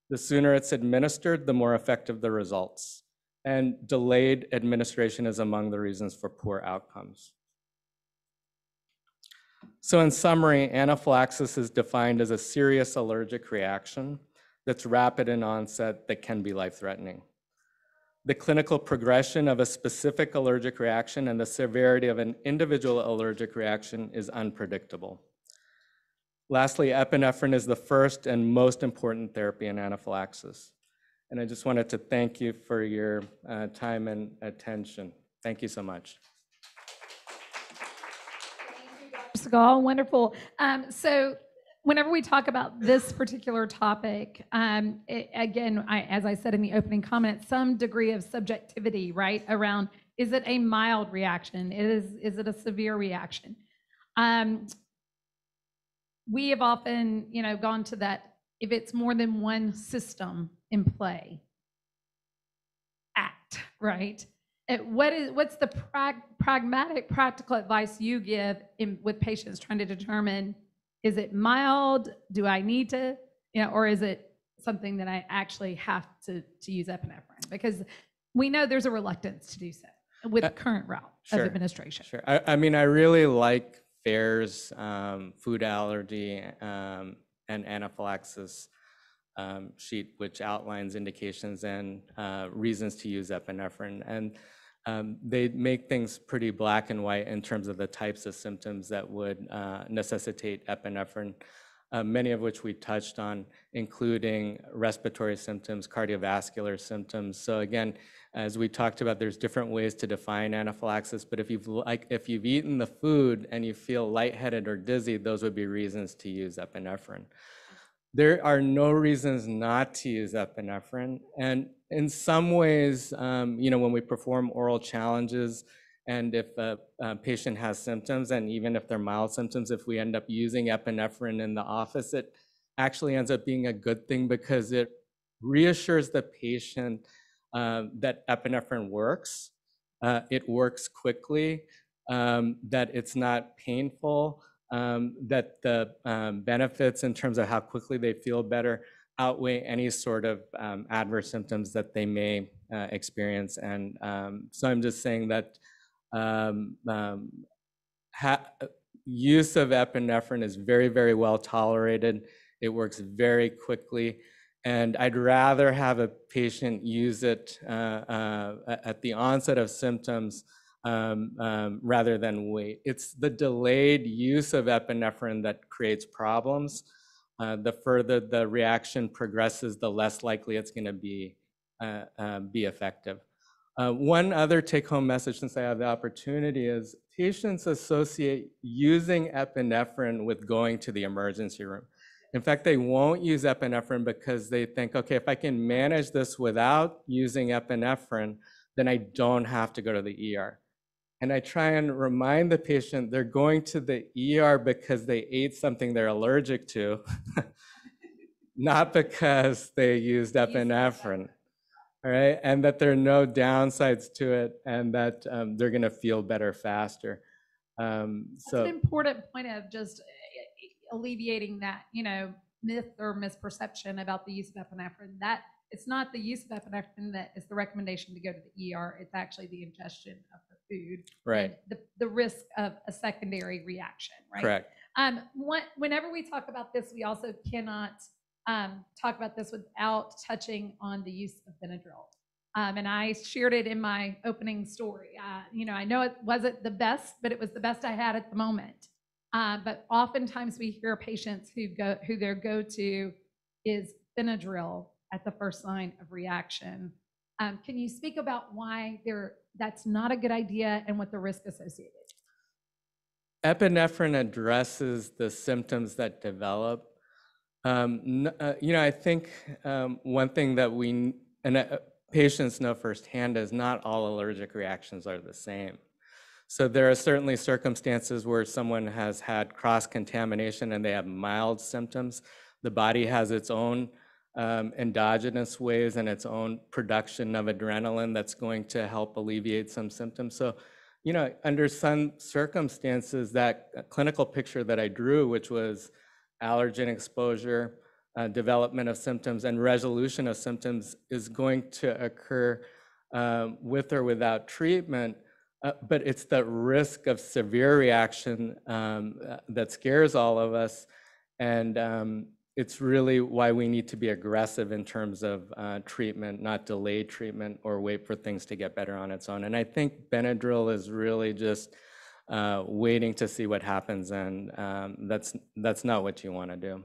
The sooner it's administered, the more effective the results. And delayed administration is among the reasons for poor outcomes. So in summary, anaphylaxis is defined as a serious allergic reaction that's rapid in onset that can be life-threatening. The clinical progression of a specific allergic reaction and the severity of an individual allergic reaction is unpredictable. Lastly, epinephrine is the first and most important therapy in anaphylaxis. And I just wanted to thank you for your uh, time and attention. Thank you so much. Segal, wonderful. Um, so whenever we talk about this particular topic, um, it, again, I, as I said in the opening comment, some degree of subjectivity, right, around is it a mild reaction? Is, is it a severe reaction? Um, we have often, you know, gone to that, if it's more than one system in play, act, right? What is, what's the prag- pragmatic, practical advice you give in, with patients trying to determine, is it mild? Do I need to, you know, or is it something that I actually have to, to use epinephrine? Because we know there's a reluctance to do so with Uh, current route of administration. Sure. I, I mean, I really like FARE's um, food allergy um, and anaphylaxis um, sheet, which outlines indications and uh, reasons to use epinephrine. And um, they make things pretty black and white in terms of the types of symptoms that would uh, necessitate epinephrine, uh, many of which we touched on, including respiratory symptoms, cardiovascular symptoms. So again, as we talked about, there's different ways to define anaphylaxis, but if you've like if you've eaten the food and you feel lightheaded or dizzy, those would be reasons to use epinephrine. There are no reasons not to use epinephrine, and in some ways, um, you know, when we perform oral challenges, and if a, a patient has symptoms, and even if they're mild symptoms, if we end up using epinephrine in the office, it actually ends up being a good thing because it reassures the patient uh, that epinephrine works, uh, it works quickly, um, that it's not painful, um, that the um, benefits in terms of how quickly they feel better outweigh any sort of um, adverse symptoms that they may uh, experience. And um, so I'm just saying that um, um, use of epinephrine is very, very well tolerated. It works very quickly. And I'd rather have a patient use it uh, uh, at the onset of symptoms um, um, rather than wait. It's the delayed use of epinephrine that creates problems. Uh, the further the reaction progresses, the less likely it's going to be uh, uh, be effective. Uh, one other take-home message, since I have the opportunity, is patients associate using epinephrine with going to the emergency room. In fact, they won't use epinephrine because they think, okay, if I can manage this without using epinephrine, then I don't have to go to the ER. And I try and remind the patient they're going to the ER because they ate something they're allergic to, not because they used epinephrine. All right, and that there are no downsides to it, and that um, they're going to feel better faster. Um, That's so an important point of just uh, alleviating that, you know, myth or misperception about the use of epinephrine. That it's not the use of epinephrine that is the recommendation to go to the ER. It's actually the ingestion of food. right, The, the risk of a secondary reaction, right? correct. Um, what, whenever we talk about this, we also cannot um, talk about this without touching on the use of Benadryl. Um, and I shared it in my opening story. Uh, you know, I know it wasn't the best, but it was the best I had at the moment. Uh, but oftentimes we hear patients who go who their go-to is Benadryl at the first sign of reaction. Um, can you speak about why there that's not a good idea and what the risk associated? Epinephrine addresses the symptoms that develop. Um, uh, you know, I think um, one thing that we and uh, patients know firsthand is not all allergic reactions are the same. So there are certainly circumstances where someone has had cross contamination and they have mild symptoms. The body has its own um, endogenous ways and its own production of adrenaline that's going to help alleviate some symptoms. So you know, under some circumstances, that uh, clinical picture that I drew, which was allergen exposure, uh, development of symptoms, and resolution of symptoms, is going to occur um, with or without treatment. Uh, but it's the risk of severe reaction um, uh, that scares all of us. And um, it's really why we need to be aggressive in terms of uh, treatment, not delay treatment or wait for things to get better on its own. And I think Benadryl is really just uh, waiting to see what happens, and um, that's that's not what you want to do.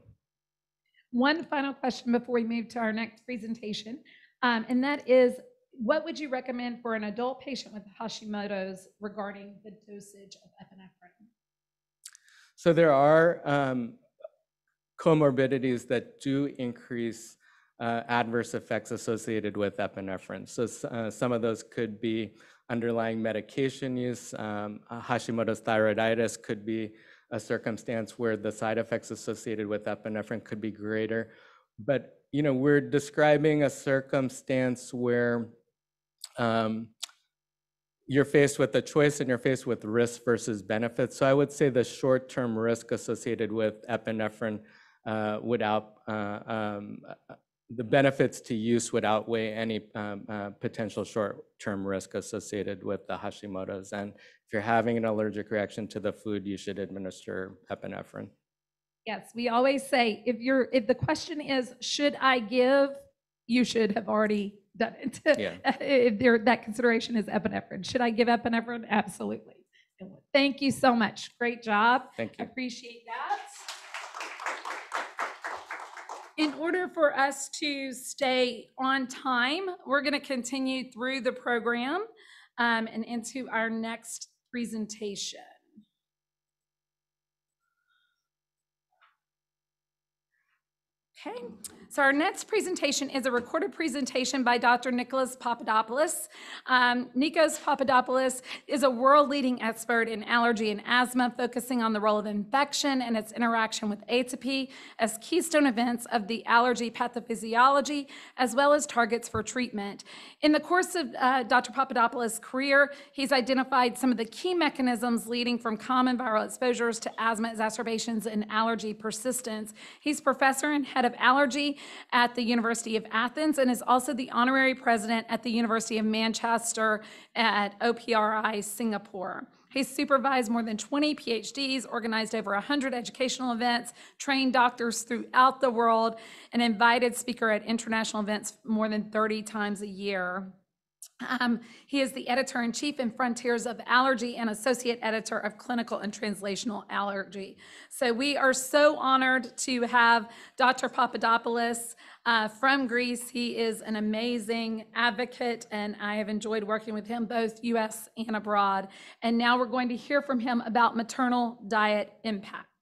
One final question before we move to our next presentation, um, and that is, what would you recommend for an adult patient with Hashimoto's regarding the dosage of epinephrine? So there are um, comorbidities that do increase uh, adverse effects associated with epinephrine. So uh, some of those could be underlying medication use. Um, uh, Hashimoto's thyroiditis could be a circumstance where the side effects associated with epinephrine could be greater. But you know, we're describing a circumstance where um, you're faced with a choice and you're faced with risk versus benefits. So I would say the short-term risk associated with epinephrine uh, would out, uh, um, uh, the benefits to use would outweigh any um, uh, potential short-term risk associated with the Hashimoto's. And if you're having an allergic reaction to the food, you should administer epinephrine. Yes, we always say, if you're, if the question is, should I give, you should have already done it. Yeah. If there, that consideration is epinephrine. Should I give epinephrine? Absolutely. Thank you so much. Great job. Thank you. Appreciate that. In order for us to stay on time, we're going to continue through the program um, and into our next presentation. Okay, so our next presentation is a recorded presentation by Dr. Nicholas Papadopoulos. Um, Nikos Papadopoulos is a world-leading expert in allergy and asthma, focusing on the role of infection and its interaction with atopy as keystone events of the allergy pathophysiology, as well as targets for treatment. In the course of uh, Dr. Papadopoulos' career, he's identified some of the key mechanisms leading from common viral exposures to asthma exacerbations and allergy persistence. He's professor and head of allergy at the University of Athens and is also the honorary president at the University of Manchester at OPRI Singapore. He's supervised more than 20 PhDs, organized over 100 educational events, trained doctors throughout the world, and invited speaker at international events more than 30 times a year. Um, he is the editor in chief in Frontiers of Allergy and associate editor of Clinical and Translational Allergy. So we are so honored to have Dr. Papadopoulos uh, from Greece. He is an amazing advocate, and I have enjoyed working with him both US and abroad. And now we're going to hear from him about maternal diet impact.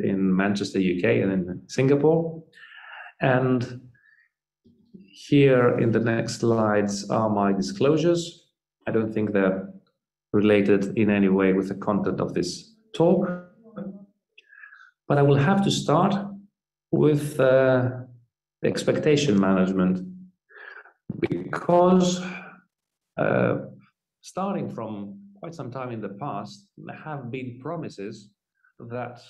In Manchester, UK, and in Singapore. And here in the next slides are my disclosures. I don't think they're related in any way with the content of this talk. But I will have to start with uh, expectation management because uh, starting from quite some time in the past, there have been promises that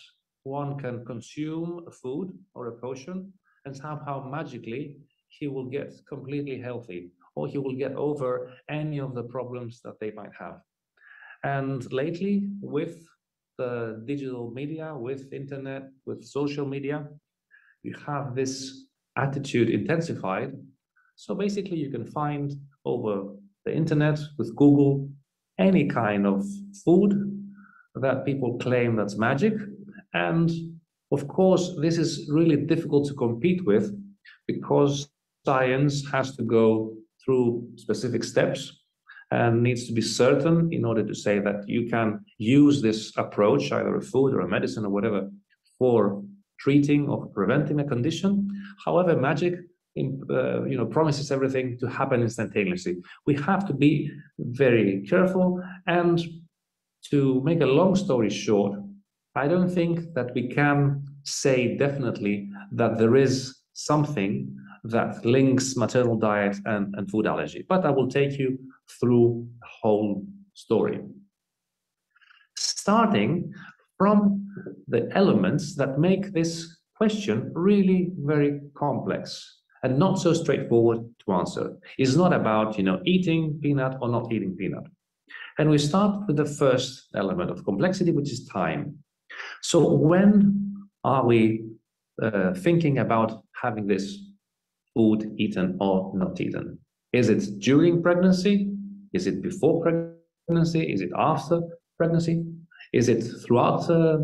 one can consume a food or a potion and somehow magically he will get completely healthy or he will get over any of the problems that they might have. And lately, with the digital media, with internet, with social media, you have this attitude intensified. So basically, you can find over the internet with Google any kind of food that people claim that's magic and of course, this is really difficult to compete with because science has to go through specific steps and needs to be certain in order to say that you can use this approach, either a food or a medicine or whatever, for treating or preventing a condition. However, magic uh, you know, promises everything to happen instantaneously. We have to be very careful. And to make a long story short, I don't think that we can say definitely that there is something that links maternal diet and, and food allergy, but I will take you through the whole story. Starting from the elements that make this question really very complex and not so straightforward to answer. It's not about, you know, eating peanut or not eating peanut. And we start with the first element of complexity, which is time. So when are we uh, thinking about having this food eaten or not eaten? Is it during pregnancy? Is it before pregnancy? Is it after pregnancy? Is it throughout uh,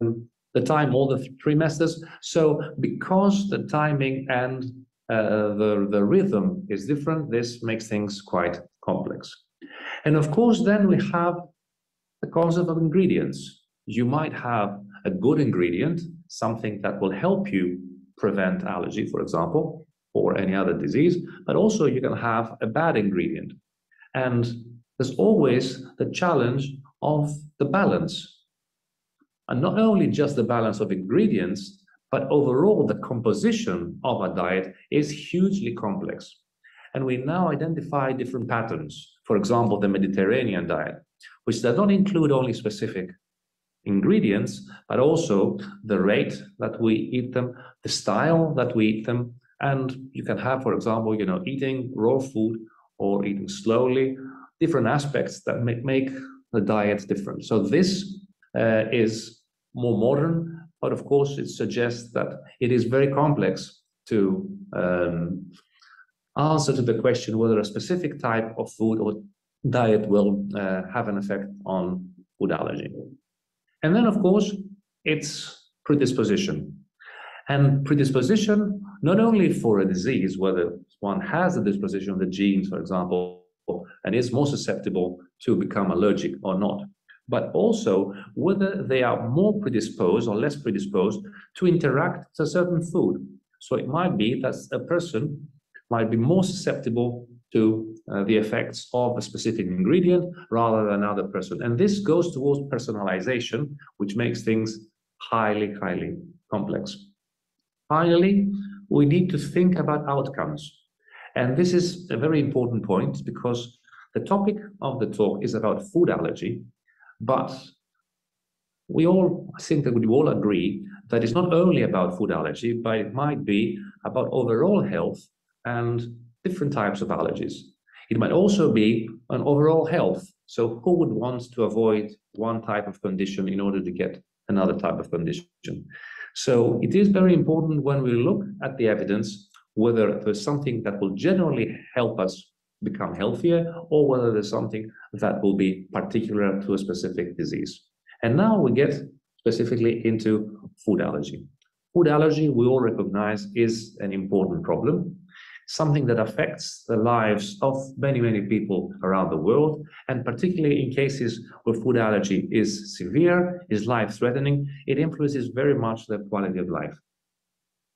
the time, all the trimesters? So because the timing and uh, the, the rhythm is different, this makes things quite complex. And of course, then we have the concept of ingredients you might have a good ingredient, something that will help you prevent allergy, for example, or any other disease, but also you can have a bad ingredient. And there's always the challenge of the balance. And not only just the balance of ingredients, but overall the composition of a diet is hugely complex. And we now identify different patterns. For example, the Mediterranean diet, which does not include only specific ingredients, but also the rate that we eat them, the style that we eat them. And you can have, for example, you know, eating raw food or eating slowly, different aspects that make, make the diet different. So this uh, is more modern, but of course it suggests that it is very complex to um, answer to the question whether a specific type of food or diet will uh, have an effect on food allergy. And then, of course, it's predisposition. And predisposition, not only for a disease, whether one has a disposition of the genes, for example, and is more susceptible to become allergic or not, but also whether they are more predisposed or less predisposed to interact with a certain food. So it might be that a person might be more susceptible to uh, the effects of a specific ingredient rather than another person. And this goes towards personalization, which makes things highly, highly complex. Finally, we need to think about outcomes. And this is a very important point because the topic of the talk is about food allergy, but we all I think that we all agree that it's not only about food allergy, but it might be about overall health and different types of allergies. It might also be an overall health. So who would want to avoid one type of condition in order to get another type of condition? So it is very important when we look at the evidence whether there's something that will generally help us become healthier or whether there's something that will be particular to a specific disease. And now we get specifically into food allergy. Food allergy, we all recognize, is an important problem, something that affects the lives of many, many people around the world, and particularly in cases where food allergy is severe, is life-threatening, it influences very much the quality of life.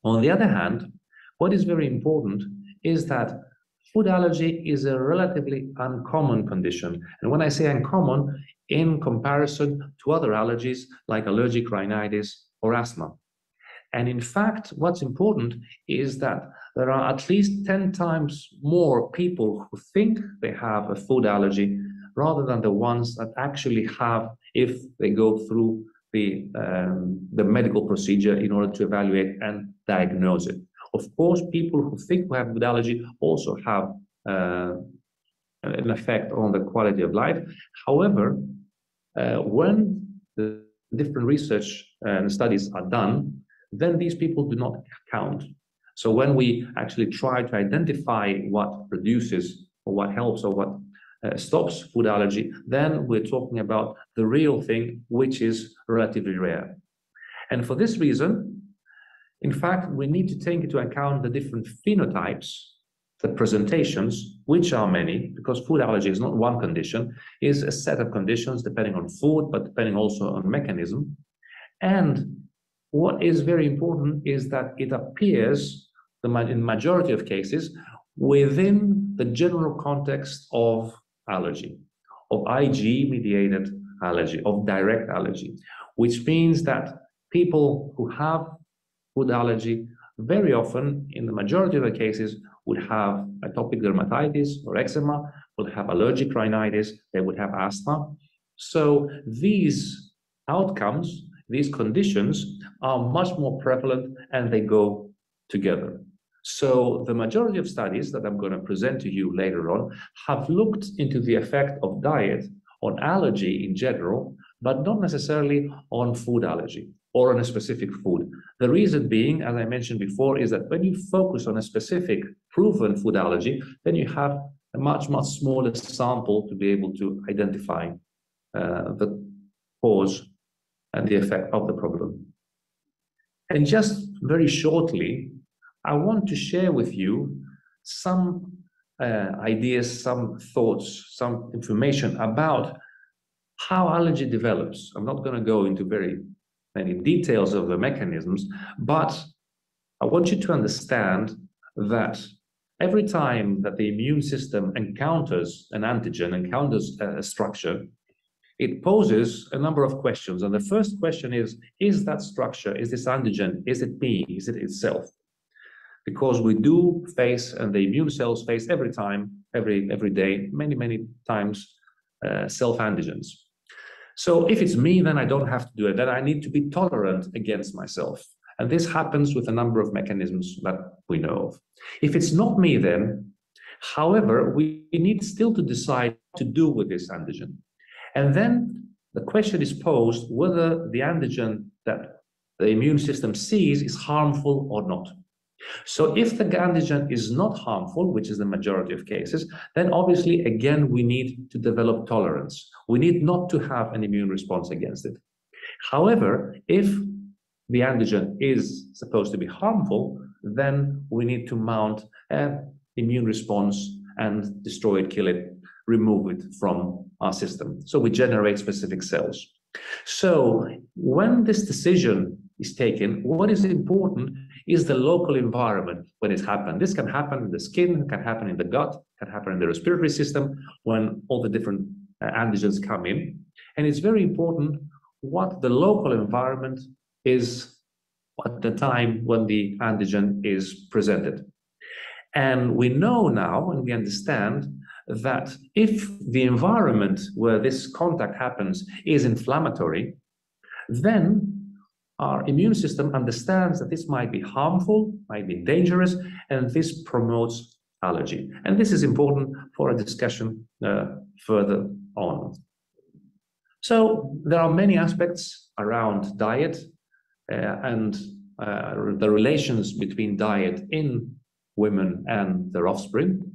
On the other hand, what is very important is that food allergy is a relatively uncommon condition. And when I say uncommon, in comparison to other allergies like allergic rhinitis or asthma. And in fact, what's important is that there are at least 10 times more people who think they have a food allergy rather than the ones that actually have if they go through the, um, the medical procedure in order to evaluate and diagnose it. Of course, people who think they have food allergy also have uh, an effect on the quality of life. However, uh, when the different research and studies are done, then these people do not count. So when we actually try to identify what produces or what helps or what uh, stops food allergy, then we're talking about the real thing, which is relatively rare. And for this reason, in fact, we need to take into account the different phenotypes, the presentations, which are many, because food allergy is not one condition, is a set of conditions depending on food, but depending also on mechanism. And what is very important is that it appears, in majority of cases, within the general context of allergy, of IgE-mediated allergy, of direct allergy, which means that people who have food allergy very often, in the majority of the cases, would have atopic dermatitis or eczema, would have allergic rhinitis, they would have asthma. So these outcomes these conditions are much more prevalent and they go together. So the majority of studies that I'm going to present to you later on have looked into the effect of diet on allergy in general, but not necessarily on food allergy or on a specific food. The reason being, as I mentioned before, is that when you focus on a specific proven food allergy, then you have a much, much smaller sample to be able to identify uh, the cause and the effect of the problem. And just very shortly, I want to share with you some uh, ideas, some thoughts, some information about how allergy develops. I'm not going to go into very many details of the mechanisms, but I want you to understand that every time that the immune system encounters an antigen, encounters a structure, it poses a number of questions. And the first question is, is that structure, is this antigen, is it me, is it itself? Because we do face, and the immune cells face every time, every, every day, many, many times, uh, self-antigens. So if it's me, then I don't have to do it. Then I need to be tolerant against myself. And this happens with a number of mechanisms that we know of. If it's not me, then, however, we need still to decide to do with this antigen. And then the question is posed whether the antigen that the immune system sees is harmful or not. So if the antigen is not harmful, which is the majority of cases, then obviously, again, we need to develop tolerance. We need not to have an immune response against it. However, if the antigen is supposed to be harmful, then we need to mount an immune response and destroy it, kill it, remove it from our system. So we generate specific cells. So when this decision is taken, what is important is the local environment when it happens. This can happen in the skin, can happen in the gut, can happen in the respiratory system when all the different uh, antigens come in. And it's very important what the local environment is at the time when the antigen is presented. And we know now and we understand that if the environment where this contact happens is inflammatory, then our immune system understands that this might be harmful, might be dangerous, and this promotes allergy. And this is important for a discussion uh, further on. So there are many aspects around diet uh, and uh, the relations between diet in women and their offspring.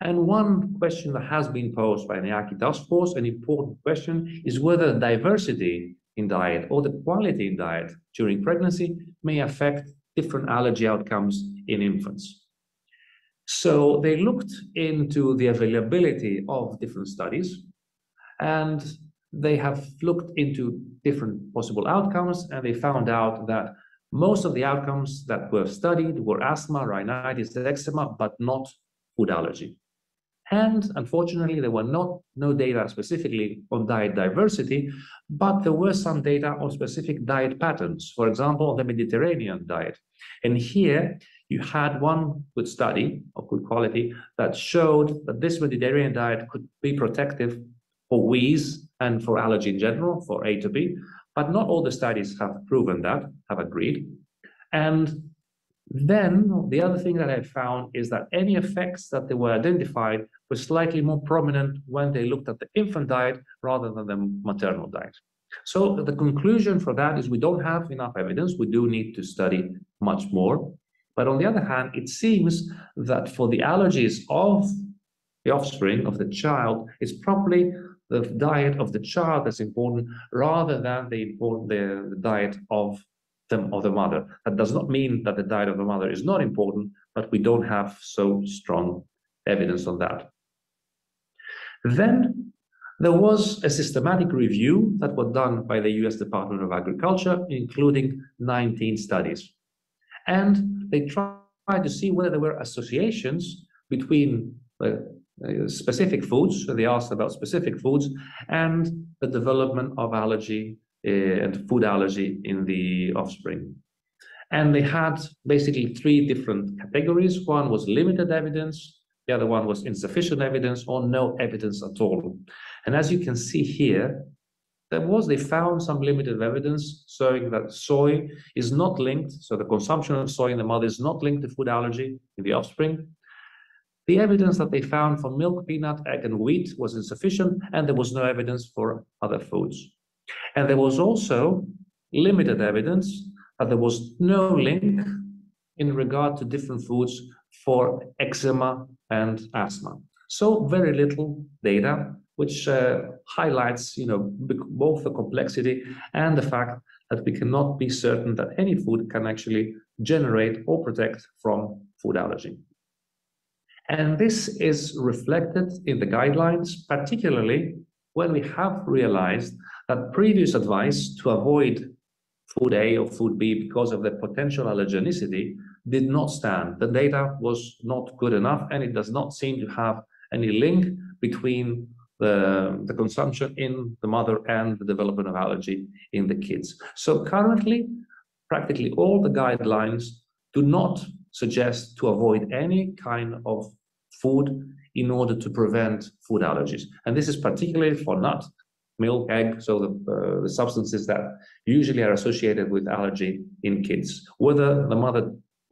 And one question that has been posed by the EAACI task force, an important question, is whether diversity in diet or the quality in diet during pregnancy may affect different allergy outcomes in infants. So they looked into the availability of different studies and they have looked into different possible outcomes and they found out that most of the outcomes that were studied were asthma, rhinitis, eczema, but not food allergy. And unfortunately, there were not no data specifically on diet diversity, but there were some data on specific diet patterns. For example, the Mediterranean diet. And here you had one good study of good quality that showed that this Mediterranean diet could be protective for wheeze and for allergy in general, for atopy, but not all the studies have proven that, have agreed. And then the other thing that I found is that any effects that they were identified were slightly more prominent when they looked at the infant diet rather than the maternal diet. So the conclusion for that is we don't have enough evidence. We do need to study much more. But on the other hand, it seems that for the allergies of the offspring of the child, it's probably the diet of the child that's important rather than the the diet of of the mother. That does not mean that the diet of the mother is not important, but we don't have so strong evidence on that. Then there was a systematic review that was done by the US Department of Agriculture, including 19 studies. And they tried to see whether there were associations between uh, uh, specific foods, so they asked about specific foods, and the development of allergy Uh, and food allergy in the offspring. And they had basically three different categories. One was limited evidence, the other one was insufficient evidence, or no evidence at all. And as you can see here, there was, they found some limited evidence showing that soy is not linked, so the consumption of soy in the mother is not linked to food allergy in the offspring. The evidence that they found for milk, peanut, egg, and wheat was insufficient, and there was no evidence for other foods. And there was also limited evidence that there was no link in regard to different foods for eczema and asthma. So very little data, which uh, highlights, you know, both the complexity and the fact that we cannot be certain that any food can actually generate or protect from food allergy. And this is reflected in the guidelines, particularly when we have realized that previous advice to avoid food A or food B because of the potential allergenicity did not stand. The data was not good enough, and it does not seem to have any link between the, the consumption in the mother and the development of allergy in the kids. So currently, practically all the guidelines do not suggest to avoid any kind of food in order to prevent food allergies. And this is particularly for nut, milk, egg, so the, uh, the substances that usually are associated with allergy in kids. Whether the mother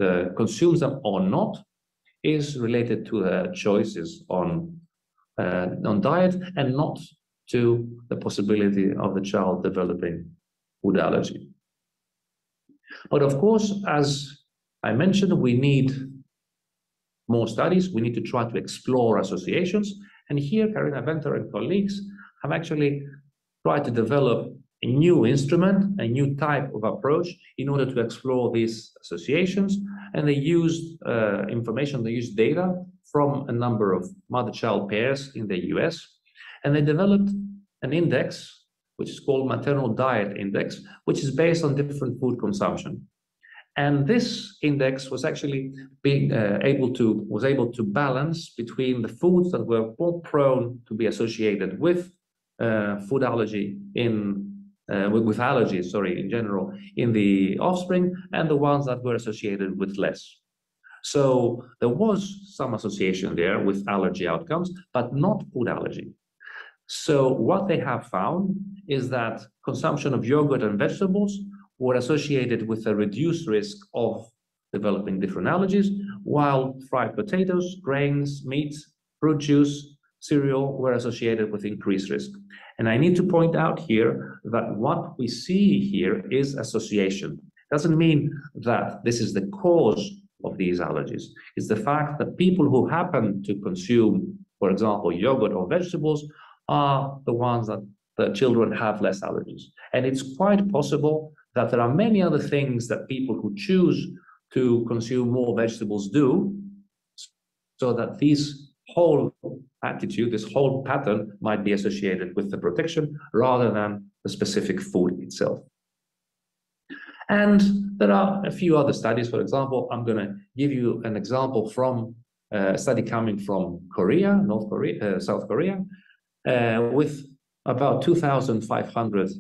uh, consumes them or not is related to her choices on, uh, on diet and not to the possibility of the child developing food allergy. But of course, as I mentioned, we need more studies. We need to try to explore associations. And here, Carina Venter and colleagues have actually tried to develop a new instrument, a new type of approach in order to explore these associations. And they used uh, information, they used data from a number of mother-child pairs in the US. And they developed an index, which is called maternal diet index, which is based on different food consumption. And this index was actually being uh, able to was able to balance between the foods that were more prone to be associated with food allergy in uh, with, with allergies, sorry, in general, in the offspring, and the ones that were associated with less. So there was some association there with allergy outcomes, but not food allergy. So what they have found is that consumption of yogurt and vegetables were associated with a reduced risk of developing different allergies, while fried potatoes, grains, meat, fruit juice, cereal were associated with increased risk. And I need to point out here that what we see here is association. Doesn't mean that this is the cause of these allergies. It's the fact that people who happen to consume, for example, yogurt or vegetables are the ones that the children have less allergies. And it's quite possible that there are many other things that people who choose to consume more vegetables do, so that this whole attitude, this whole pattern might be associated with the protection rather than the specific food itself. And there are a few other studies. For example, I'm going to give you an example from uh, a study coming from Korea, North Korea, uh, South Korea, uh, with about 2,500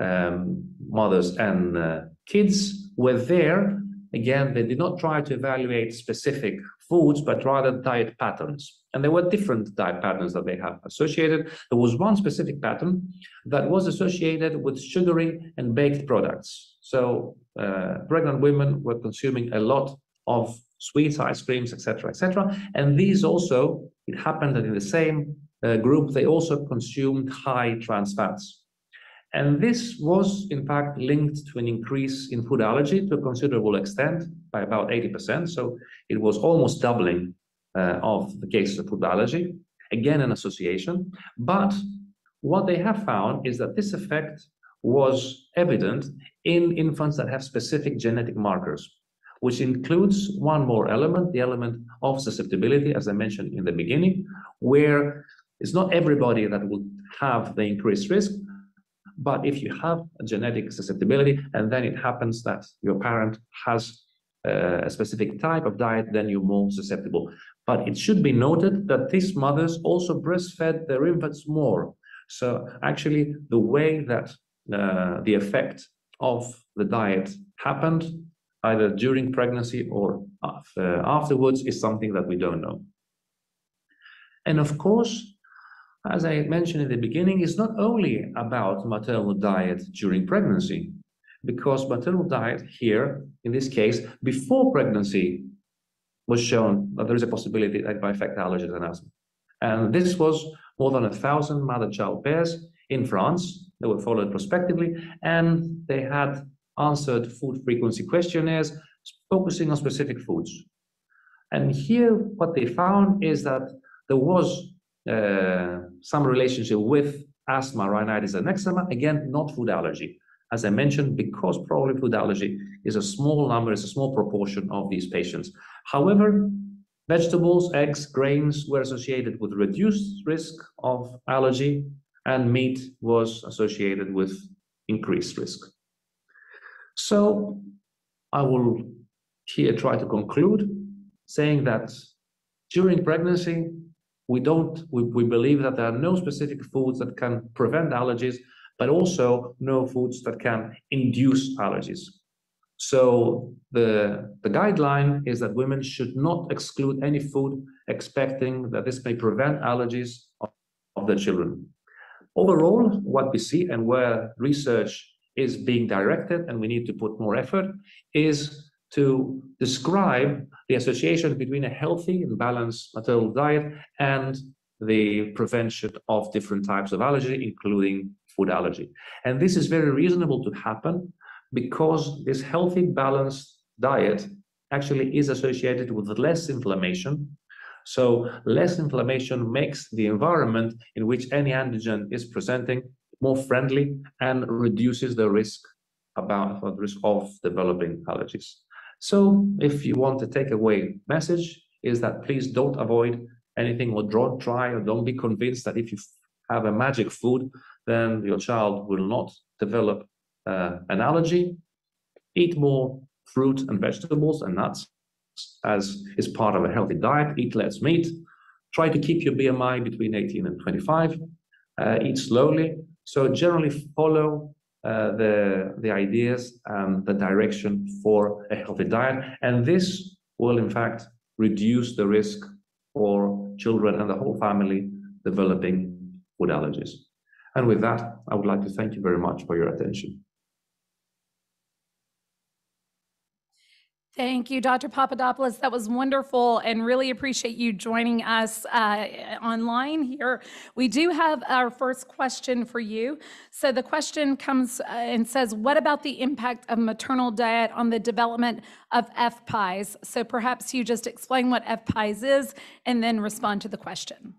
um, mothers and uh, kids were there. Again, they did not try to evaluate specific foods, but rather diet patterns. And there were different diet patterns that they have associated. There was one specific pattern that was associated with sugary and baked products. So uh, pregnant women were consuming a lot of sweets, ice creams, etc., etc. And these also, it happened that in the same uh, group, they also consumed high trans fats. And this was, in fact, linked to an increase in food allergy to a considerable extent by about 80%. So it was almost doubling uh, of the cases of food allergy, again, an association. But what they have found is that this effect was evident in infants that have specific genetic markers, which includes one more element, the element of susceptibility, as I mentioned in the beginning, where it's not everybody that will have the increased risk, but if you have a genetic susceptibility and then it happens that your parent has uh, a specific type of diet, then you're more susceptible. But it should be noted that these mothers also breastfed their infants more. So actually, the way that uh, the effect of the diet happened, either during pregnancy or uh, afterwards, is something that we don't know. And of course, as I mentioned in the beginning, is not only about maternal diet during pregnancy, because maternal diet here, in this case, before pregnancy, was shown that there is a possibility that it might affect allergies and asthma. And this was more than a thousand mother-child pairs in France. They were followed prospectively, and they had answered food frequency questionnaires focusing on specific foods. And here, what they found is that there was uh, some relationship with asthma, rhinitis, and eczema. Again, not food allergy. As I mentioned, because probably food allergy is a small number, is a small proportion of these patients. However, vegetables, eggs, grains were associated with reduced risk of allergy, and meat was associated with increased risk. So I will here try to conclude saying that during pregnancy, we don't, we, we believe that there are no specific foods that can prevent allergies, but also no foods that can induce allergies. So the, the guideline is that women should not exclude any food expecting that this may prevent allergies of, of their children. Overall, what we see and where research is being directed and we need to put more effort is to describe the association between a healthy and balanced maternal diet and the prevention of different types of allergy, including food allergy. And this is very reasonable to happen because this healthy, balanced diet actually is associated with less inflammation. So less inflammation makes the environment in which any antigen is presenting more friendly and reduces the risk about the risk of developing allergies. So if you want to take away message is that please don't avoid anything or don't try or don't be convinced that if you have a magic food, then your child will not develop uh, an allergy. Eat more fruit and vegetables and nuts as is part of a healthy diet. Eat less meat. Try to keep your BMI between 18 and 25. Uh, eat slowly. So generally follow uh, the, the ideas and the direction for a healthy diet. And this will, in fact, reduce the risk for children and the whole family developing food allergies. And with that, I would like to thank you very much for your attention. Thank you, Dr. Papadopoulos. That was wonderful and really appreciate you joining us uh, online here. We do have our first question for you. So the question comes uh, and says, what about the impact of maternal diet on the development of FPIES? So perhaps you just explain what FPIES is and then respond to the question.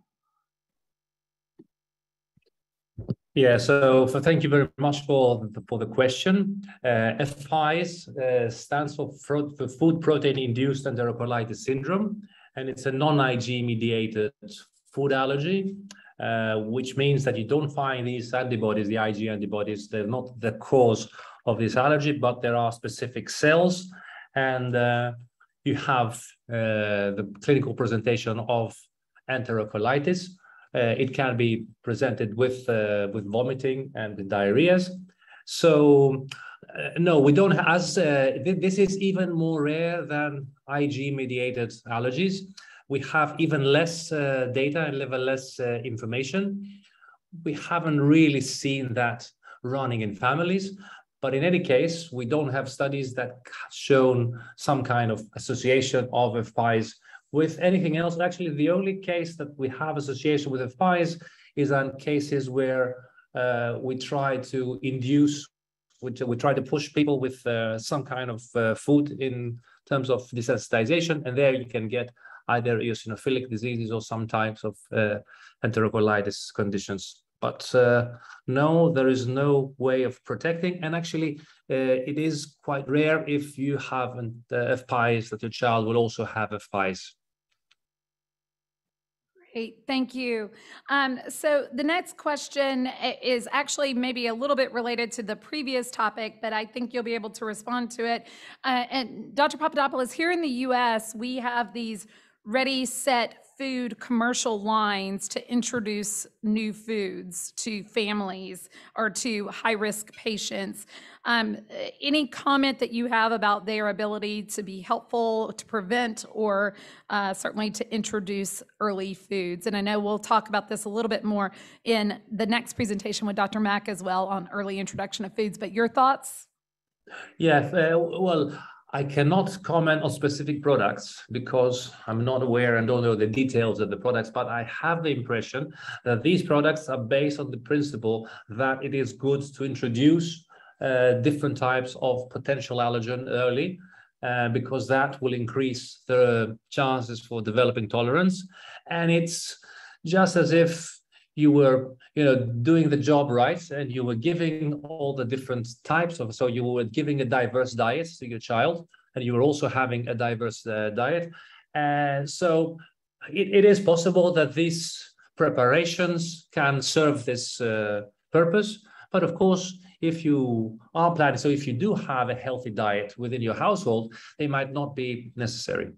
Yeah, so, so thank you very much for the, for the question. Uh, uh, stands for, for food protein induced enterocolitis syndrome, and it's a non-IgE mediated food allergy, uh, which means that you don't find these antibodies, the IgE antibodies, they're not the cause of this allergy, but there are specific cells, and uh, you have uh, the clinical presentation of enterocolitis. Uh, it can be presented with uh, with vomiting and with diarrheas. So uh, no, we don't. As th- this is even more rare than IgE-mediated allergies. We have even less data and even less information. We haven't really seen that running in families. But in any case, we don't have studies that have shown some kind of association of FPIES with anything else. Actually, the only case that we have association with FPIES is on cases where uh, we try to induce, we, we try to push people with uh, some kind of uh, food in terms of desensitization, and there you can get either eosinophilic diseases or some types of uh, enterocolitis conditions. But uh, no, there is no way of protecting, and actually, uh, it is quite rare if you have an FPIES that your child will also have FPIES. Great, thank you. Um, so the next question is actually maybe a little bit related to the previous topic, but I think you'll be able to respond to it. Uh, and Dr. Papadopoulos, here in the U.S., we have these ready, set food commercial lines to introduce new foods to families or to high-risk patients. Um, any comment that you have about their ability to be helpful to prevent or uh, certainly to introduce early foods? And I know we'll talk about this a little bit more in the next presentation with Dr. Mack as well on early introduction of foods. But your thoughts? Yeah, uh, well, I cannot comment on specific products because I'm not aware and don't know the details of the products, but I have the impression that these products are based on the principle that it is good to introduce uh, different types of potential allergen early. Uh, because that will increase the chances for developing tolerance. And it's just as if you were you know doing the job right and you were giving all the different types of so you were giving a diverse diet to your child and you were also having a diverse uh, diet. And so it, it is possible that these preparations can serve this uh, purpose. But of course if you are planning so if you do have a healthy diet within your household they might not be necessary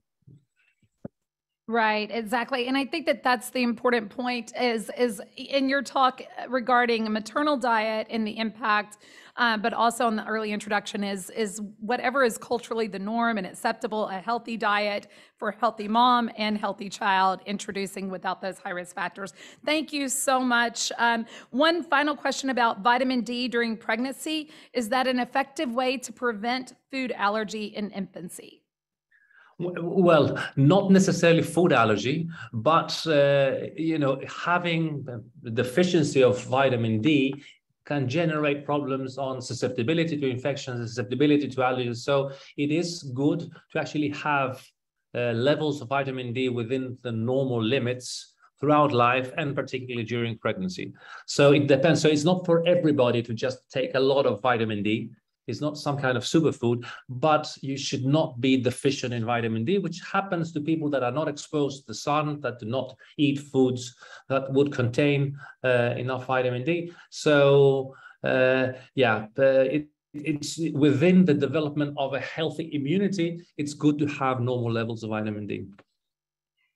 Right, exactly. And I think that that's the important point is is in your talk regarding a maternal diet and the impact, uh, but also in the early introduction is is whatever is culturally the norm and acceptable, a healthy diet for healthy mom and healthy child, introducing without those high risk factors. Thank you so much. Um, one final question about vitamin D during pregnancy: Is that an effective way to prevent food allergy in infancy? Well, not necessarily food allergy, but uh, you know, having deficiency of vitamin D can generate problems on susceptibility to infections, susceptibility to allergies. So it is good to actually have uh, levels of vitamin D within the normal limits throughout life and particularly during pregnancy. So it depends. So it's not for everybody to just take a lot of vitamin D. It's not some kind of superfood, but you should not be deficient in vitamin D, which happens to people that are not exposed to the sun, that do not eat foods that would contain uh, enough vitamin D. So, uh, yeah, it, it's within the development of a healthy immunity, it's good to have normal levels of vitamin D.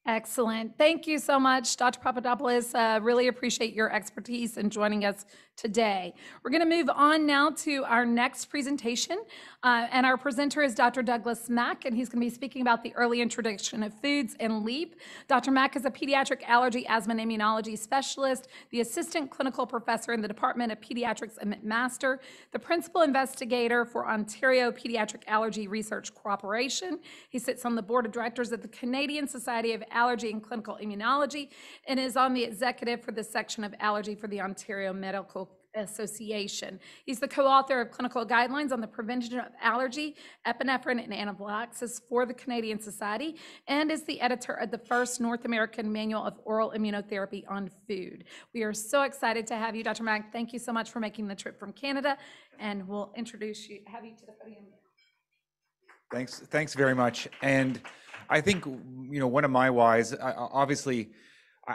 Excellent. Thank you so much, Dr. Papadopoulos. Uh, really appreciate your expertise in joining us today. We're going to move on now to our next presentation. Uh, and our presenter is Dr. Douglas Mack, and he's going to be speaking about the early introduction of foods and LEAP. Dr. Mack is a pediatric allergy, asthma, and immunology specialist, the assistant clinical professor in the Department of Pediatrics at McMaster, the principal investigator for Ontario Pediatric Allergy Research Cooperation. He sits on the board of directors of the Canadian Society of Allergy and Clinical Immunology and is on the executive for the section of allergy for the Ontario Medical Association. He's the co-author of clinical guidelines on the prevention of allergy, epinephrine, and anaphylaxis for the Canadian Society, and is the editor of the first North American Manual of Oral Immunotherapy on Food. We are so excited to have you, Dr. Mack. Thank you so much for making the trip from Canada, and we'll introduce you, have you to the podium. Thanks, thanks very much. And I think, you know, one of my whys, obviously,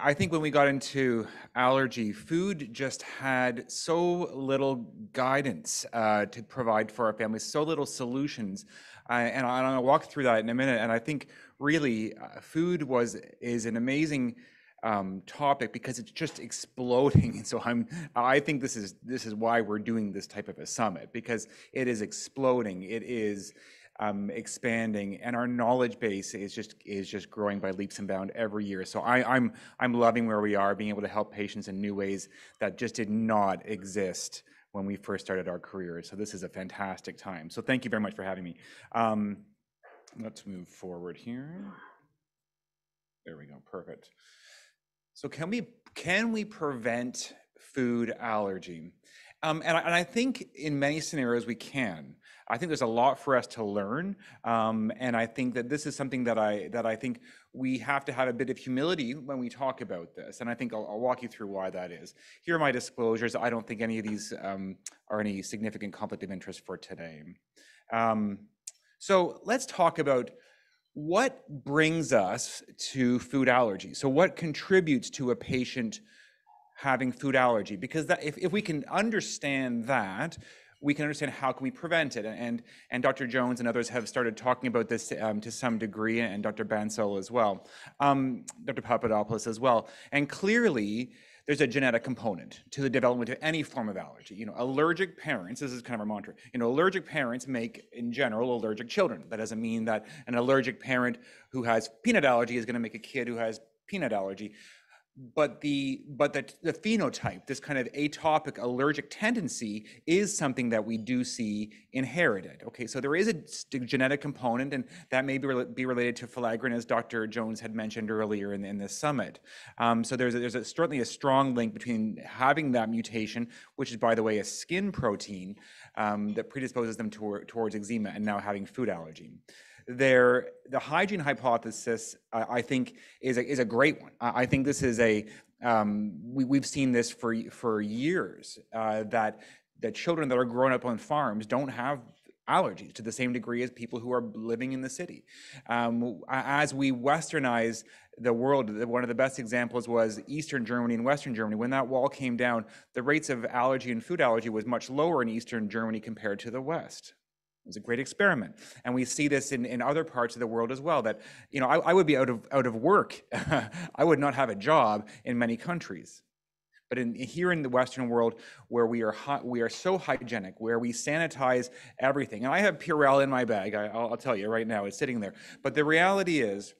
I think when we got into allergy, food just had so little guidance uh, to provide for our families, so little solutions. Uh, and I- and I'll walk through that in a minute. And I think really, uh, food was is an amazing um, topic because it's just exploding. And so I'm, I think this is this is why we're doing this type of a summit because it is exploding. It is um, expanding, and our knowledge base is just is just growing by leaps and bounds every year. So I, I'm I'm loving where we are, being able to help patients in new ways that just did not exist when we first started our careers. So this is a fantastic time. So thank you very much for having me. Um, let's move forward here. There we go. Perfect. So can we can we prevent food allergy? Um, and I think in many scenarios we can. I think there's a lot for us to learn, um, and I think that this is something that I that I think we have to have a bit of humility when we talk about this. And I think I'll, I'll walk you through why that is. Here are my disclosures. I don't think any of these um, are any significant conflict of interest for today. Um, so let's talk about what brings us to food allergy. So what contributes to a patient having food allergy? Because that, if, if we can understand that, we can understand how can we prevent it. And, and Dr. Jones and others have started talking about this um, to some degree, and Dr. Bansal as well, um, Dr. Papadopoulos as well. And clearly, there's a genetic component to the development of any form of allergy. You know, allergic parents, this is kind of our mantra, you know, allergic parents make, in general, allergic children. That doesn't mean that an allergic parent who has peanut allergy is gonna make a kid who has peanut allergy but the but the, the phenotype this kind of atopic allergic tendency is something that we do see inherited okay? So there is a genetic component and that may be, rela- be related to filaggrin as dr jones had mentioned earlier in, in this summit. Um, so there's a, there's a, certainly a strong link between having that mutation which is by the way a skin protein um, that predisposes them toward, towards eczema and now having food allergy there the hygiene hypothesis I, I think is a, is a great one. I, I think this is a um, we, we've seen this for for years uh, that that children that are growing up on farms don't have allergies to the same degree as people who are living in the city. Um, as we westernize the world one of the best examples was eastern germany and western germany. When that wall came down the rates of allergy and food allergy was much lower in eastern germany compared to the west it was a great experiment. And we see this in, in other parts of the world as well, that, you know, I, I would be out of, out of work. I would not have a job in many countries. But in, here in the Western world, where we are, hy- we are so hygienic, where we sanitize everything, and I have Purell in my bag, I, I'll, I'll tell you right now, it's sitting there. But the reality is,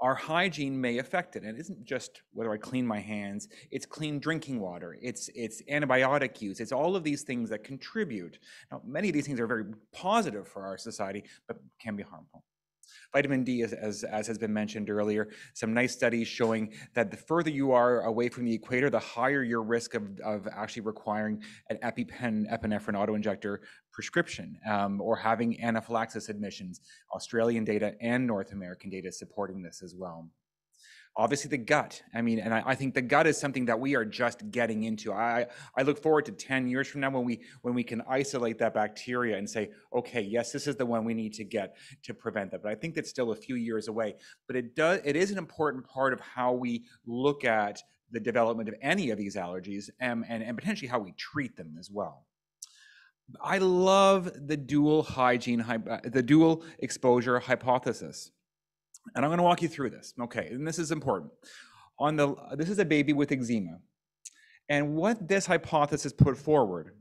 our hygiene may affect it. And it isn't just whether I clean my hands, it's clean drinking water, it's, it's antibiotic use, it's all of these things that contribute. Now, many of these things are very positive for our society, but can be harmful. Vitamin D, as, as, as has been mentioned earlier, some nice studies showing that the further you are away from the equator, the higher your risk of, of actually requiring an EpiPen epinephrine autoinjector prescription um, or having anaphylaxis admissions. Australian data and North American data supporting this as well. Obviously, the gut. I mean, and I, I think the gut is something that we are just getting into. I, I look forward to 10 years from now when we when we can isolate that bacteria and say, okay, yes, this is the one we need to get to prevent that. But I think that's still a few years away. But it does it is an important part of how we look at the development of any of these allergies and, and, and potentially how we treat them as well. I love the dual hygiene, uh, the dual exposure hypothesis. And I'm going to walk you through this. Okay, and this is important. On the this is a baby with eczema. And what this hypothesis put forward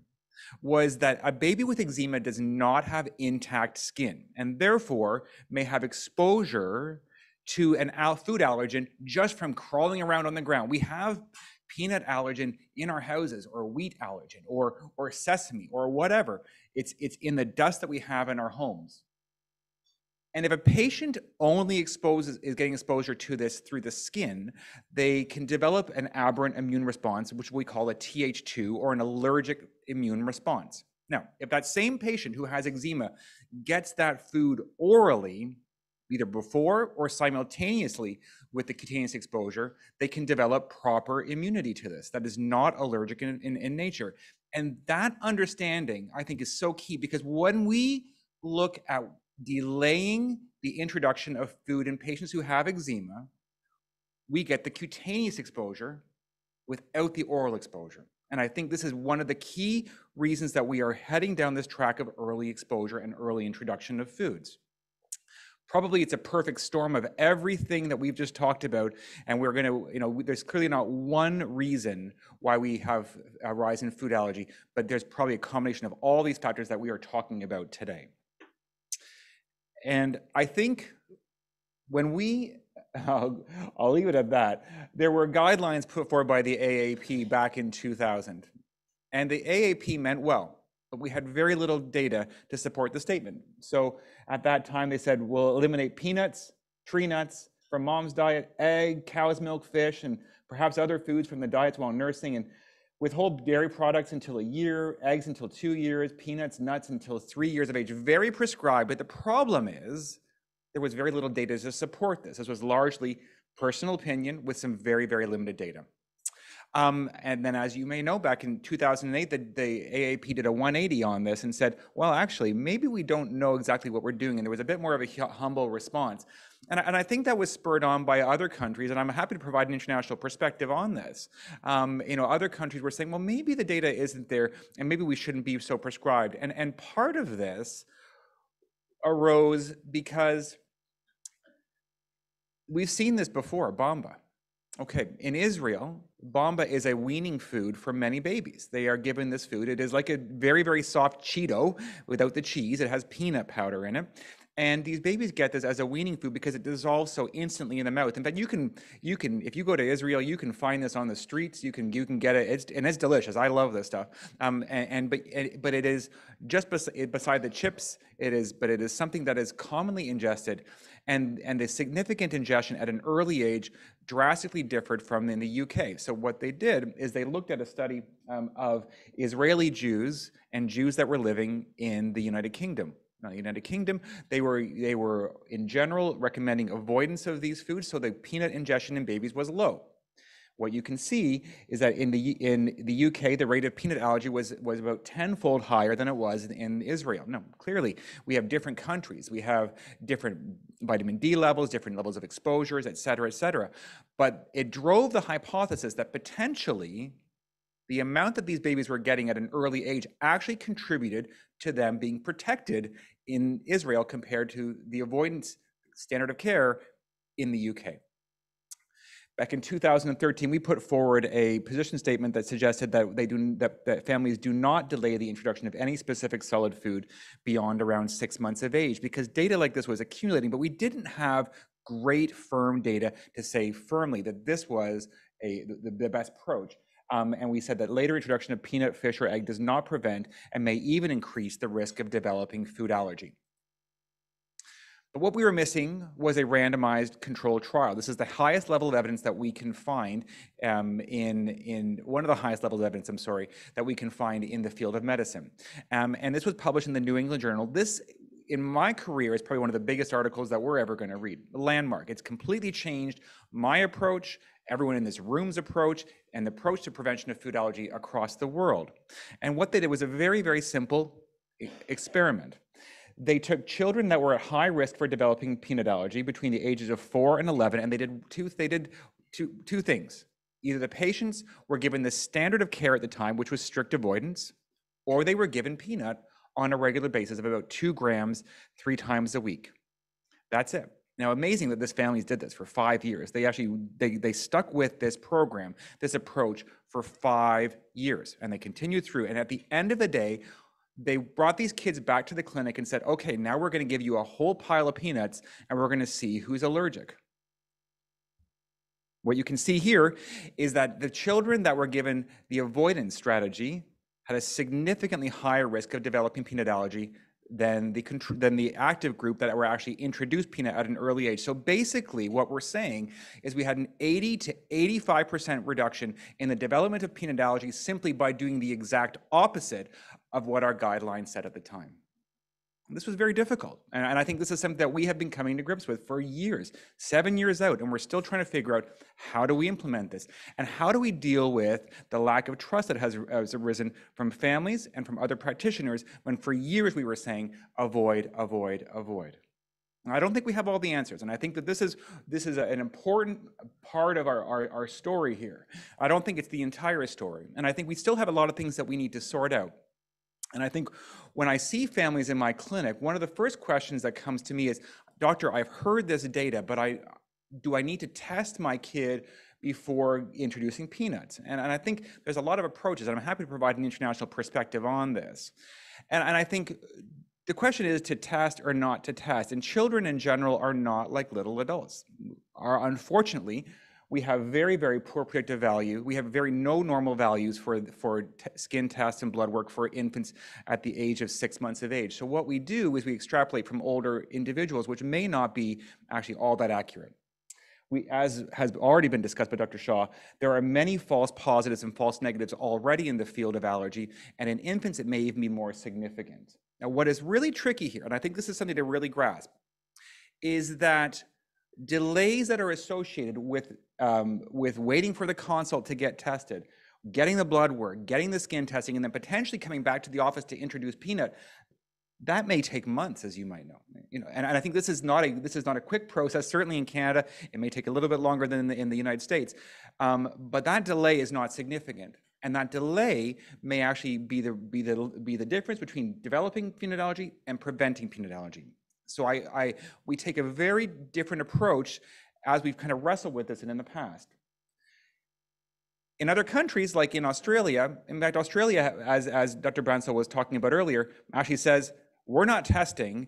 was that a baby with eczema does not have intact skin and therefore may have exposure to an al- food allergen just from crawling around on the ground. We have peanut allergen in our houses or wheat allergen or or sesame or whatever. It's it's in the dust that we have in our homes. And if a patient only exposes is getting exposure to this through the skin, they can develop an aberrant immune response, which we call a Th2 or an allergic immune response. Now, if that same patient who has eczema gets that food orally, either before or simultaneously with the cutaneous exposure, they can develop proper immunity to this. That is not allergic in, in, in nature. And that understanding, I think, is so key because when we look at delaying the introduction of food in patients who have eczema, we get the cutaneous exposure without the oral exposure. And I think this is one of the key reasons that we are heading down this track of early exposure and early introduction of foods. Probably it's a perfect storm of everything that we've just talked about. And we're going to, you know, there's clearly not one reason why we have a rise in food allergy, but there's probably a combination of all these factors that we are talking about today. And I think when we, I'll, I'll leave it at that, there were guidelines put forward by the AAP back in 2000. And the AAP meant well, but we had very little data to support the statement. So at that time, they said, we'll eliminate peanuts, tree nuts from mom's diet, egg, cow's milk, fish, and perhaps other foods from the diets while nursing, and withhold dairy products until a year, eggs until two years, peanuts, nuts until three years of age. Very prescribed, but the problem is there was very little data to support this. This was largely personal opinion with some very, very limited data. Um, and then, as you may know, back in 2008, the, the, AAP did a 180 on this and said, well, actually, maybe we don't know exactly what we're doing. And there was a bit more of a humble response. And, and I think that was spurred on by other countries, and I'm happy to provide an international perspective on this. Um, you know, other countries were saying, well, maybe the data isn't there, and maybe we shouldn't be so prescribed. And, and part of this arose because we've seen this before, Bamba. Okay, in Israel, Bamba is a weaning food for many babies. They are given this food. It is like a very, very soft Cheeto without the cheese. It has peanut powder in it. And these babies get this as a weaning food because it dissolves so instantly in the mouth. In fact, you can, you can, if you go to Israel, you can find this on the streets. You can, you can get it. It's, and it's delicious. I love this stuff. Um, and, and but, but it is just bes- beside the chips. It is, but it is something that is commonly ingested and, and the significant ingestion at an early age drastically differed from in the UK. So what they did is they looked at a study um, of Israeli Jews and Jews that were living in the United Kingdom. The United Kingdom, they were they were in general recommending avoidance of these foods, so the peanut ingestion in babies was low. What you can see is that in the in the UK, the rate of peanut allergy was was about tenfold higher than it was in Israel. Now, clearly, we have different countries. We have different vitamin D levels, different levels of exposures, et cetera, et cetera. But it drove the hypothesis that potentially the amount that these babies were getting at an early age actually contributed to them being protected in Israel compared to the avoidance standard of care in the UK. Back in 2013, we put forward a position statement that suggested that they do that, that, families do not delay the introduction of any specific solid food beyond around six months of age because data like this was accumulating, but we didn't have great firm data to say firmly that this was a the, the best approach. Um, and we said that later introduction of peanut, fish, or egg does not prevent and may even increase the risk of developing food allergy. But what we were missing was a randomized controlled trial. This is the highest level of evidence that we can find um, in, in one of the highest levels of evidence, I'm sorry, that we can find in the field of medicine. Um, and this was published in the New England Journal. This in my career is probably one of the biggest articles that we're ever going to read. Landmark. It's completely changed my approach, everyone in this room's approach, and the approach to prevention of food allergy across the world. And what they did was a very, very simple experiment. They took children that were at high risk for developing peanut allergy between the ages of 4 and 11, and they did two, they did two, two things. Either the patients were given the standard of care at the time, which was strict avoidance, or they were given peanut on a regular basis of about two grams three times a week. That's it. Now, amazing that this families did this for five years. They actually they they stuck with this program, this approach for five years, and they continued through. And at the end of the day, they brought these kids back to the clinic and said, "Okay, now we're going to give you a whole pile of peanuts, and we're going to see who's allergic." What you can see here is that the children that were given the avoidance strategy had a significantly higher risk of developing peanut allergy than the than the active group that were actually introduced peanut at an early age. So basically, what we're saying is we had an 80 to 85 percent reduction in the development of peanut allergy simply by doing the exact opposite of what our guidelines said at the time. This was very difficult. And, and I think this is something that we have been coming to grips with for years, seven years out, and we're still trying to figure out how do we implement this and how do we deal with the lack of trust that has, has arisen from families and from other practitioners when for years we were saying avoid, avoid, avoid. I don't think we have all the answers, and I think that this is this is a- an important part of our, our, our story here. I don't think it's the entire story, and I think we still have a lot of things that we need to sort out. And I think when I see families in my clinic, one of the first questions that comes to me is, Doctor, I've heard this data, but I do I need to test my kid before introducing peanuts? And, and I think there's a lot of approaches, and I'm happy to provide an international perspective on this. And, and I think the question is to test or not to test. And children in general are not like little adults. Are unfortunately, we have very, very poor predictive value. We have very no normal values for, for skin tests and blood work for infants at the age of six months of age. So what we do is we extrapolate from older individuals, which may not be actually all that accurate. We, as has already been discussed by Dr. Shah, there are many false positives and false negatives already in the field of allergy, and in infants, it may even be more significant. Now, what is really tricky here, and I think this is something to really grasp, is that delays that are associated with um, with waiting for the consult to get tested, getting the blood work, getting the skin testing, and then potentially coming back to the office to introduce peanut, that may take months, as you might know. You know, and, and I think this is not a this is not a quick process. Certainly in Canada, it may take a little bit longer than in the, in the United States, um, but that delay is not significant. And that delay may actually be the be the be the difference between developing peanut allergy and preventing peanut allergy. So I, I we take a very different approach as we've kind of wrestled with this and in the past. In other countries, like in Australia, in fact, Australia, as, as Dr. Bansal was talking about earlier, actually says, we're not testing,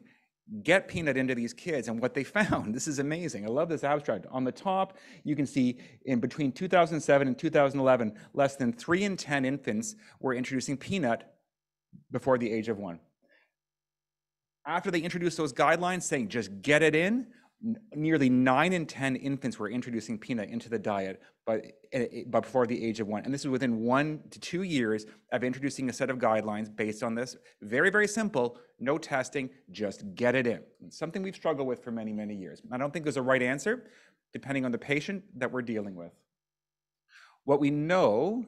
get peanut into these kids. And what they found, this is amazing. I love this abstract. On the top, you can see in between 2007 and 2011, less than three in 10 infants were introducing peanut before the age of one. After they introduced those guidelines saying just get it in, nearly nine in 10 infants were introducing peanut into the diet but, eh, eh, before the age of one. And this is within one to two years of introducing a set of guidelines based on this. Very, very simple, no testing, just get it in. Something we've struggled with for many, many years. I don't think there's a right answer, depending on the patient that we're dealing with. What we know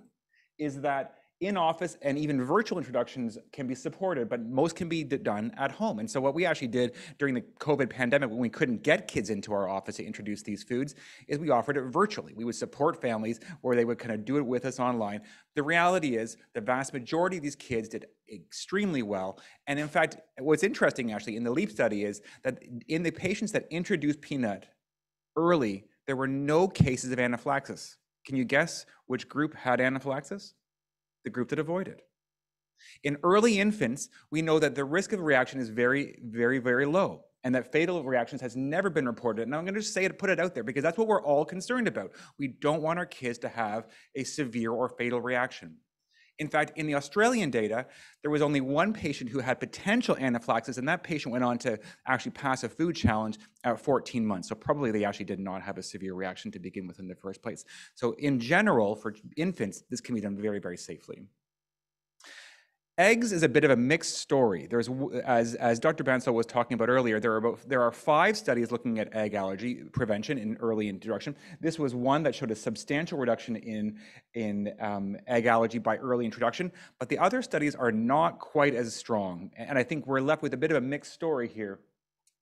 is that in office and even virtual introductions can be supported, but most can be done at home. And so, what we actually did during the COVID pandemic, when we couldn't get kids into our office to introduce these foods, is we offered it virtually. We would support families where they would kind of do it with us online. The reality is, the vast majority of these kids did extremely well. And in fact, what's interesting actually in the LEAP study is that in the patients that introduced peanut early, there were no cases of anaphylaxis. Can you guess which group had anaphylaxis? The group that avoided. In early infants, we know that the risk of reaction is very, very, very low, and that fatal reactions has never been reported. And I'm going to just say it, put it out there, because that's what we're all concerned about. We don't want our kids to have a severe or fatal reaction. In fact, in the Australian data, there was only one patient who had potential anaphylaxis, and that patient went on to actually pass a food challenge at 14 months. So probably they actually did not have a severe reaction to begin with in the first place. So in general, for infants, this can be done very, very safely. Eggs is a bit of a mixed story. There's, as, as Dr. Bansal was talking about earlier, there are, about, there are five studies looking at egg allergy prevention in early introduction. This was one that showed a substantial reduction in, in um, egg allergy by early introduction, but the other studies are not quite as strong. And I think we're left with a bit of a mixed story here.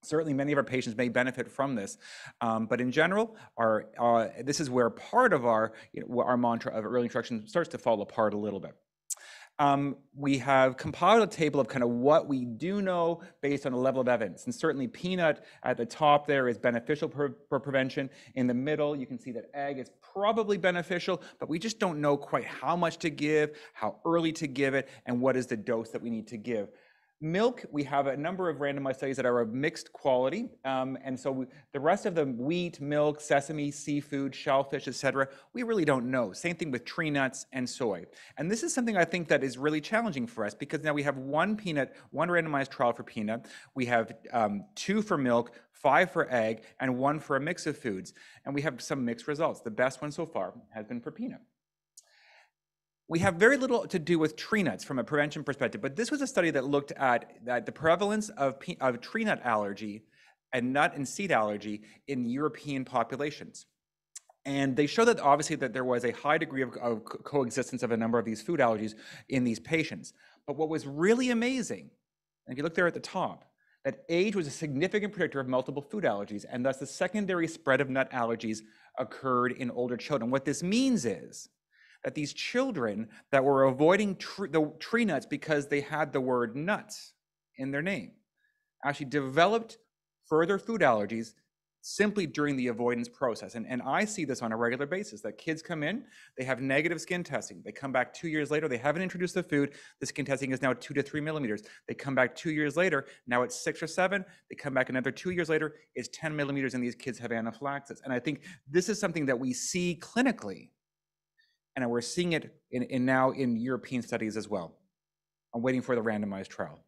Certainly, many of our patients may benefit from this, um, but in general, our, uh, this is where part of our, you know, our mantra of early introduction starts to fall apart a little bit. Um, we have compiled a table of kind of what we do know based on a level of evidence. And certainly peanut at the top there is beneficial for prevention. In the middle, you can see that egg is probably beneficial, but we just don't know quite how much to give, how early to give it, and what is the dose that we need to give. Milk, we have a number of randomized studies that are of mixed quality. Um, and so the rest of them, wheat, milk, sesame, seafood, shellfish, et cetera, we really don't know. Same thing with tree nuts and soy. And this is something I think that is really challenging for us because now we have one peanut, one randomized trial for peanut. We have um, two for milk, five for egg, and one for a mix of foods. And we have some mixed results. The best one so far has been for peanut. We have very little to do with tree nuts from a prevention perspective, but this was a study that looked at, the prevalence of, of tree nut allergy and nut and seed allergy in European populations. And they show that obviously that there was a high degree of, of co- coexistence of a number of these food allergies in these patients. But what was really amazing, and if you look there at the top, that age was a significant predictor of multiple food allergies, and thus the secondary spread of nut allergies occurred in older children. What this means is that these children that were avoiding the tree nuts because they had the word nuts in their name actually developed further food allergies simply during the avoidance process. And, and I see this on a regular basis that kids come in, they have negative skin testing. They come back two years later, they haven't introduced the food. The skin testing is now two to three millimeters. They come back two years later, now it's six or seven. They come back another two years later, it's 10 millimeters, and these kids have anaphylaxis. And I think this is something that we see clinically and we're seeing it in, in now in European studies as well. I'm waiting for the randomized trial.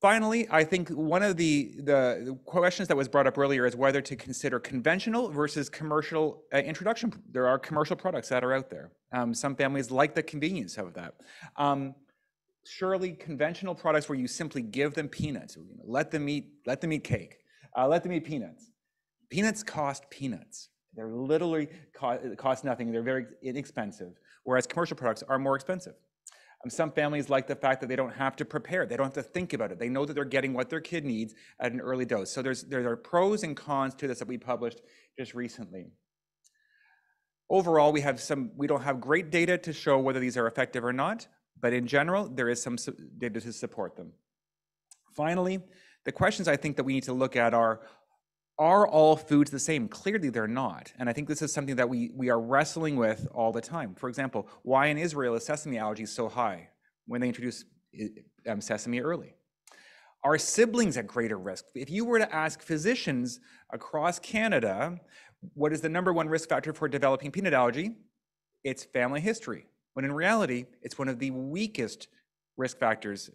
Finally, I think one of the, the questions that was brought up earlier is whether to consider conventional versus commercial uh, introduction. There are commercial products that are out there. Um, some families like the convenience of that. Um, surely conventional products where you simply give them peanuts, let them eat, let them eat cake, uh, let them eat peanuts. Peanuts cost peanuts. They're literally co- cost nothing. They're very inexpensive, whereas commercial products are more expensive. Um, some families like the fact that they don't have to prepare. They don't have to think about it. They know that they're getting what their kid needs at an early dose. So there's there are pros and cons to this that we published just recently. Overall, we have some. We don't have great data to show whether these are effective or not, but in general, there is some data to support them. Finally, the questions I think that we need to look at are are all foods the same? Clearly, they're not. And I think this is something that we, we are wrestling with all the time. For example, why in Israel is sesame allergy so high when they introduce um, sesame early? Are siblings at greater risk? If you were to ask physicians across Canada, what is the number one risk factor for developing peanut allergy? It's family history. When in reality, it's one of the weakest risk factors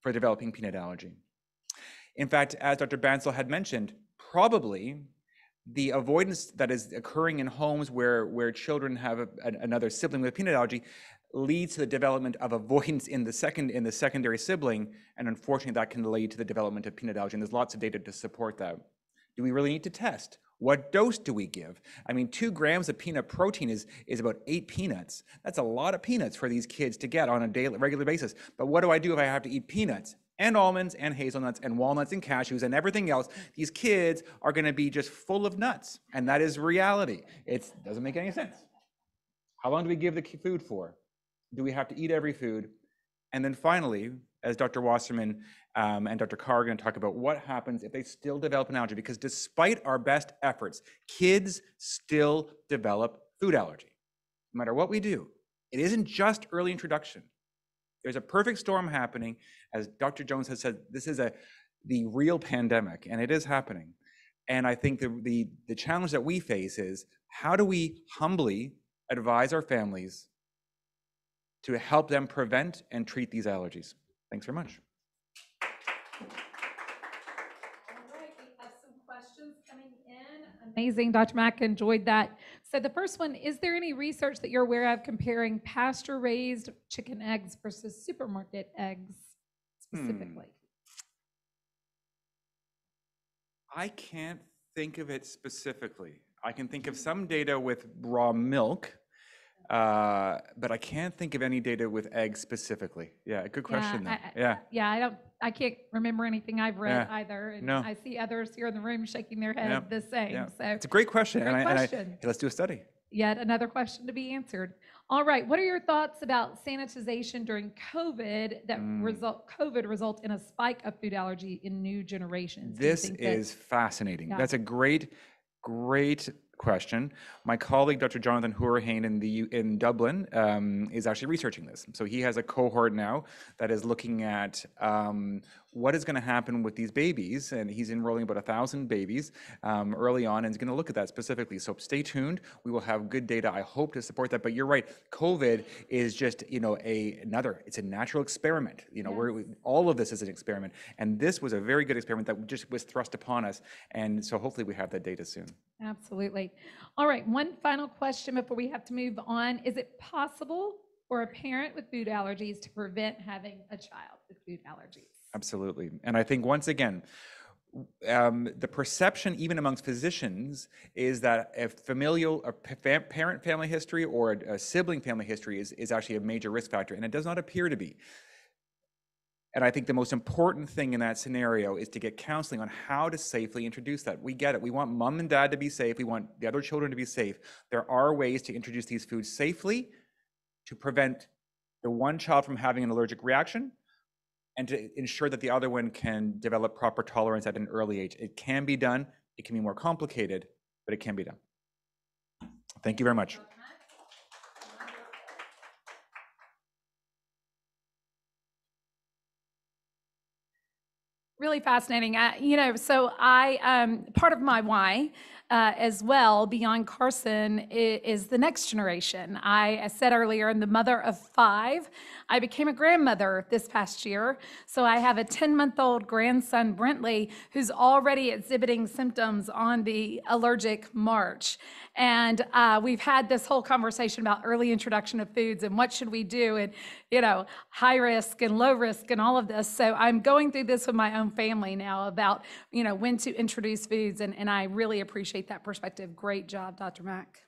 for developing peanut allergy. In fact, as Dr. Bansal had mentioned, probably the avoidance that is occurring in homes where, where children have a, an- another sibling with peanut allergy leads to the development of avoidance in the second in the secondary sibling, and unfortunately, that can lead to the development of peanut allergy. And there's lots of data to support that. Do we really need to test? What dose do we give? I mean, two grams of peanut protein is, is about eight peanuts. That's a lot of peanuts for these kids to get on a daily, regular basis. But what do I do if I have to eat peanuts and almonds and hazelnuts and walnuts and cashews and everything else? These kids are going to be just full of nuts, and that is reality. It doesn't make any sense. How long do we give the food for? Do we have to eat every food? And then finally, as Dr. Wasserman um, and Dr. Carr are going to talk about what happens if they still develop an allergy, because despite our best efforts, kids still develop food allergy. No matter what we do, it isn't just early introduction. There's a perfect storm happening. As Dr. Jones has said, this is a the real pandemic, and it is happening. And I think the, the, the challenge that we face is how do we humbly advise our families to help them prevent and treat these allergies? Thanks very much. We have some questions coming in. Amazing, Dr. Mack, enjoyed that. So the first one, is there any research that you're aware of comparing pasture-raised chicken eggs versus supermarket eggs specifically? I can't think of it specifically. I can think of some data with raw milk, uh, but I can't think of any data with eggs specifically. Yeah, good question. There. I- Yeah. Yeah, I don't, I can't remember anything I've read Yeah, either. And no. I see others here in the room shaking their head the same, yeah. so. It's a great question. Great and I, and I- question. hey, let's do a study. Yet another question to be answered. All right, what are your thoughts about sanitization during COVID that Mm. result, COVID result in a spike of food allergy in new generations? Do you This think that- is fascinating. Yeah. That's a great, great question. My colleague, Dr. Jonathan Hourihane in the in Dublin, um, is actually researching this. So he has a cohort now that is looking at um, what is going to happen with these babies, and he's enrolling about a thousand babies um, early on, and is going to look at that specifically. So stay tuned. We will have good data. I hope to support that. But you're right. COVID is just you know a another. It's a natural experiment. You know, we're all of this is an experiment, and this was a very good experiment that just was thrust upon us. And so hopefully we have that data soon. Absolutely. All right, one final question before we have to move on. Is it possible for a parent with food allergies to prevent having a child with food allergies? Absolutely. And I think once again, um, the perception, even amongst physicians, is that a familial, a pa- parent family history or a, a sibling family history is, is actually a major risk factor, and it does not appear to be. And I think the most important thing in that scenario is to get counseling on how to safely introduce that. We get it. We want mom and dad to be safe. We want the other children to be safe. There are ways to introduce these foods safely to prevent the one child from having an allergic reaction and to ensure that the other one can develop proper tolerance at an early age. It can be done. It can be more complicated, but it can be done. Thank you very much. Really fascinating. I, you know, so I, um, part of my why uh, as well, beyond Carson, is, is the next generation. I, I said earlier, I'm the mother of five. I became a grandmother this past year. So I have a 10 month old grandson, Brentley, who's already exhibiting symptoms on the allergic march. And uh, we've had this whole conversation about early introduction of foods and what should we do and, you know, high risk and low risk and all of this. So I'm going through this with my own family now about, you know, when to introduce foods. And, and I really appreciate that perspective. Great job, Dr. Mack.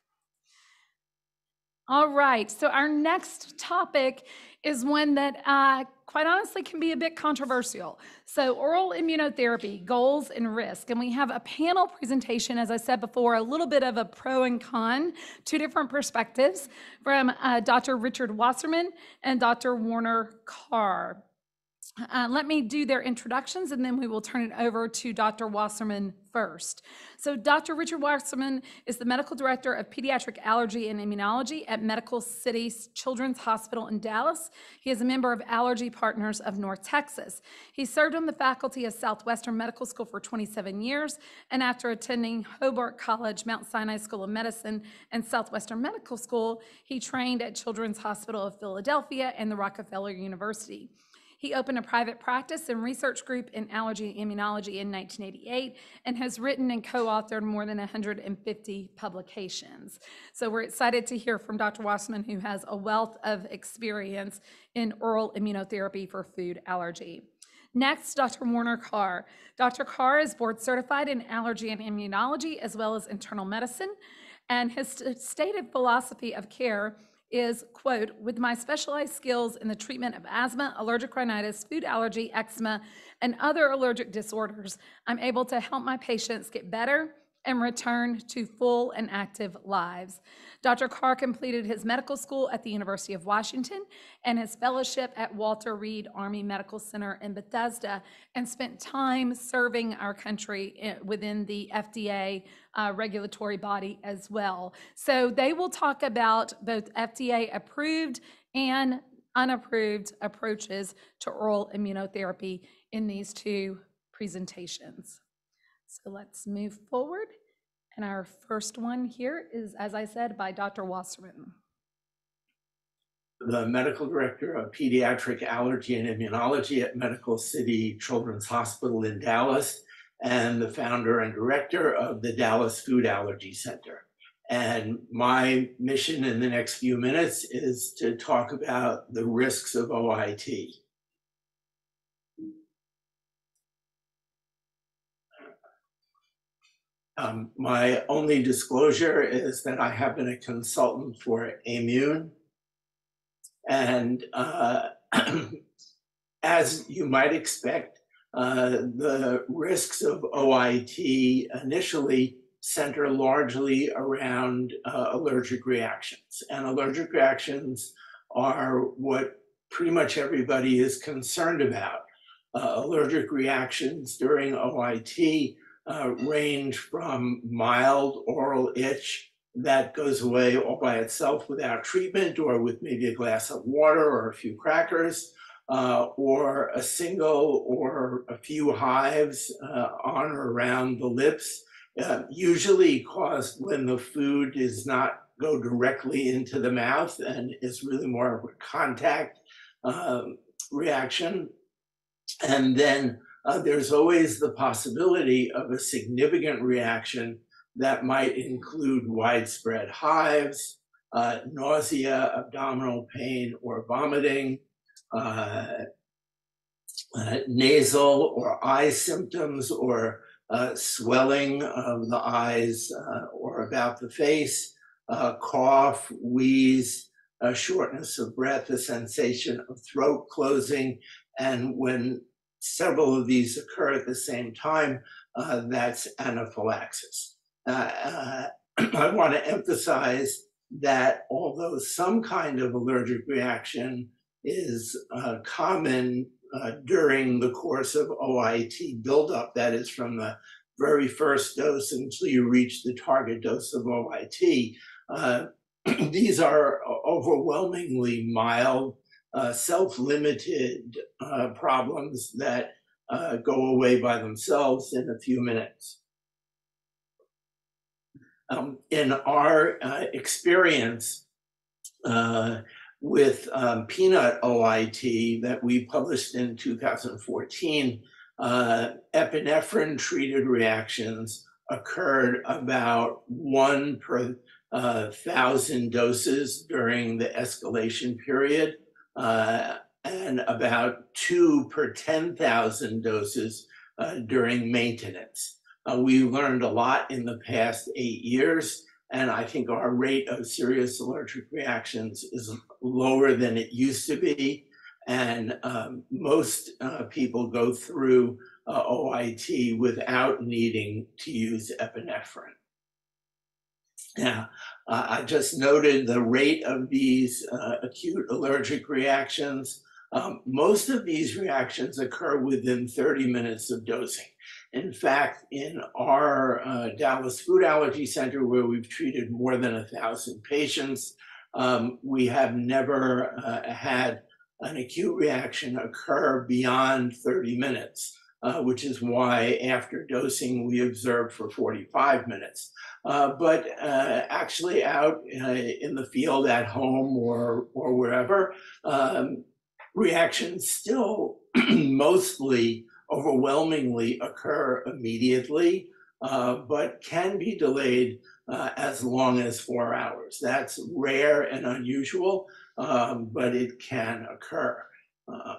All right, so our next topic is one that, uh, quite honestly, can be a bit controversial. So, oral immunotherapy, goals and risk. And we have a panel presentation, as I said before, a little bit of a pro and con, two different perspectives from uh, Dr. Richard Wasserman and Dr. Warner Carr. Uh, let me do their introductions and then we will turn it over to Dr. Wasserman first. So, Dr. Richard Wasserman is the medical director of pediatric allergy and immunology at Medical City Children's Hospital in Dallas. He is a member of Allergy Partners of North Texas. He served on the faculty of Southwestern Medical School for 27 years, and after attending Hobart College, Mount Sinai School of Medicine, and Southwestern Medical School, he trained at Children's Hospital of Philadelphia and the Rockefeller University. He opened a private practice and research group in allergy and immunology in 1988 and has written and co-authored more than 150 publications. So we're excited to hear from Dr. Wasserman, who has a wealth of experience in oral immunotherapy for food allergy. Next, Dr. Warner Carr. Dr. Carr is board certified in allergy and immunology as well as internal medicine. And his stated philosophy of care is, quote, with my specialized skills in the treatment of asthma, allergic rhinitis, food allergy, eczema, and other allergic disorders, I'm able to help my patients get better and return to full and active lives. Dr. Carr completed his medical school at the University of Washington and his fellowship at Walter Reed Army Medical Center in Bethesda and spent time serving our country within the FDA uh, regulatory body as well. So they will talk about both FDA approved and unapproved approaches to oral immunotherapy in these two presentations. So let's move forward. And our first one here is, as I said, by Dr. Wasserman. the medical director of pediatric allergy and immunology at Medical City Children's Hospital in Dallas, and the founder and director of the Dallas Food Allergy Center. And my mission in the next few minutes is to talk about the risks of OIT. Um, my only disclosure is that I have been a consultant for Aimmune. And uh, as you might expect, uh, the risks of OIT initially center largely around uh, allergic reactions. And allergic reactions are what pretty much everybody is concerned about. Uh, allergic reactions during OIT uh, range from mild oral itch that goes away all by itself without treatment or with maybe a glass of water or a few crackers, uh, or a single or a few hives uh, on or around the lips, uh, usually caused when the food does not go directly into the mouth and is really more of a contact um, reaction. And then uh, there's always the possibility of a significant reaction that might include widespread hives, uh, nausea, abdominal pain, or vomiting, uh, uh, nasal or eye symptoms, or uh, swelling of the eyes uh, or about the face, cough, wheeze, shortness of breath, a sensation of throat closing, and when several of these occur at the same time, uh, that's anaphylaxis. Uh, uh, I want to emphasize that although some kind of allergic reaction is uh, common uh, during the course of OIT buildup, that is from the very first dose until you reach the target dose of OIT, uh, these are overwhelmingly mild, uh, self-limited uh, problems that uh, go away by themselves in a few minutes. Um, in our uh, experience uh, with um, peanut OIT that we published in 2014, uh, epinephrine treated reactions occurred about one per thousand doses during the escalation period uh, and about two per 10,000 doses uh, during maintenance. Uh, we learned a lot in the past eight years, and I think our rate of serious allergic reactions is lower than it used to be. And um, most uh, people go through uh, OIT without needing to use epinephrine. Now, uh, I just noted the rate of these uh, acute allergic reactions. Um, most of these reactions occur within 30 minutes of dosing. In fact, in our uh, Dallas Food Allergy Center, where we've treated more than a thousand patients, um, we have never uh, had an acute reaction occur beyond 30 minutes, uh, which is why after dosing we observe for 45 minutes. Uh, but uh, actually out uh, in the field at home or, or wherever, um, reactions still mostly overwhelmingly occur immediately, uh, but can be delayed uh, as long as four hours. That's rare and unusual, um, but it can occur. Uh,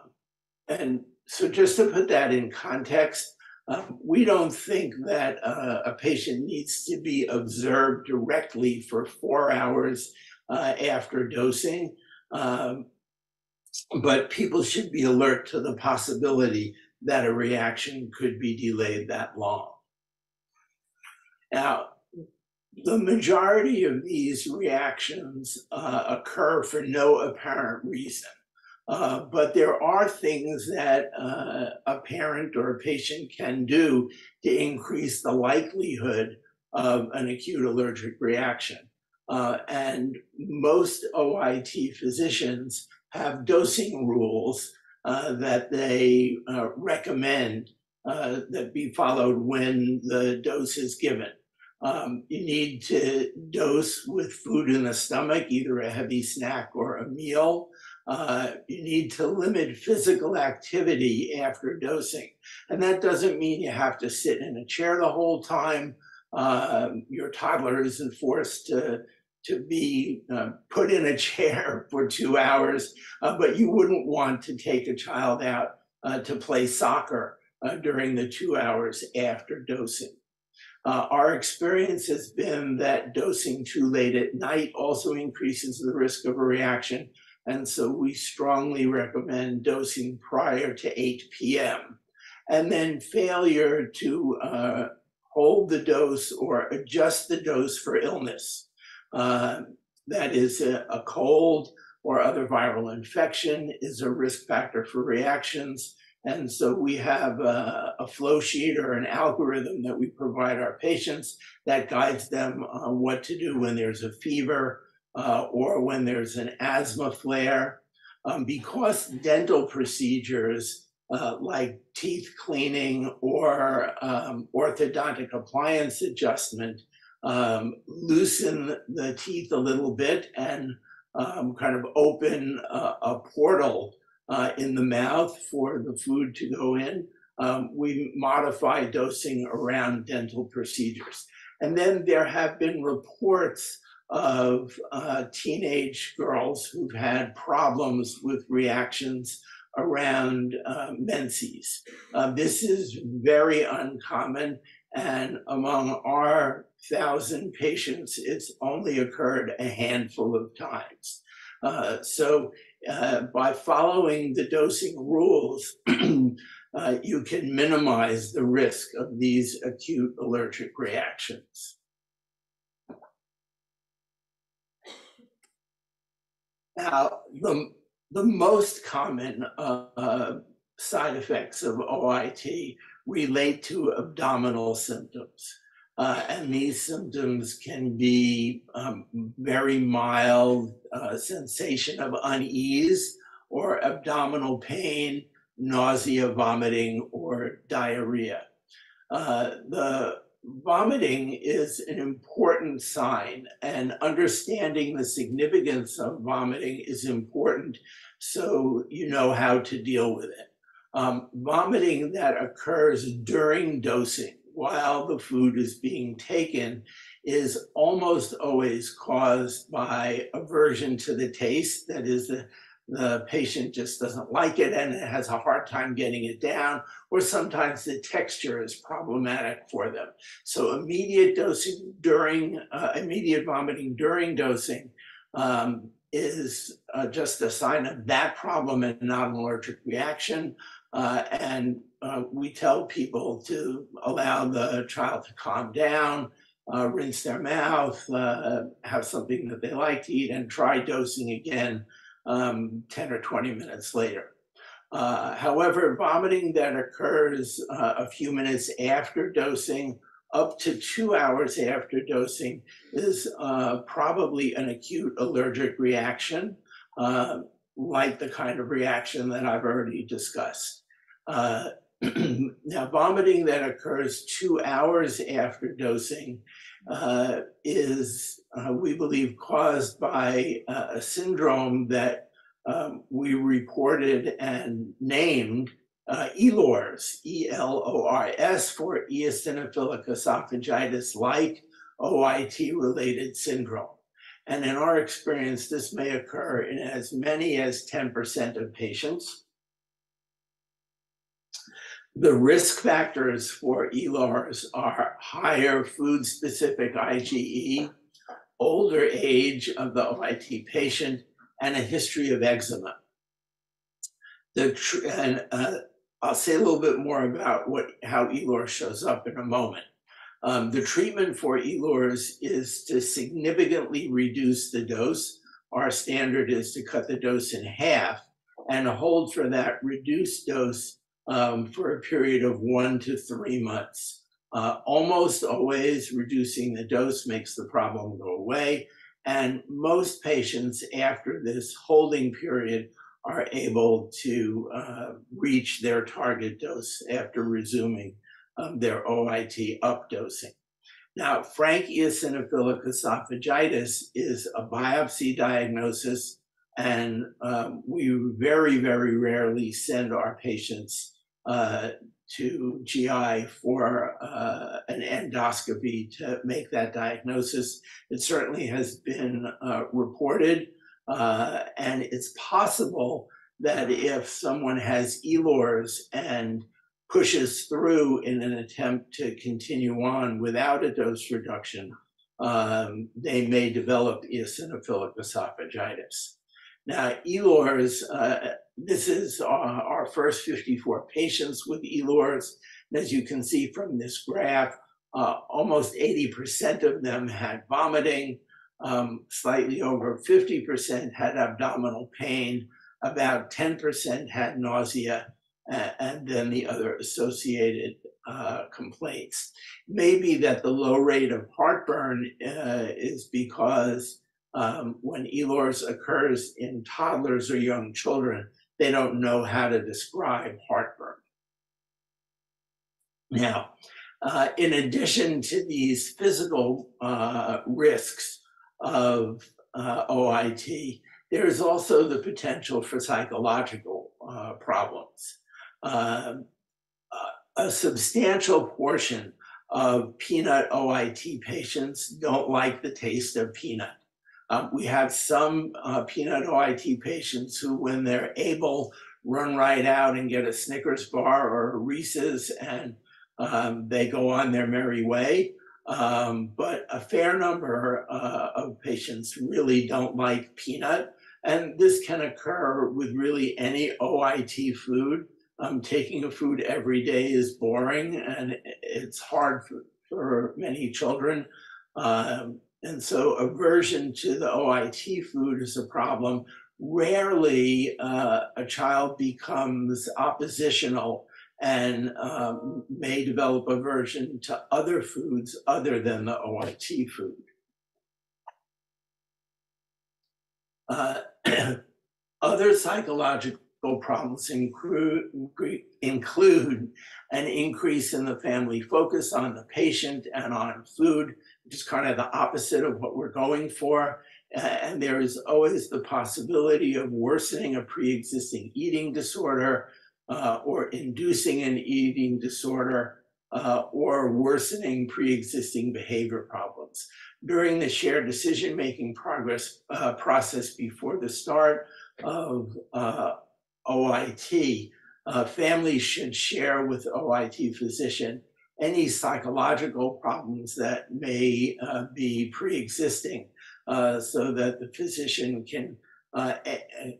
and so just to put that in context, um, we don't think that uh, a patient needs to be observed directly for four hours uh, after dosing, um, but people should be alert to the possibility that a reaction could be delayed that long. Now, the majority of these reactions uh, occur for no apparent reason. Uh, but there are things that uh, a parent or a patient can do to increase the likelihood of an acute allergic reaction. Uh, and most OIT physicians have dosing rules uh, that they uh, recommend that be followed when the dose is given. Um, you need to dose with food in the stomach, either a heavy snack or a meal. Uh, you need to limit physical activity after dosing. And that doesn't mean you have to sit in a chair the whole time. Uh, your toddler isn't forced to, to be uh, put in a chair for two hours, uh, but you wouldn't want to take a child out uh, to play soccer uh, during the two hours after dosing. our experience has been that dosing too late at night also increases the risk of a reaction and so we strongly recommend dosing prior to 8 p.m. And then failure to uh, hold the dose or adjust the dose for illness. Uh, that is a, a cold or other viral infection is a risk factor for reactions. And so we have a, a flow sheet or an algorithm that we provide our patients that guides them on what to do when there's a fever uh, or when there's an asthma flare. Um, because dental procedures uh, like teeth cleaning or um, orthodontic appliance adjustment um, loosen the teeth a little bit and um, kind of open a, portal uh, in the mouth for the food to go in. Um, we modify dosing around dental procedures. And then there have been reports of uh, teenage girls who've had problems with reactions around uh, menses. Uh, this is very uncommon, and among our thousand patients, it's only occurred a handful of times. Uh, so, uh, by following the dosing rules, uh, you can minimize the risk of these acute allergic reactions. Now, the, the most common uh, side effects of OIT relate to abdominal symptoms. Uh, and these symptoms can be um, very mild uh, sensation of unease or abdominal pain, nausea, vomiting, or diarrhea. Uh, the vomiting is an important sign, and understanding the significance of vomiting is important so you know how to deal with it. Um, vomiting that occurs during dosing while the food is being taken is almost always caused by aversion to the taste. That is, the, the patient just doesn't like it and it has a hard time getting it down, or sometimes the texture is problematic for them. So immediate dosing during, uh, immediate vomiting during dosing um, is uh, just a sign of that problem and not an allergic reaction. Uh, and uh, we tell people to allow the child to calm down, uh, rinse their mouth, uh, have something that they like to eat, and try dosing again um, 10 or 20 minutes later. Uh, however, vomiting that occurs uh, a few minutes after dosing, up to two hours after dosing, is probably an acute allergic reaction like the kind of reaction that I've already discussed. Uh, now, vomiting that occurs two hours after dosing uh, is, uh, we believe, caused by uh, a syndrome that um, we reported and named uh, ELORS, E-L-O-R-S, for eosinophilic esophagitis-like OIT-related syndrome. And in our experience, this may occur in as many as 10% of patients. The risk factors for ELORS are higher food-specific IgE, older age of the OIT patient, and a history of eczema. The and uh, I'll say a little bit more about what how ELORS shows up in a moment. Um, the treatment for ELORS is to significantly reduce the dose. Our standard is to cut the dose in half and hold for that reduced dose um, for a period of one to three months. Uh, almost always reducing the dose makes the problem go away. And most patients after this holding period are able to uh, reach their target dose after resuming um, their OIT updosing. Now, frank eosinophilic esophagitis is a biopsy diagnosis, and um, we very, very rarely send our patients uh, to GI for uh, an endoscopy to make that diagnosis. It certainly has been uh, reported, uh, and it's possible that if someone has ELORS and pushes through in an attempt to continue on without a dose reduction, um, they may develop eosinophilic esophagitis. Now, ELORS, uh, this is our, our, first 54 patients with ELORS. And as you can see from this graph, uh, almost 80% of them had vomiting, um, slightly over 50% had abdominal pain, about 10% had nausea, and then the other associated uh, complaints. Maybe that the low rate of heartburn uh, is because um, when ELORS occurs in toddlers or young children, they don't know how to describe heartburn. Now, uh, in addition to these physical uh, risks of uh, OIT, there's also the potential for psychological uh, problems. Um, a substantial portion of peanut OIT patients don't like the taste of peanut. Um, we have some uh, peanut OIT patients who, when they're able, run right out and get a Snickers bar or a Reese's and um, they go on their merry way. Um, but a fair number uh, of patients really don't like peanut. And this can occur with really any OIT food. Um, taking a food every day is boring and it's hard for, for many children. Um, and so aversion to the OIT food is a problem. Rarely uh, a child becomes oppositional and um, may develop aversion to other foods other than the OIT food. Uh, other psychological problems include, include an increase in the family focus on the patient and on food, is kind of the opposite of what we're going for. And there is always the possibility of worsening a pre-existing eating disorder uh, or inducing an eating disorder uh, or worsening pre-existing behavior problems. During the shared decision-making progress uh, process before the start of uh, OIT, uh, families should share with OIT physician any psychological problems that may uh, be pre-existing uh, so that the physician can uh,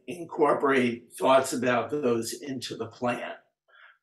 incorporate thoughts about those into the plan.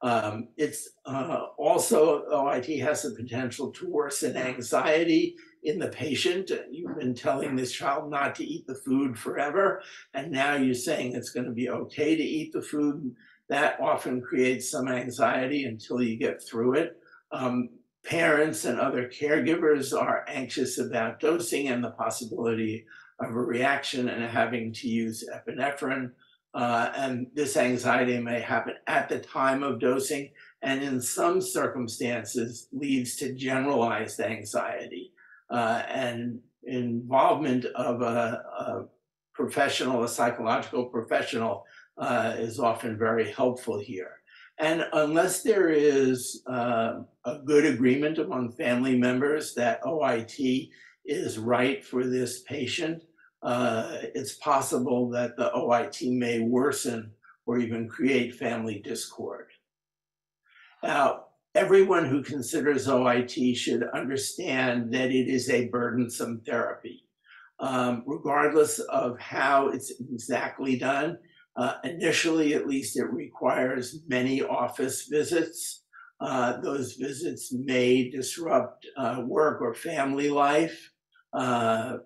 Um, it's uh, also, OIT has the potential to worsen anxiety in the patient. You've been telling this child not to eat the food forever, and now you're saying it's going to be okay to eat the food. That often creates some anxiety until you get through it. Um, parents and other caregivers are anxious about dosing and the possibility of a reaction and having to use epinephrine. Uh, and this anxiety may happen at the time of dosing and in some circumstances leads to generalized anxiety. Uh, and involvement of a, a professional, a psychological professional, uh, is often very helpful here. And unless there is uh, a good agreement among family members that OIT is right for this patient, uh, it's possible that the OIT may worsen or even create family discord. Now, everyone who considers OIT should understand that it is a burdensome therapy. Um, regardless of how it's exactly done, uh, initially, at least, it requires many office visits. Uh, those visits may disrupt uh, work or family life. Uh,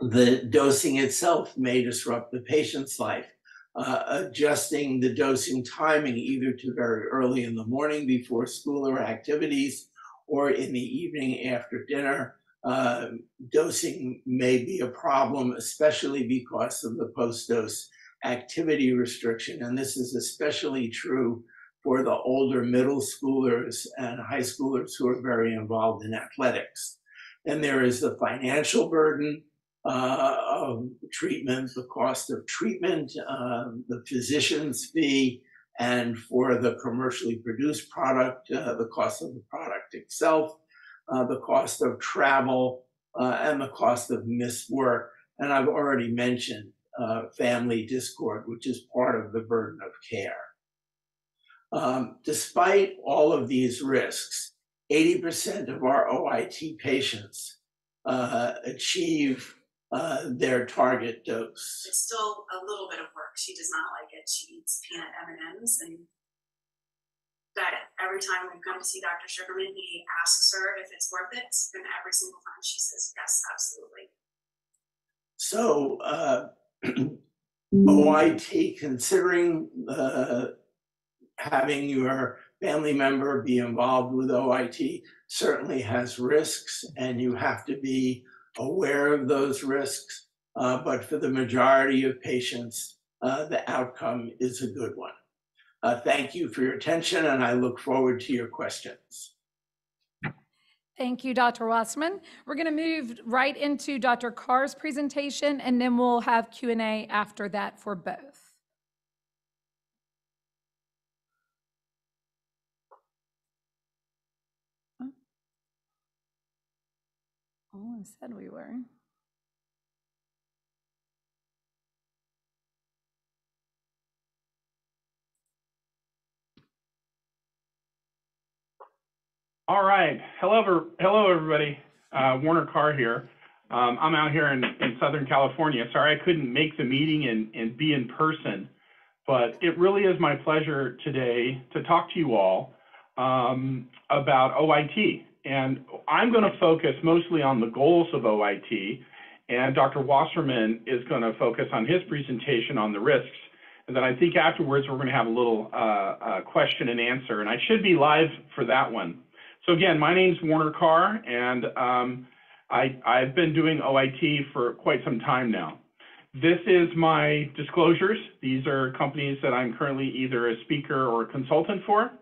the dosing itself may disrupt the patient's life. Uh, adjusting the dosing timing either to very early in the morning before school or activities or in the evening after dinner. Uh, dosing may be a problem, especially because of the post dose activity restriction. And this is especially true for the older middle schoolers and high schoolers who are very involved in athletics. Then there is the financial burden uh, of treatment, the cost of treatment, um, the physician's fee, and for the commercially produced product, uh, the cost of the product itself, uh, the cost of travel, uh, and the cost of missed work. And I've already mentioned uh, family discord, which is part of the burden of care. Um, despite all of these risks, 80% of our OIT patients uh, achieve uh, their target dose. It's still a little bit of work. She does not like it. She eats peanut M&Ms and that every time we come to see Dr. Sugarman, he asks her if it's worth it, and every single time she says yes, absolutely. So, uh, OIT, considering uh, having your family member be involved with OIT certainly has risks, and you have to be aware of those risks. Uh, but for the majority of patients, uh, the outcome is a good one. Uh, thank you for your attention, and I look forward to your questions. Thank you, Dr. Wasserman. We're going to move right into Dr. Carr's presentation, and then we'll have Q&A after that for both. Oh, I said we were. All right. Hello, hello, everybody. Uh, Warner Carr here. Um, I'm out here in, in Southern California. Sorry I couldn't make the meeting and, and be in person, but it really is my pleasure today to talk to you all um, about OIT. And I'm going to focus mostly on the goals of OIT, and Dr. Wasserman is going to focus on his presentation on the risks. And then I think afterwards we're going to have a little uh, uh, question and answer, and I should be live for that one. So again, my name's Warner Carr, and um, I, I've been doing OIT for quite some time now. This is my disclosures. These are companies that I'm currently either a speaker or a consultant for.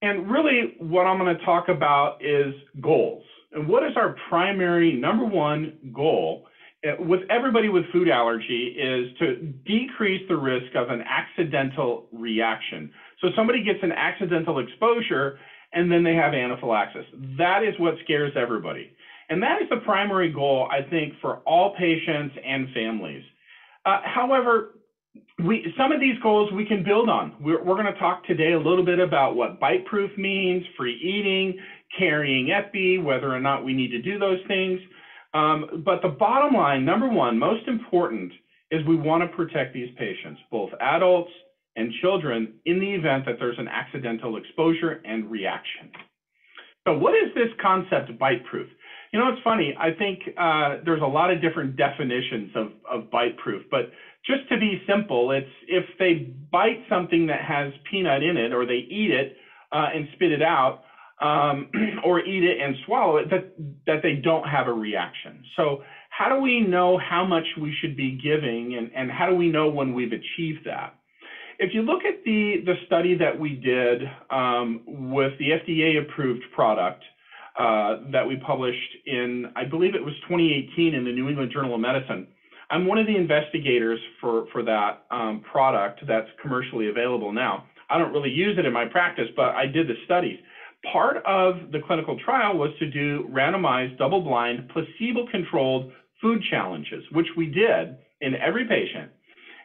And really what I'm going to talk about is goals. And what is our primary number one goal uh, with everybody with food allergy is to decrease the risk of an accidental reaction. So somebody gets an accidental exposure and then they have anaphylaxis. That is what scares everybody. And that is the primary goal, I think, for all patients and families. Uh, however, we, some of these goals we can build on. We're, we're going to talk today a little bit about what bite proof means, free eating, carrying epi, whether or not we need to do those things. Um, but the bottom line, number one, most important, is we want to protect these patients, both adults and children, in the event that there's an accidental exposure and reaction. So what is this concept bite proof? You know, it's funny. I think uh, there's a lot of different definitions of, of bite proof, but just to be simple, it's if they bite something that has peanut in it or they eat it uh, and spit it out um, or eat it and swallow it, that, that they don't have a reaction. So how do we know how much we should be giving and, and how do we know when we've achieved that? If you look at the, the study that we did um, with the FDA approved product, uh, that we published in, I believe it was 2018 in the New England Journal of Medicine. I'm one of the investigators for, for that um, product that's commercially available now. I don't really use it in my practice, but I did the studies. Part of the clinical trial was to do randomized, double blind, placebo controlled food challenges, which we did in every patient.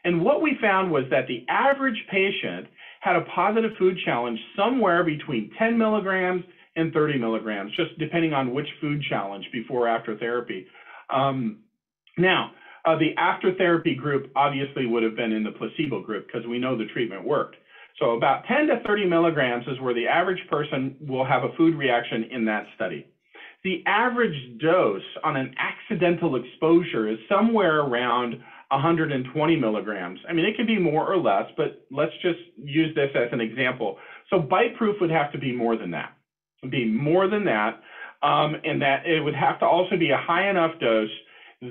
And what we found was that the average patient had a positive food challenge somewhere between 10 milligrams and 30 milligrams, just depending on which food challenge before or after therapy. Um, now, uh, the after therapy group obviously would have been in the placebo group because we know the treatment worked. So about 10 to 30 milligrams is where the average person will have a food reaction in that study. The average dose on an accidental exposure is somewhere around 120 milligrams. I mean, it can be more or less, but let's just use this as an example. So bite proof would have to be more than that be more than that, um, and that it would have to also be a high enough dose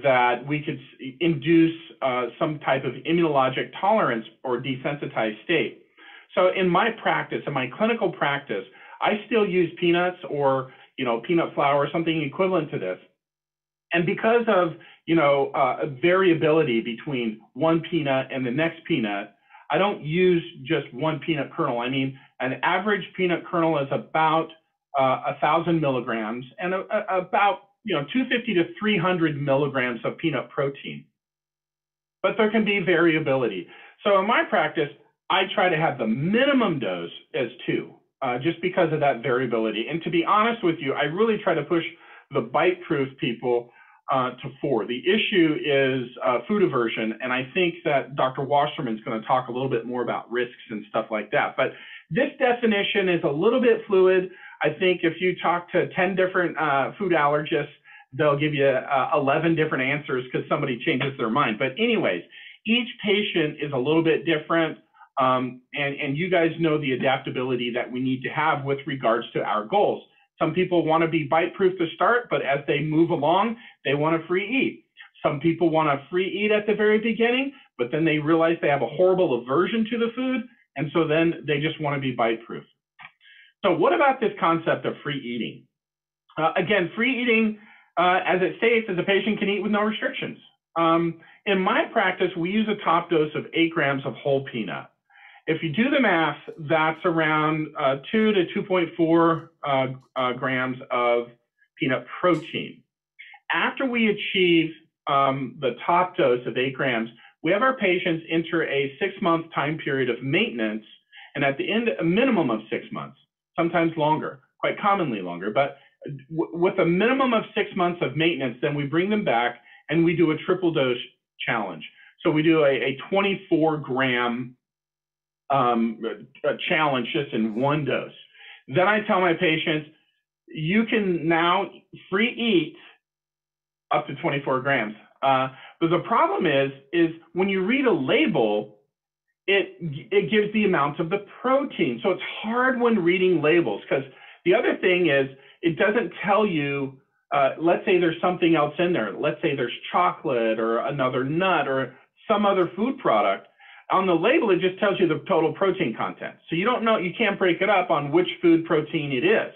that we could induce uh, some type of immunologic tolerance or desensitized state. So in my practice, in my clinical practice, I still use peanuts or you know peanut flour or something equivalent to this. And because of you know uh, variability between one peanut and the next peanut, I don't use just one peanut kernel. I mean, an average peanut kernel is about uh, 1,000 milligrams and a, a, about you know 250 to 300 milligrams of peanut protein. But there can be variability. So in my practice, I try to have the minimum dose as two, uh, just because of that variability. And to be honest with you, I really try to push the bite-proof people uh, to four. The issue is uh, food aversion, and I think that Dr. Wasserman is going to talk a little bit more about risks and stuff like that. But this definition is a little bit fluid. I think if you talk to 10 different uh, food allergists, they'll give you uh, 11 different answers because somebody changes their mind. But anyways, each patient is a little bit different. Um, and, and you guys know the adaptability that we need to have with regards to our goals. Some people want to be bite proof to start, but as they move along, they want to free eat. Some people want to free eat at the very beginning, but then they realize they have a horrible aversion to the food, and so then they just want to be bite proof. So, what about this concept of free eating? Uh, again, free eating, uh, as it states, is a patient can eat with no restrictions. Um, in my practice, we use a top dose of eight grams of whole peanut. If you do the math, that's around uh, 2 to 2.4 uh, uh, grams of peanut protein. After we achieve um, the top dose of 8 grams, we have our patients enter a six month time period of maintenance, and at the end, a minimum of six months, sometimes longer, quite commonly longer, but with a minimum of six months of maintenance, then we bring them back and we do a triple dose challenge. So we do a, a 24 gram um, challenge just in one dose. Then I tell my patients, you can now free eat up to 24 grams. Uh, but the problem is, is when you read a label, it it gives the amount of the protein. So it's hard when reading labels because the other thing is it doesn't tell you. Uh, let's say there's something else in there. Let's say there's chocolate or another nut or some other food product on the label, it just tells you the total protein content. So you don't know, you can't break it up on which food protein it is.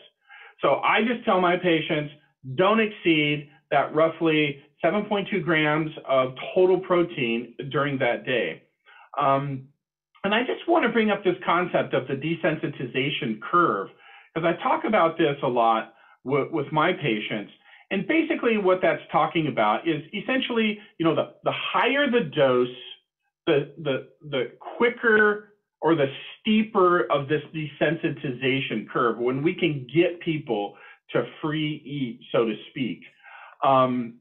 So I just tell my patients, don't exceed that roughly 7.2 grams of total protein during that day. Um, and I just want to bring up this concept of the desensitization curve, because I talk about this a lot with, with my patients. And basically what that's talking about is essentially, you know, the, the higher the dose, the the the quicker or the steeper of this desensitization curve when we can get people to free eat, so to speak. Um,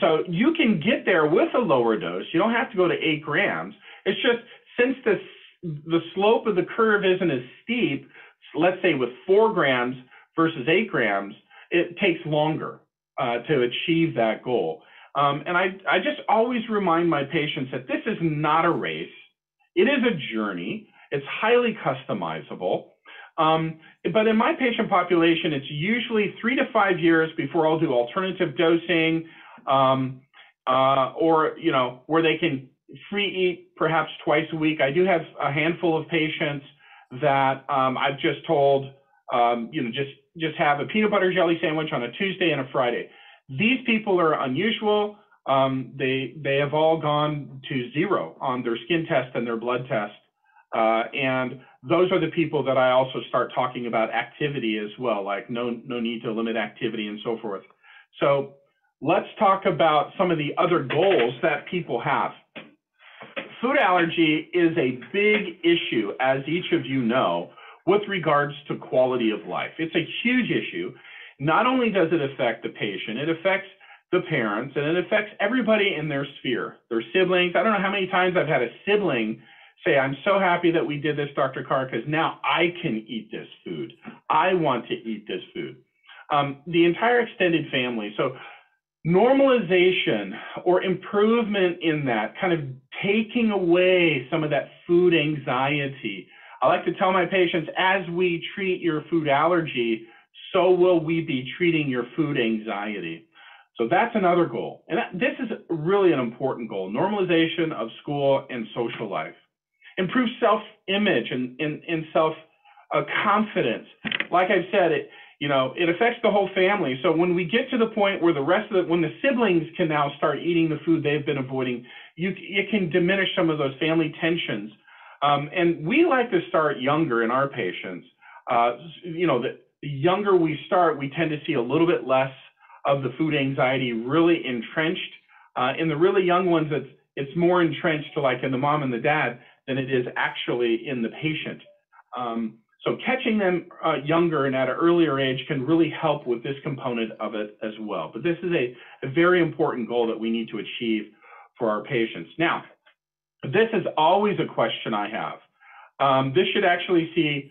so you can get there with a lower dose. You don't have to go to eight grams. It's just since the the slope of the curve isn't as steep, let's say with four grams versus eight grams, it takes longer uh, to achieve that goal. Um, and I, I just always remind my patients that this is not a race. It is a journey. It's highly customizable. Um, but in my patient population, it's usually three to five years before I'll do alternative dosing, um, uh, or you know where they can free eat perhaps twice a week. I do have a handful of patients that um, I've just told, um, you know, just just have a peanut butter jelly sandwich on a Tuesday and a Friday. These people are unusual. Um, they they have all gone to zero on their skin test and their blood test, uh, and those are the people that I also start talking about activity as well, like no no need to limit activity and so forth. So let's talk about some of the other goals that people have. Food allergy is a big issue, as each of you know, with regards to quality of life. It's a huge issue not only does it affect the patient, it affects the parents and it affects everybody in their sphere, their siblings. I don't know how many times I've had a sibling say, I'm so happy that we did this, Dr. Carr, because now I can eat this food. I want to eat this food. Um, the entire extended family. So, normalization or improvement in that, kind of taking away some of that food anxiety. I like to tell my patients as we treat your food allergy, so will we be treating your food anxiety. So that's another goal. And this is really an important goal normalization of school and social life. Improve self image and, and, and self uh, confidence. Like I've said, it, you know, it affects the whole family. So when we get to the point where the rest of the, when the siblings can now start eating the food they've been avoiding, you, it can diminish some of those family tensions. Um, and we like to start younger in our patients. Uh, you know, that the younger we start, we tend to see a little bit less of the food anxiety really entrenched. Uh, in the really young ones, it's, it's more entrenched to like in the mom and the dad than it is actually in the patient. Um, So catching them uh, younger and at an earlier age can really help with this component of it as well. But this is a, a very important goal that we need to achieve for our patients. Now, this is always a question I have. Um, this should actually see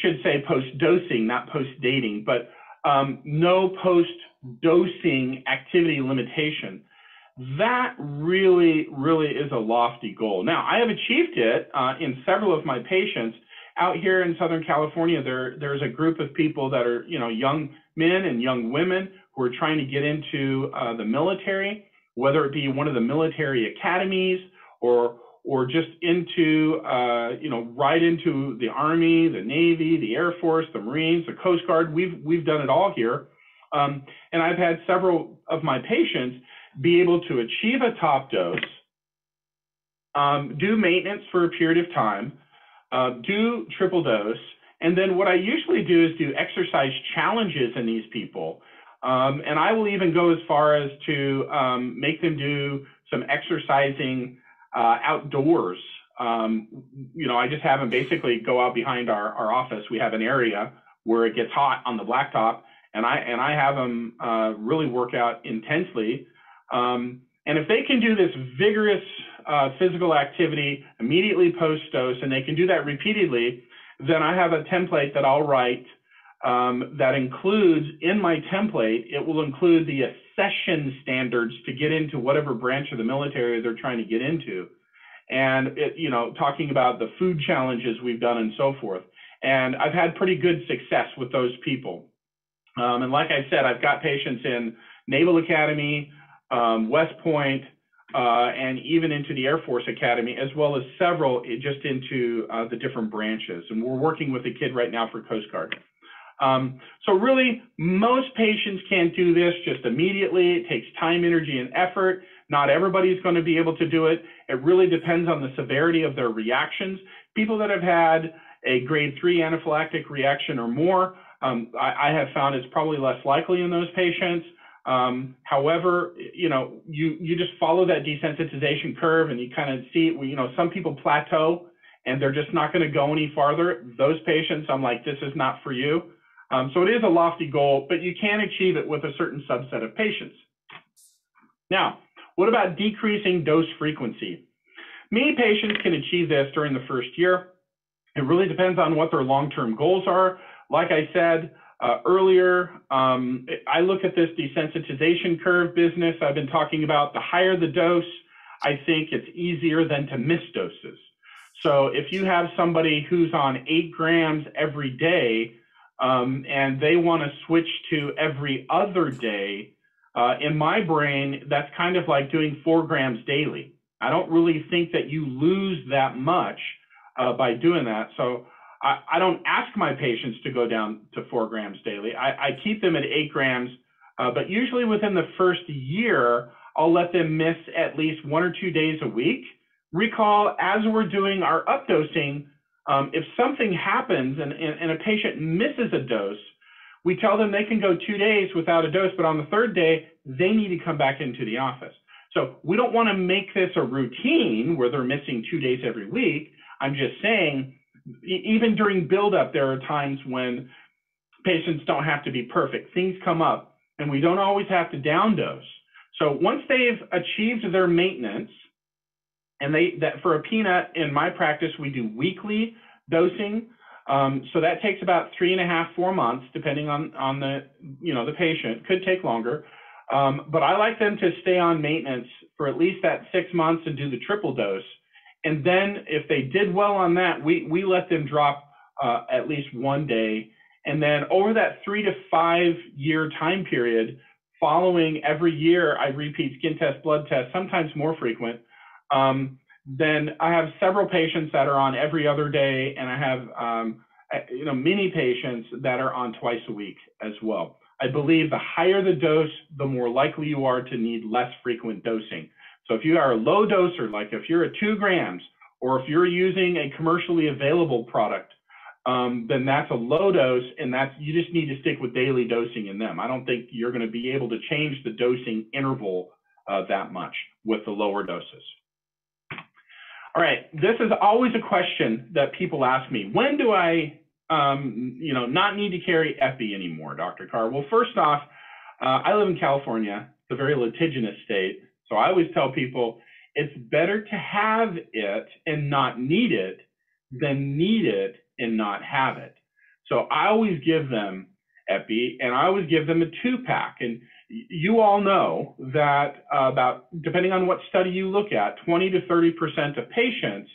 should say post dosing, not post dating, but um, no post dosing activity limitation. That really, really is a lofty goal. Now, I have achieved it uh, in several of my patients out here in Southern California. There, there's a group of people that are, you know, young men and young women who are trying to get into uh, the military, whether it be one of the military academies or or just into, uh, you know, right into the Army, the Navy, the Air Force, the Marines, the Coast Guard. We've we've done it all here, um, and I've had several of my patients be able to achieve a top dose, um, do maintenance for a period of time, uh, do triple dose, and then what I usually do is do exercise challenges in these people. Um, and I will even go as far as to um, make them do some exercising uh, outdoors. Um, you know, I just have them basically go out behind our, our office. We have an area where it gets hot on the blacktop, and I and I have them uh, really work out intensely. Um, and if they can do this vigorous uh, physical activity immediately post dose, and they can do that repeatedly, then I have a template that I'll write um, that includes in my template. It will include the accession standards to get into whatever branch of the military they're trying to get into. And it, you know, talking about the food challenges we've done and so forth. And I've had pretty good success with those people. Um, and like I said, I've got patients in Naval Academy, um, West Point, uh, and even into the Air Force Academy, as well as several just into uh, the different branches. And we're working with a kid right now for Coast Guard. Um, so really, most patients can't do this just immediately. It takes time, energy, and effort. Not everybody's going to be able to do it. It really depends on the severity of their reactions. People that have had a grade three anaphylactic reaction or more, um, I, I, have found it's probably less likely in those patients. Um, however, you know, you you just follow that desensitization curve and you kind of see, you know, some people plateau and they're just not going to go any farther. Those patients, I'm like, this is not for you. Um, so it is a lofty goal, but you can achieve it with a certain subset of patients. Now, what about decreasing dose frequency? Many patients can achieve this during the first year. It really depends on what their long-term goals are. Like I said uh, earlier, um, I look at this desensitization curve business I've been talking about. The higher the dose, I think it's easier than to miss doses. So if you have somebody who's on eight grams every day, um, and they want to switch to every other day, uh, in my brain, that's kind of like doing four grams daily. I don't really think that you lose that much uh, by doing that. So I, I, don't ask my patients to go down to four grams daily. I, I keep them at eight grams, uh, but usually within the first year, I'll let them miss at least one or two days a week. Recall, as we're doing our updosing, um, if something happens and, and, and, a patient misses a dose, we tell them they can go two days without a dose, but on the third day, they need to come back into the office. So we don't want to make this a routine where they're missing two days every week. I'm just saying, even during buildup, there are times when patients don't have to be perfect. Things come up, and we don't always have to down dose. So once they've achieved their maintenance, and they that for a peanut in my practice we do weekly dosing. Um, so that takes about three and a half, four months, depending on on the you know the patient. Could take longer, um, but I like them to stay on maintenance for at least that six months and do the triple dose. And then if they did well on that, we we let them drop uh, at least one day. And then over that three to five year time period, following every year, I repeat skin test, blood test, sometimes more frequent um, then I have several patients that are on every other day, and I have um, you know many patients that are on twice a week as well. I believe the higher the dose, the more likely you are to need less frequent dosing. So if you are a low doser, like if you're at two grams, or if you're using a commercially available product, um, then that's a low dose, and that's you just need to stick with daily dosing in them. I don't think you're going to be able to change the dosing interval uh, that much with the lower doses. All right, this is always a question that people ask me. When do I um, you know, not need to carry epi anymore, Dr. Carr? Well, first off, uh, I live in California. It's a very litigious state. So I always tell people it's better to have it and not need it than need it and not have it. So I always give them epi and I always give them a two pack. And you all know that uh, about, depending on what study you look at, 20 to 30% of patients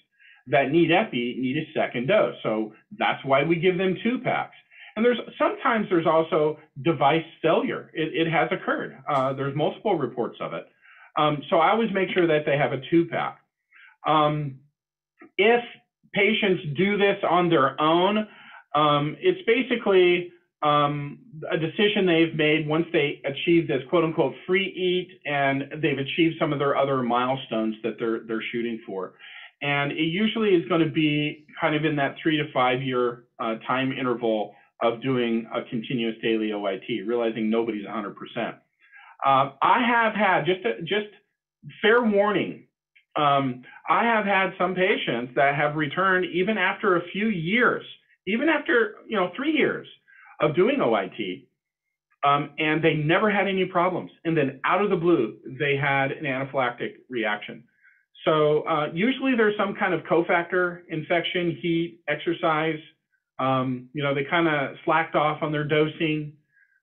that need epi need a second dose. So that's why we give them two packs. And there's sometimes there's also device failure. It, it has occurred. Uh, there's multiple reports of it. Um, so I always make sure that they have a two pack. Um, if patients do this on their own, um, it's basically um, a decision they've made once they achieve this quote unquote free eat and they've achieved some of their other milestones that they're they're shooting for. And it usually is going to be kind of in that three to five year uh, time interval of doing a continuous daily OIT, realizing nobody's 100%. Uh, I have had just a, just fair warning. Um, I have had some patients that have returned even after a few years, even after you know three years of doing OIT, um, and they never had any problems. And then out of the blue, they had an anaphylactic reaction. So uh, usually there's some kind of cofactor infection, heat, exercise. Um, you know, they kind of slacked off on their dosing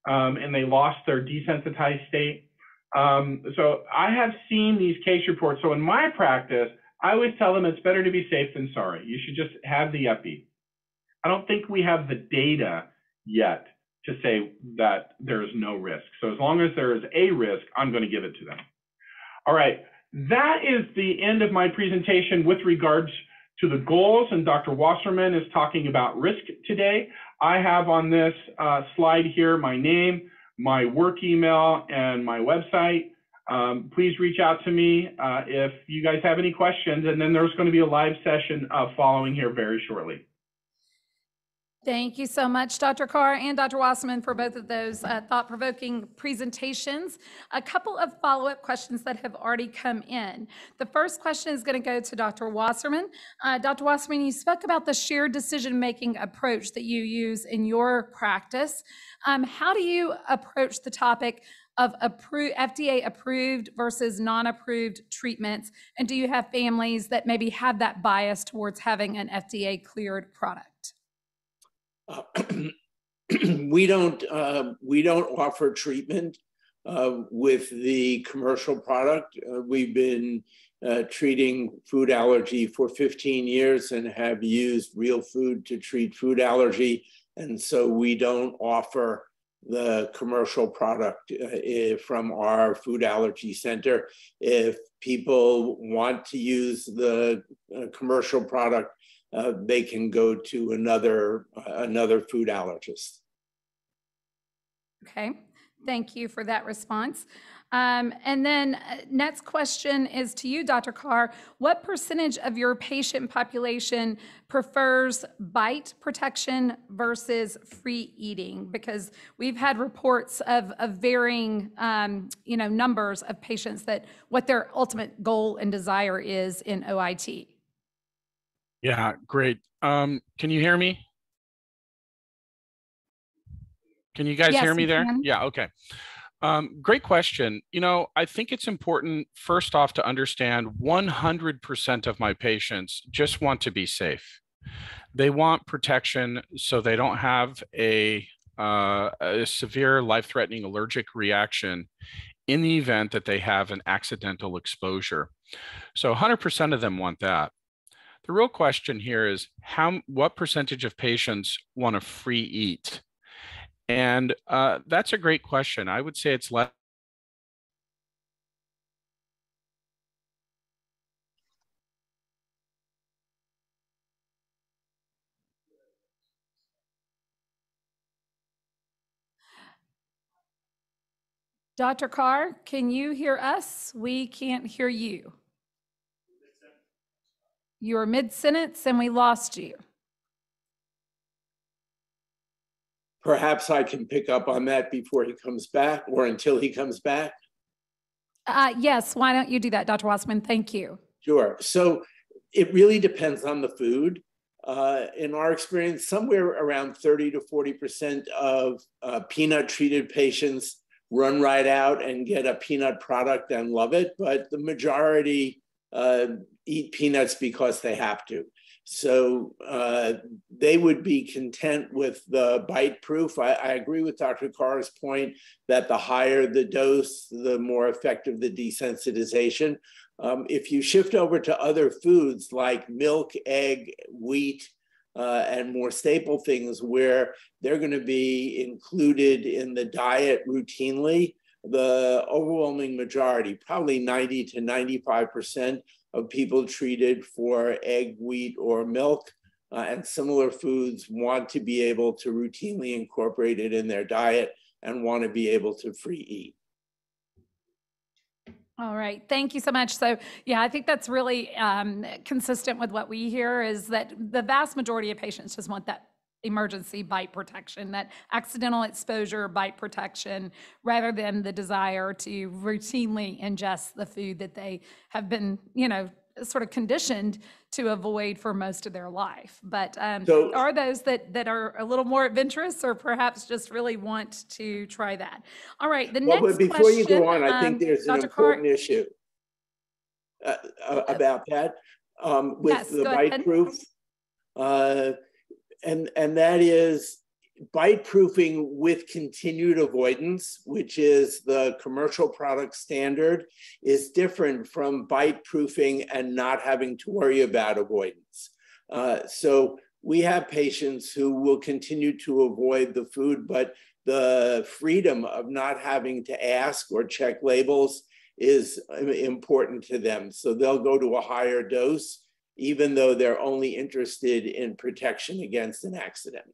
um, and they lost their desensitized state. Um, so I have seen these case reports. So in my practice, I always tell them it's better to be safe than sorry. You should just have the epi. I don't think we have the data yet to say that there is no risk. So as long as there is a risk, I'm going to give it to them. All right, that is the end of my presentation with regards to the goals, and Dr. Wasserman is talking about risk today. I have on this uh, slide here my name, my work email, and my website. Um, please reach out to me uh, if you guys have any questions, and then there's going to be a live session uh, following here very shortly. Thank you so much, Dr. Carr and Dr. Wasserman, for both of those uh, thought-provoking presentations. A couple of follow-up questions that have already come in. The first question is going to go to Dr. Wasserman. Uh, Dr. Wasserman, you spoke about the shared decision-making approach that you use in your practice. Um, how do you approach the topic of appro- FDA-approved versus non-approved treatments? And do you have families that maybe have that bias towards having an FDA-cleared product? Uh, we don't uh, we don't offer treatment uh, with the commercial product. Uh, we've been uh, treating food allergy for 15 years and have used real food to treat food allergy, and so we don't offer the commercial product from our food allergy center. If people want to use the commercial product, uh, they can go to another another food allergist. Okay, thank you for that response. Um, and then uh, next question is to you, Dr. Carr. What percentage of your patient population prefers bite protection versus free eating? Because we've had reports of, of varying, um, you know, numbers of patients that what their ultimate goal and desire is in OIT. Yeah, great. Um, can you hear me? Can you guys Yes, hear me there? can. Yeah, okay. Um, great question. You know, I think it's important first off to understand 100% of my patients just want to be safe. They want protection so they don't have a, uh, a severe life-threatening allergic reaction in the event that they have an accidental exposure. So 100% of them want that. The real question here is how what percentage of patients want to free eat? And uh, that's a great question. I would say it's less. Dr. Carr, can you hear us? We can't hear you. You were mid-sentence and we lost you. Perhaps I can pick up on that before he comes back or until he comes back. Uh, yes, why don't you do that, Dr. Wasserman? Thank you. Sure. So it really depends on the food. uh, in our experience, somewhere around 30 to 40% of uh, peanut treated patients run right out and get a peanut product and love it, but the majority uh, eat peanuts because they have to. So uh, they would be content with the bite proof. I, I, agree with Dr. Carr's point that the higher the dose, the more effective the desensitization. Um, if you shift over to other foods like milk, egg, wheat, uh, and more staple things where they're going to be included in the diet routinely, the overwhelming majority, probably 90 to 95% of people treated for egg, wheat, or milk uh, and similar foods want to be able to routinely incorporate it in their diet and want to be able to free eat. All right, thank you so much. So, yeah, I think that's really um, consistent with what we hear is that the vast majority of patients just want that emergency bite protection, that accidental exposure bite protection, rather than the desire to routinely ingest the food that they have been, you know, sort of conditioned to avoid for most of their life. But um, so, are those that that are a little more adventurous, or perhaps just really want to try that? All right, the well, next. But before question, you go on, I think um, there's an important Carr, issue uh, uh, about that um, with yes, the bite proof. Uh, and, and that is bite proofing with continued avoidance, which is the commercial product standard, is different from bite proofing and not having to worry about avoidance. Uh, so we have patients who will continue to avoid the food, but the freedom of not having to ask or check labels is important to them. So they'll go to a higher dose even though they're only interested in protection against an accident.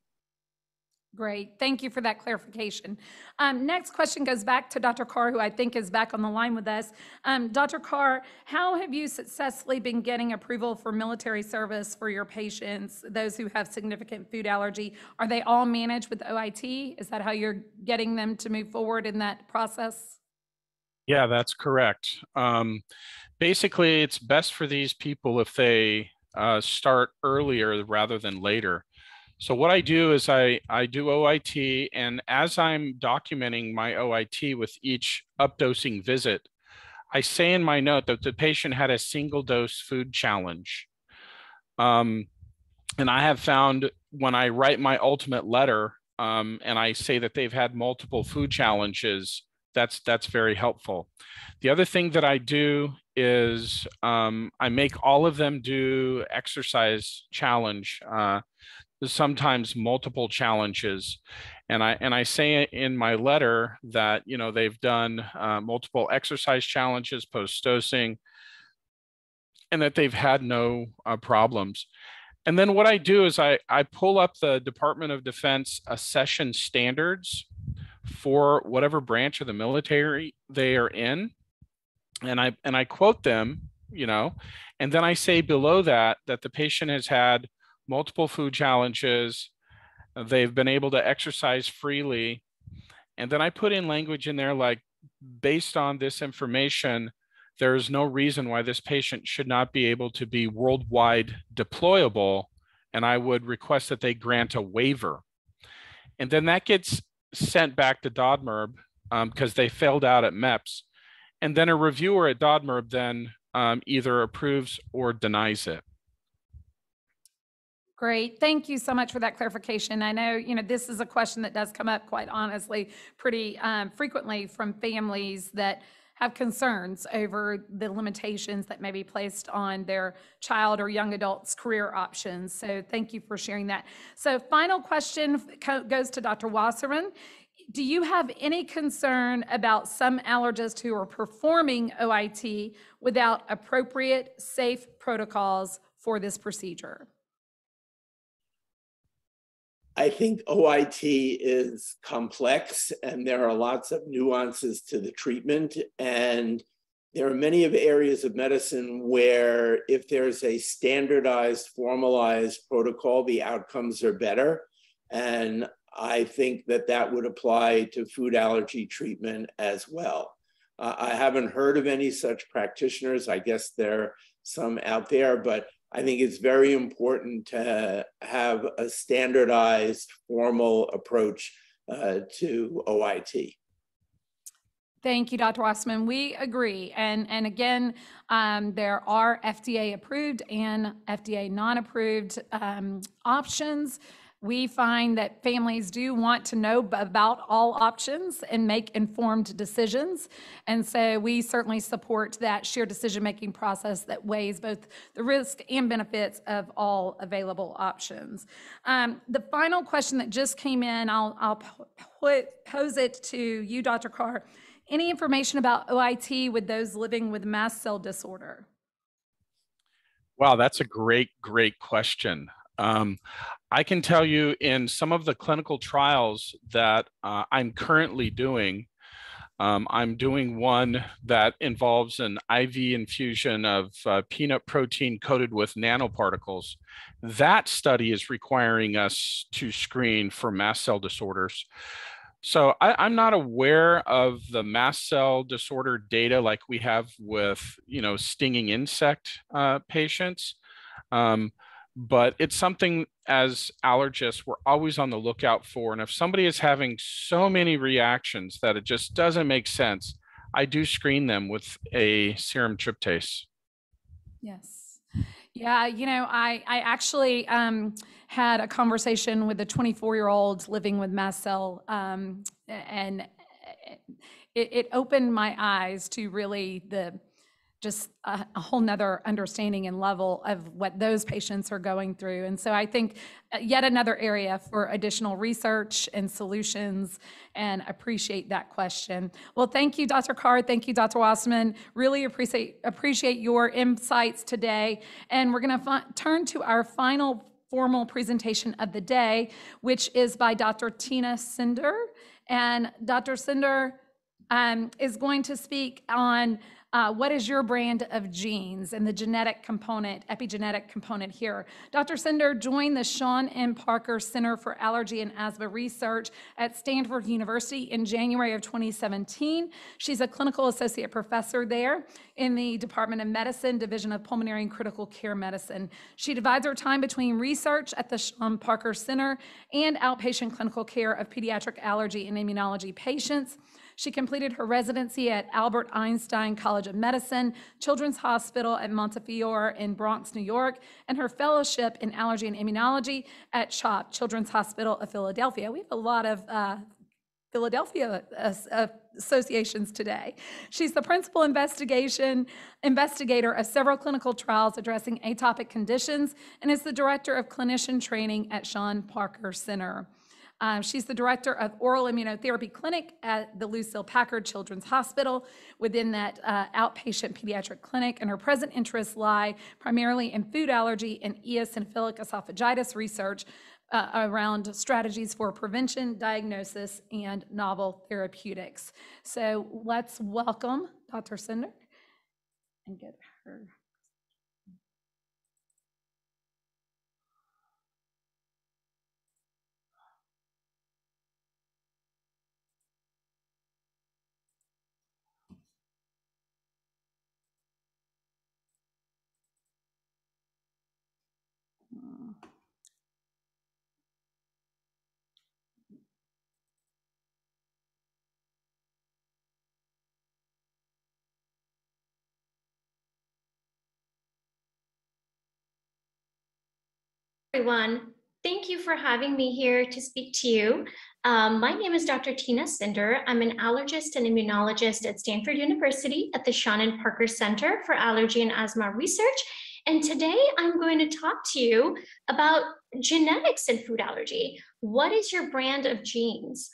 Great. Thank you for that clarification. Um, next question goes back to Dr. Carr, who I think is back on the line with us. Um, Dr. Carr, how have you successfully been getting approval for military service for your patients, those who have significant food allergy? Are they all managed with OIT? Is that how you're getting them to move forward in that process? Yeah, that's correct. Um, basically, it's best for these people if they uh, start earlier rather than later. So what I do is I, I do OIT, and as I'm documenting my OIT with each updosing visit, I say in my note that the patient had a single dose food challenge. Um, and I have found when I write my ultimate letter um, and I say that they've had multiple food challenges, that's that's very helpful. The other thing that I do is um, I make all of them do exercise challenge, uh, sometimes multiple challenges, and I and I say in my letter that you know they've done uh, multiple exercise challenges post dosing, and that they've had no uh, problems. And then what I do is I I pull up the Department of Defense accession standards for whatever branch of the military they are in and i and i quote them you know and then i say below that that the patient has had multiple food challenges they've been able to exercise freely and then i put in language in there like based on this information there is no reason why this patient should not be able to be worldwide deployable and i would request that they grant a waiver and then that gets sent back to DODMERB because um, they failed out at MEPS. And then a reviewer at DODMERB then um, either approves or denies it. Great. Thank you so much for that clarification. I know, you know, this is a question that does come up quite honestly pretty um, frequently from families that have concerns over the limitations that may be placed on their child or young adult's career options. So thank you for sharing that. So final question goes to Dr. Wasserman. Do you have any concern about some allergists who are performing OIT without appropriate, safe protocols for this procedure? I think OIT is complex and there are lots of nuances to the treatment. And there are many of areas of medicine where if there's a standardized, formalized protocol, the outcomes are better. And I think that that would apply to food allergy treatment as well. Uh, I haven't heard of any such practitioners. I guess there are some out there, but I think it's very important to have a standardized formal approach uh, to OIT. Thank you, Dr. Wasserman. We agree. And, and again, um, there are FDA approved and FDA non-approved um, options. We find that families do want to know about all options and make informed decisions. And so we certainly support that shared decision-making process that weighs both the risk and benefits of all available options. Um, the final question that just came in, I'll, I'll put, pose it to you, Dr. Carr. Any information about OIT with those living with mast cell disorder? Wow, that's a great, great question. Um, I can tell you in some of the clinical trials that uh, I'm currently doing, um, I'm doing one that involves an IV infusion of uh, peanut protein coated with nanoparticles. That study is requiring us to screen for mast cell disorders. So I, am not aware of the mast cell disorder data like we have with, you know, stinging insect uh, patients. Um, but it's something as allergists we're always on the lookout for. And if somebody is having so many reactions that it just doesn't make sense, I do screen them with a serum tryptase. Yes. Yeah, you know, I, I actually um, had a conversation with a 24 year old living with mast cell, um, and it, it opened my eyes to really the just a, whole nother understanding and level of what those patients are going through. And so I think uh, yet another area for additional research and solutions and appreciate that question. Well, thank you, Dr. Carr. Thank you, Dr. Wasserman. Really appreciate, appreciate your insights today. And we're gonna turn to our final formal presentation of the day, which is by Dr. Tina Sindher. And Dr. Sindher um, is going to speak on uh, what is your brand of genes and the genetic component, epigenetic component here. Dr. Sindher joined the Sean N. Parker Center for Allergy and Asthma Research at Stanford University in January of 2017. She's a clinical associate professor there in the Department of Medicine, Division of Pulmonary and Critical Care Medicine. She divides her time between research at the Sean Parker Center and outpatient clinical care of pediatric allergy and immunology patients. She completed her residency at Albert Einstein College of Medicine, Children's Hospital at Montefiore in Bronx, New York, and her fellowship in allergy and immunology at CHOP, Children's Hospital of Philadelphia. We have a lot of uh, Philadelphia uh, associations today. She's the principal investigation investigator of several clinical trials addressing atopic conditions and is the director of clinician training at Sean Parker Center. Um, she's the director of oral immunotherapy clinic at the Lucile Packard Children's Hospital within that uh, outpatient pediatric clinic, and her present interests lie primarily in food allergy and eosinophilic esophagitis research uh, around strategies for prevention, diagnosis, and novel therapeutics. So let's welcome Dr. Sindher and get her. Everyone. Thank you for having me here to speak to you. Um, my name is Dr. Tina Sindher. I'm an allergist and immunologist at Stanford University at the Sean N. Parker Center for Allergy and Asthma Research. And today I'm going to talk to you about genetics and food allergy. What is your brand of genes?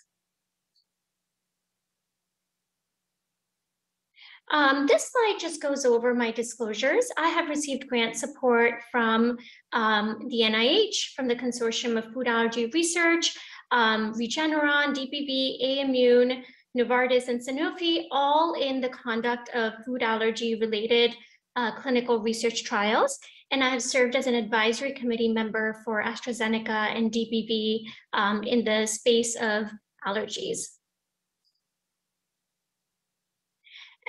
Um, this slide just goes over my disclosures. I have received grant support from um, the NIH, from the Consortium of Food Allergy Research, um, Regeneron, DBV, Aimmune, Novartis, and Sanofi, all in the conduct of food allergy related uh, clinical research trials. And I have served as an advisory committee member for AstraZeneca and DBV um, in the space of allergies.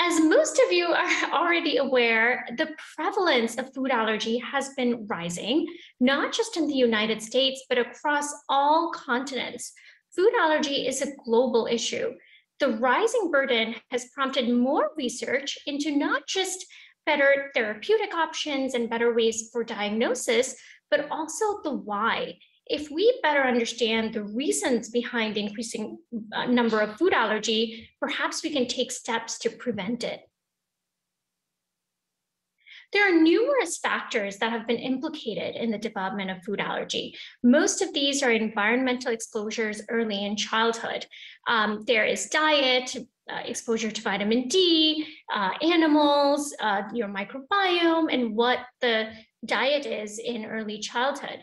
As most of you are already aware, the prevalence of food allergy has been rising, not just in the United States, but across all continents. Food allergy is a global issue. The rising burden has prompted more research into not just better therapeutic options and better ways for diagnosis, but also the why. If we better understand the reasons behind the increasing uh, number of food allergy, perhaps we can take steps to prevent it. There are numerous factors that have been implicated in the development of food allergy. Most of these are environmental exposures early in childhood. Um, there is diet, uh, exposure to vitamin D, uh, animals, uh, your microbiome, and what the diet is in early childhood.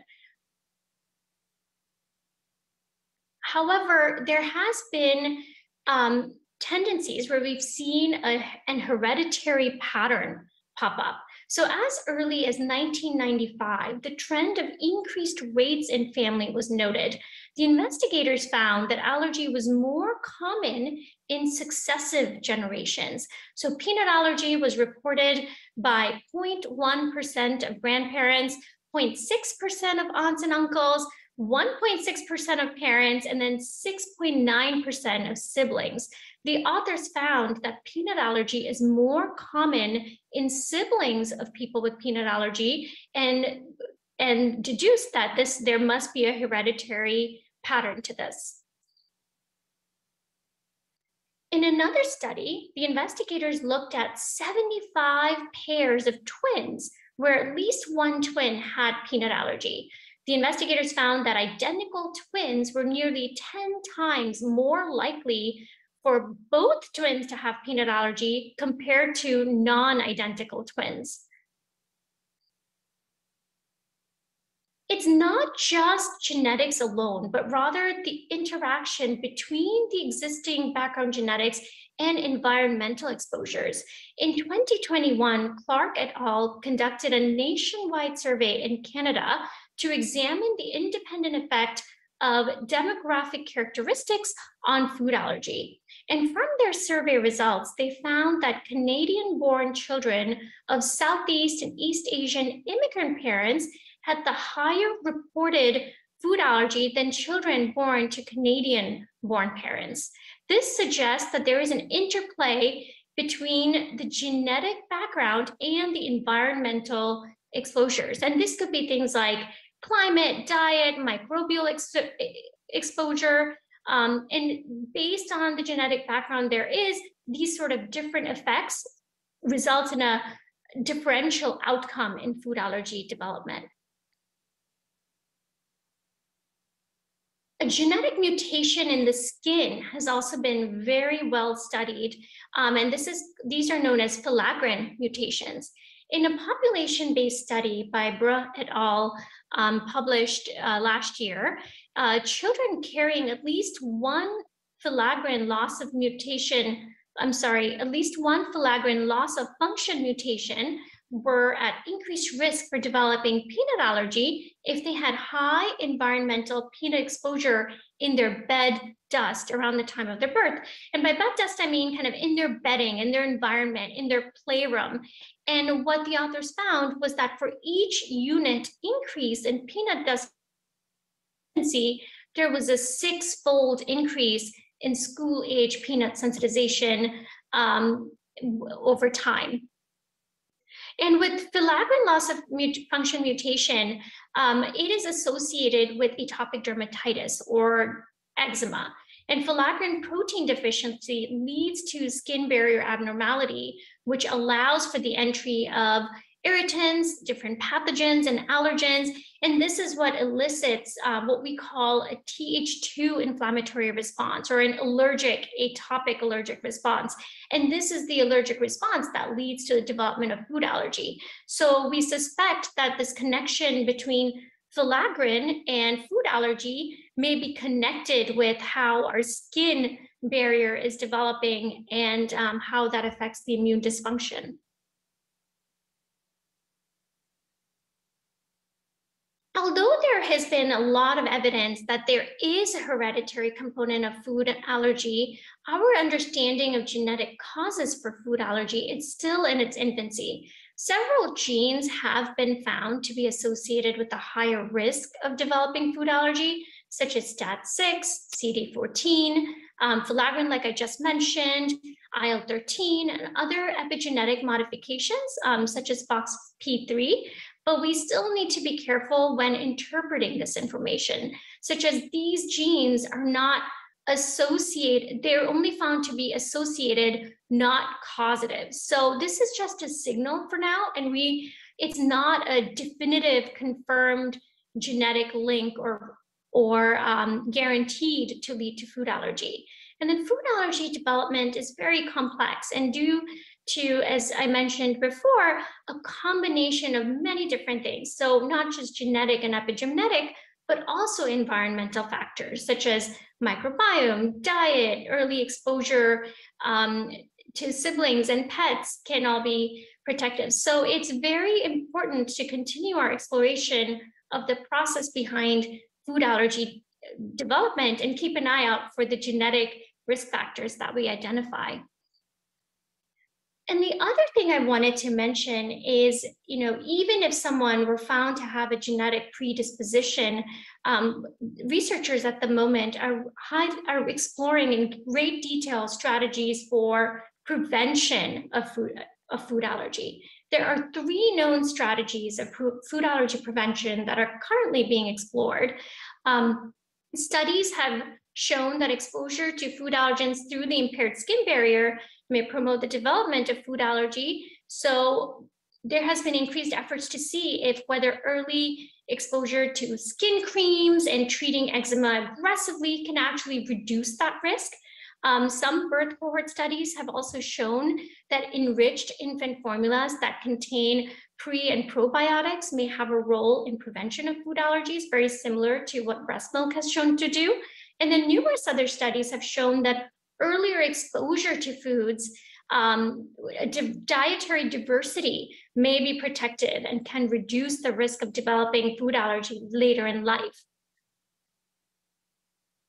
However, there has been um, tendencies where we've seen a, an hereditary pattern pop up. So as early as 1995, the trend of increased rates in family was noted. The investigators found that allergy was more common in successive generations. So peanut allergy was reported by 0.1% of grandparents, 0.6% of aunts and uncles, 1.6% of parents, and then 6.9% of siblings. The authors found that peanut allergy is more common in siblings of people with peanut allergy and, and deduced that this there must be a hereditary pattern to this. In another study, the investigators looked at 75 pairs of twins where at least one twin had peanut allergy. The investigators found that identical twins were nearly 10 times more likely for both twins to have peanut allergy compared to non-identical twins. It's not just genetics alone, but rather the interaction between the existing background genetics and environmental exposures. In 2021, Clarke et al. conducted a nationwide survey in Canada to examine the independent effect of demographic characteristics on food allergy. And from their survey results, they found that Canadian born children of Southeast and East Asian immigrant parents had the higher reported food allergy than children born to Canadian born parents. This suggests that there is an interplay between the genetic background and the environmental exposures. And this could be things like climate, diet, microbial ex exposure. Um, and based on the genetic background there is, these sort of different effects result in a differential outcome in food allergy development. A genetic mutation in the skin has also been very well studied, um, and this is these are known as filaggrin mutations. In a population-based study by Brough et al um, published uh, last year, uh, children carrying at least one filaggrin loss of mutation, I'm sorry, at least one filaggrin loss of function mutation were at increased risk for developing peanut allergy if they had high environmental peanut exposure in their bed dust around the time of their birth. And by bed dust, I mean kind of in their bedding, in their environment, in their playroom. And what the authors found was that for each unit increase in peanut dust, there was a six-fold increase in school age peanut sensitization um, over time. And with filaggrin loss of mut function mutation, um, it is associated with atopic dermatitis or eczema. And filaggrin protein deficiency leads to skin barrier abnormality, which allows for the entry of irritants, different pathogens and allergens. And this is what elicits uh, what we call a Th2 inflammatory response or an allergic, atopic allergic response. And this is the allergic response that leads to the development of food allergy. So we suspect that this connection between filaggrin and food allergy may be connected with how our skin barrier is developing and um, how that affects the immune dysfunction. although there has been a lot of evidence that there is a hereditary component of food allergy, our understanding of genetic causes for food allergy is still in its infancy. Several genes have been found to be associated with a higher risk of developing food allergy, such as STAT6, CD14, um, filaggrin, like I just mentioned, IL-13, and other epigenetic modifications, um, such as FOXP3, but we still need to be careful when interpreting this information, such as these genes are not associated, they're only found to be associated, not causative. So this is just a signal for now, and we it's not a definitive confirmed genetic link or or um, guaranteed to lead to food allergy. And then food allergy development is very complex and due to, as I mentioned before, a combination of many different things. So not just genetic and epigenetic, but also environmental factors such as microbiome, diet, early exposure um, to siblings and pets can all be protective. So it's very important to continue our exploration of the process behind food allergy development and keep an eye out for the genetic risk factors that we identify. And the other thing I wanted to mention is, you know, even if someone were found to have a genetic predisposition, um, researchers at the moment are, high, are exploring in great detail strategies for prevention of food, of food allergy. There are three known strategies of food allergy prevention that are currently being explored. Um, studies have shown that exposure to food allergens through the impaired skin barrier may promote the development of food allergy. So there has been increased efforts to see if whether early exposure to skin creams and treating eczema aggressively can actually reduce that risk. Um, some birth cohort studies have also shown that enriched infant formulas that contain pre and probiotics may have a role in prevention of food allergies, very similar to what breast milk has shown to do. And then numerous other studies have shown that earlier exposure to foods, um, dietary diversity may be protected and can reduce the risk of developing food allergy later in life.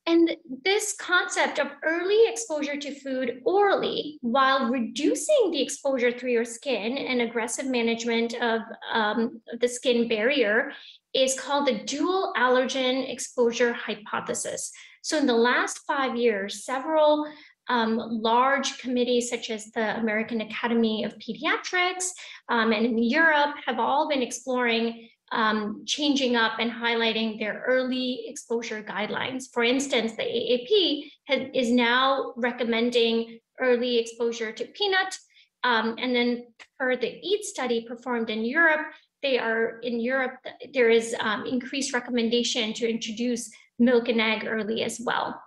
And this concept of early exposure to food orally while reducing the exposure through your skin and aggressive management of um, the skin barrier is called the dual allergen exposure hypothesis. So in the last five years, several um, large committees such as the American Academy of Pediatrics um, and in Europe have all been exploring um, changing up and highlighting their early exposure guidelines. For instance, the AAP has, is now recommending early exposure to peanut. Um, and then per the EAT study performed in Europe, they are in Europe, there is um, increased recommendation to introduce milk and egg early as well.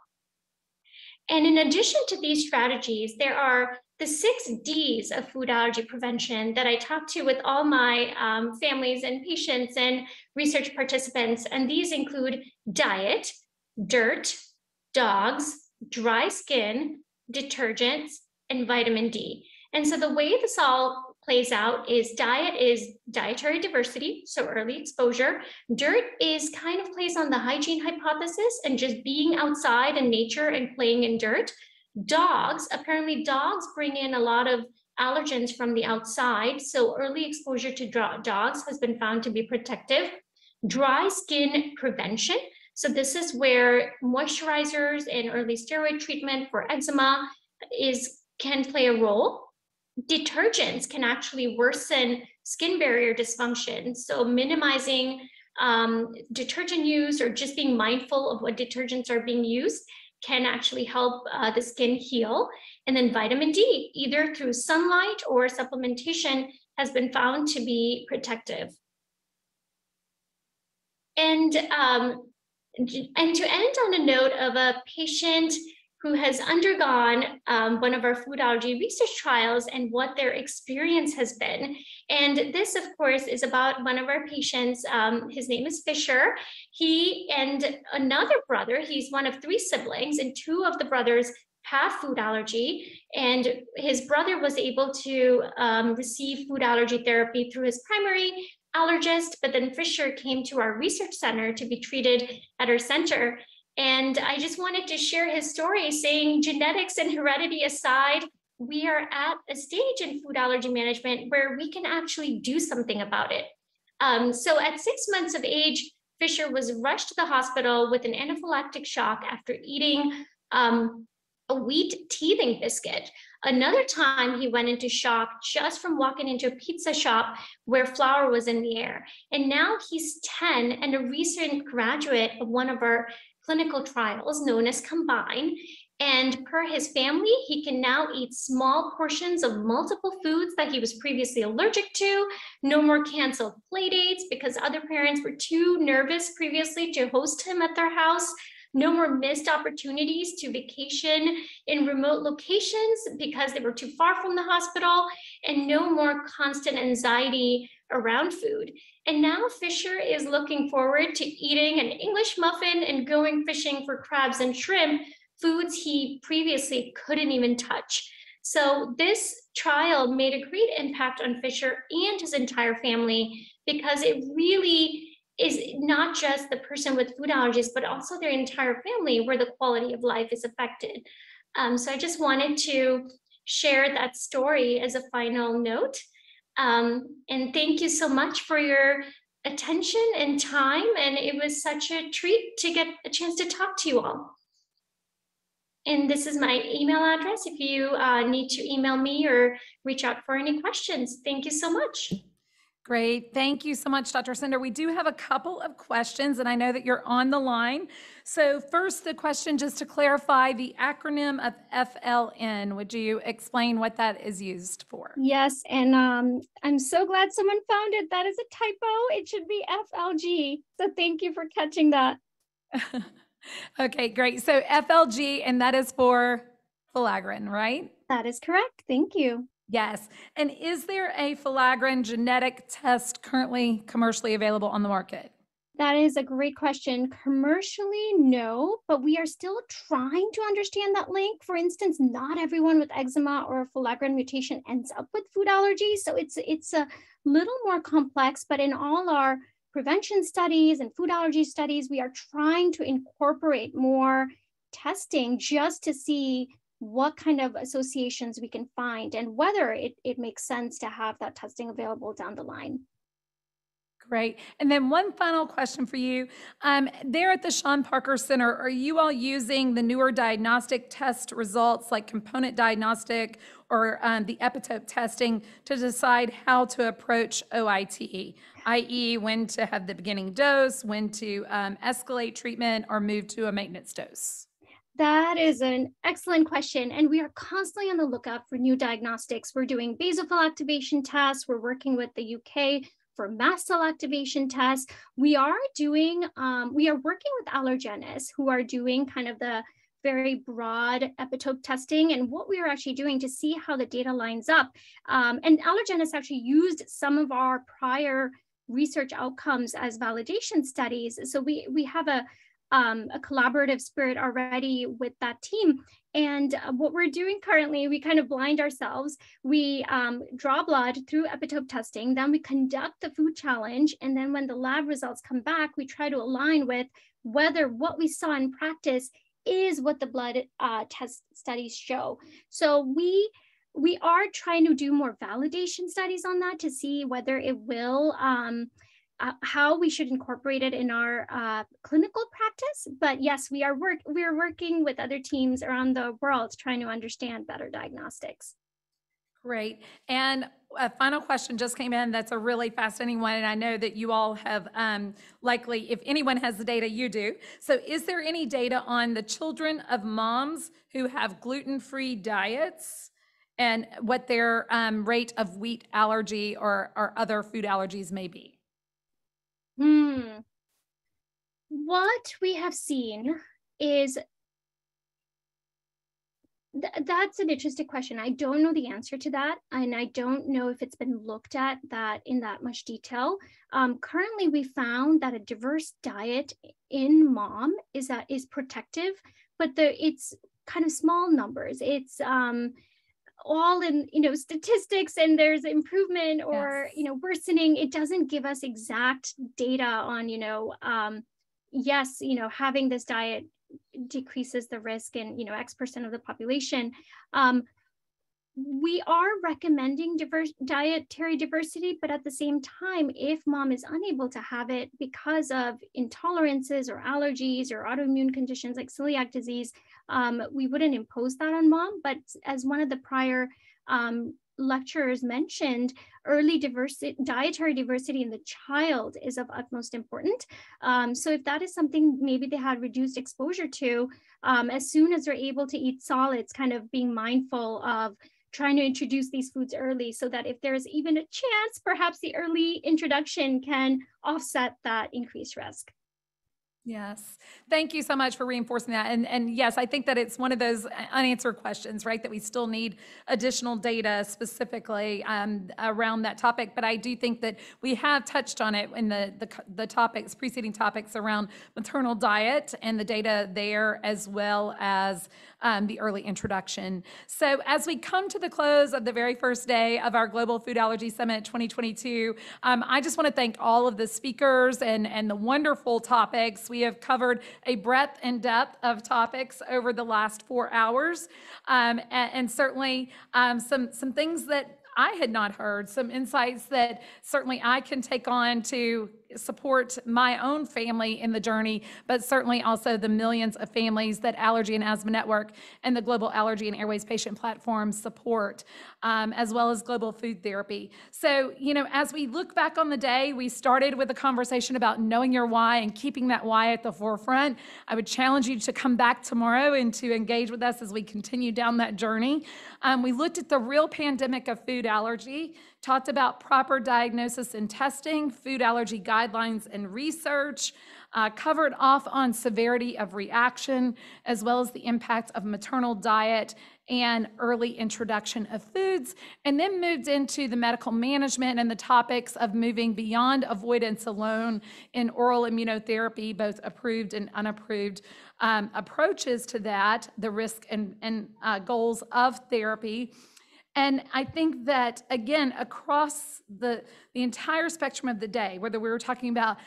And in addition to these strategies, there are the six Ds of food allergy prevention that I talk to with all my um, families and patients and research participants. And these include diet, dirt, dogs, dry skin, detergents, and vitamin D. And so the way this all plays out is diet is dietary diversity, so early exposure. Dirt is kind of plays on the hygiene hypothesis and just being outside in nature and playing in dirt. Dogs, apparently dogs bring in a lot of allergens from the outside. So early exposure to dogs has been found to be protective. Dry skin prevention. So this is where moisturizers and early steroid treatment for eczema is can play a role detergents can actually worsen skin barrier dysfunction. So minimizing um, detergent use or just being mindful of what detergents are being used can actually help uh, the skin heal. And then vitamin D, either through sunlight or supplementation, has been found to be protective. And, um, and to end on a note of a patient who has undergone um, one of our food allergy research trials and what their experience has been. And this, of course, is about one of our patients. Um, his name is Fisher. He and another brother, he's one of three siblings, and two of the brothers have food allergy, and his brother was able to um, receive food allergy therapy through his primary allergist, but then Fisher came to our research center to be treated at our center. And I just wanted to share his story saying genetics and heredity aside, we are at a stage in food allergy management where we can actually do something about it. Um, so at six months of age, Fisher was rushed to the hospital with an anaphylactic shock after eating um, a wheat teething biscuit. Another time he went into shock just from walking into a pizza shop where flour was in the air. And now he's 10 and a recent graduate of one of our clinical trials known as Combine. And per his family, he can now eat small portions of multiple foods that he was previously allergic to. No more canceled play dates because other parents were too nervous previously to host him at their house. No more missed opportunities to vacation in remote locations because they were too far from the hospital, and no more constant anxiety around food. And now Fisher is looking forward to eating an English muffin and going fishing for crabs and shrimp foods he previously couldn't even touch. So this trial made a great impact on Fisher and his entire family because it really is not just the person with food allergies, but also their entire family where the quality of life is affected. Um, so I just wanted to share that story as a final note. Um, and thank you so much for your attention and time. And it was such a treat to get a chance to talk to you all. And this is my email address if you uh, need to email me or reach out for any questions. Thank you so much. Great. Thank you so much, Dr. Sindher. We do have a couple of questions, and I know that you're on the line. So, first, the question just to clarify the acronym of FLN. Would you explain what that is used for? Yes, and um, I'm so glad someone found it. That is a typo. It should be FLG. So, thank you for catching that. Okay, great. So FLG, and that is for filaggrin, right? That is correct. Thank you. Yes. And is there a filaggrin genetic test currently commercially available on the market? That is a great question. Commercially, no, but we are still trying to understand that link. For instance, not everyone with eczema or a filaggrin mutation ends up with food allergies, so it's it's a little more complex. But in all our prevention studies and food allergy studies, we are trying to incorporate more testing just to see what kind of associations we can find and whether it, it makes sense to have that testing available down the line. Great. And then one final question for you. Um, there at the Sean Parker Center, are you all using the newer diagnostic test results like component diagnostic or um, the epitope testing to decide how to approach OITE, i.e., when to have the beginning dose, when to um, escalate treatment, or move to a maintenance dose? That is an excellent question. And we are constantly on the lookout for new diagnostics. We're doing basophil activation tests. We're working with the UK for mast cell activation tests. We are doing, um, we are working with AllerGenis who are doing kind of the very broad epitope testing and what we are actually doing to see how the data lines up. Um, and AllerGenis actually used some of our prior research outcomes as validation studies. So we, we have a, um, a collaborative spirit already with that team. And uh, what we're doing currently, we kind of blind ourselves. We um, draw blood through epitope testing, then we conduct the food challenge. And then when the lab results come back, we try to align with whether what we saw in practice is what the blood uh, test studies show. So we we are trying to do more validation studies on that to see whether it will um, uh, how we should incorporate it in our uh, clinical practice. But yes, we are work we are working with other teams around the world trying to understand better diagnostics. Great. And a final question just came in that's a really fascinating one. And I know that you all have um, likely, if anyone has the data, you do. So, is there any data on the children of moms who have gluten free diets and what their um, rate of wheat allergy or, or other food allergies may be? Hmm. What we have seen is th- that's an interesting question. I don't know the answer to that, and I don't know if it's been looked at that in that much detail. Um, currently, we found that a diverse diet in mom is that is protective, but the it's kind of small numbers. It's um, all in you know statistics and there's improvement or Yes. you know worsening it doesn't give us exact data on you know um yes you know having this diet decreases the risk in you know x percent of the population um we are recommending diverse dietary diversity but at the same time if mom is unable to have it because of intolerances or allergies or autoimmune conditions like celiac disease um, we wouldn't impose that on mom. But as one of the prior um, lecturers mentioned, early diversity, dietary diversity in the child is of utmost importance. Um, so if that is something maybe they had reduced exposure to, um, as soon as they're able to eat solids, kind of being mindful of trying to introduce these foods early so that if there's even a chance, perhaps the early introduction can offset that increased risk. Yes. Thank you so much for reinforcing that. And, and yes, I think that it's one of those unanswered questions, right? That we still need additional data specifically um, around that topic. But I do think that we have touched on it in the, the, the topics, preceding topics around maternal diet and the data there, as well as um, the early introduction. So as we come to the close of the very first day of our Global Food Allergy Summit 2022, um, I just want to thank all of the speakers and, and the wonderful topics. We have covered a breadth and depth of topics over the last four hours, um, and, and certainly um, some, some things that I had not heard, some insights that certainly I can take on to support my own family in the journey, but certainly also the millions of families that Allergy and Asthma Network and the Global Allergy and Airways Patient Platform support, um, as well as Global Food Therapy. So, you know, as we look back on the day, we started with a conversation about knowing your why and keeping that why at the forefront. I would challenge you to come back tomorrow and to engage with us as we continue down that journey. Um, we looked at the real pandemic of food allergy, talked about proper diagnosis and testing, food allergy guidelines and research, uh, covered off on severity of reaction, as well as the impact of maternal diet and early introduction of foods, and then moved into the medical management and the topics of moving beyond avoidance alone in oral immunotherapy, both approved and unapproved um, approaches to that, the risk and, and uh, goals of therapy. And I think that, again, across the, the entire spectrum of the day, whether we were talking about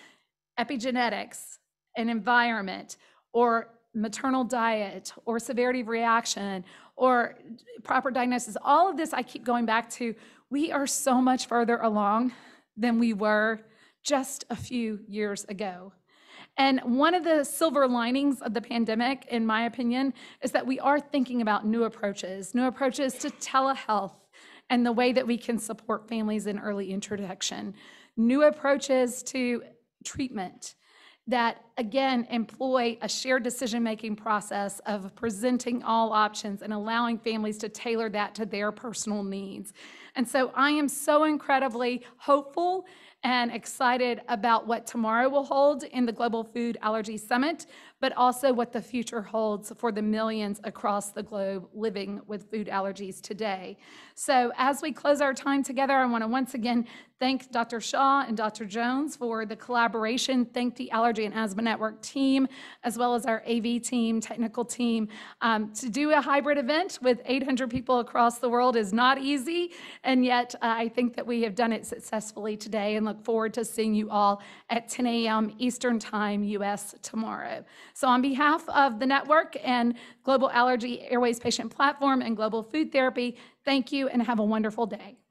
epigenetics and environment, or maternal diet, or severity of reaction, or proper diagnosis, all of this I keep going back to, we are so much further along than we were just a few years ago. And one of the silver linings of the pandemic, in my opinion, is that we are thinking about new approaches, new approaches to telehealth and the way that we can support families in early introduction, new approaches to treatment that again employ a shared decision-making process of presenting all options and allowing families to tailor that to their personal needs. And so I am so incredibly hopeful and excited about what tomorrow will hold in the Global Food Allergy Summit, but also what the future holds for the millions across the globe living with food allergies today. So as we close our time together, I want to once again thank Dr. Shah and Dr. Jones for the collaboration, thank the Allergy and Asthma Network team, as well as our AV team, technical team. Um, to do a hybrid event with 800 people across the world is not easy, and yet uh, I think that we have done it successfully today and look forward to seeing you all at 10 a.m. Eastern Time, US tomorrow. So on behalf of the network and Global Allergy Airways Patient Platform and Global Food Therapy, thank you and have a wonderful day.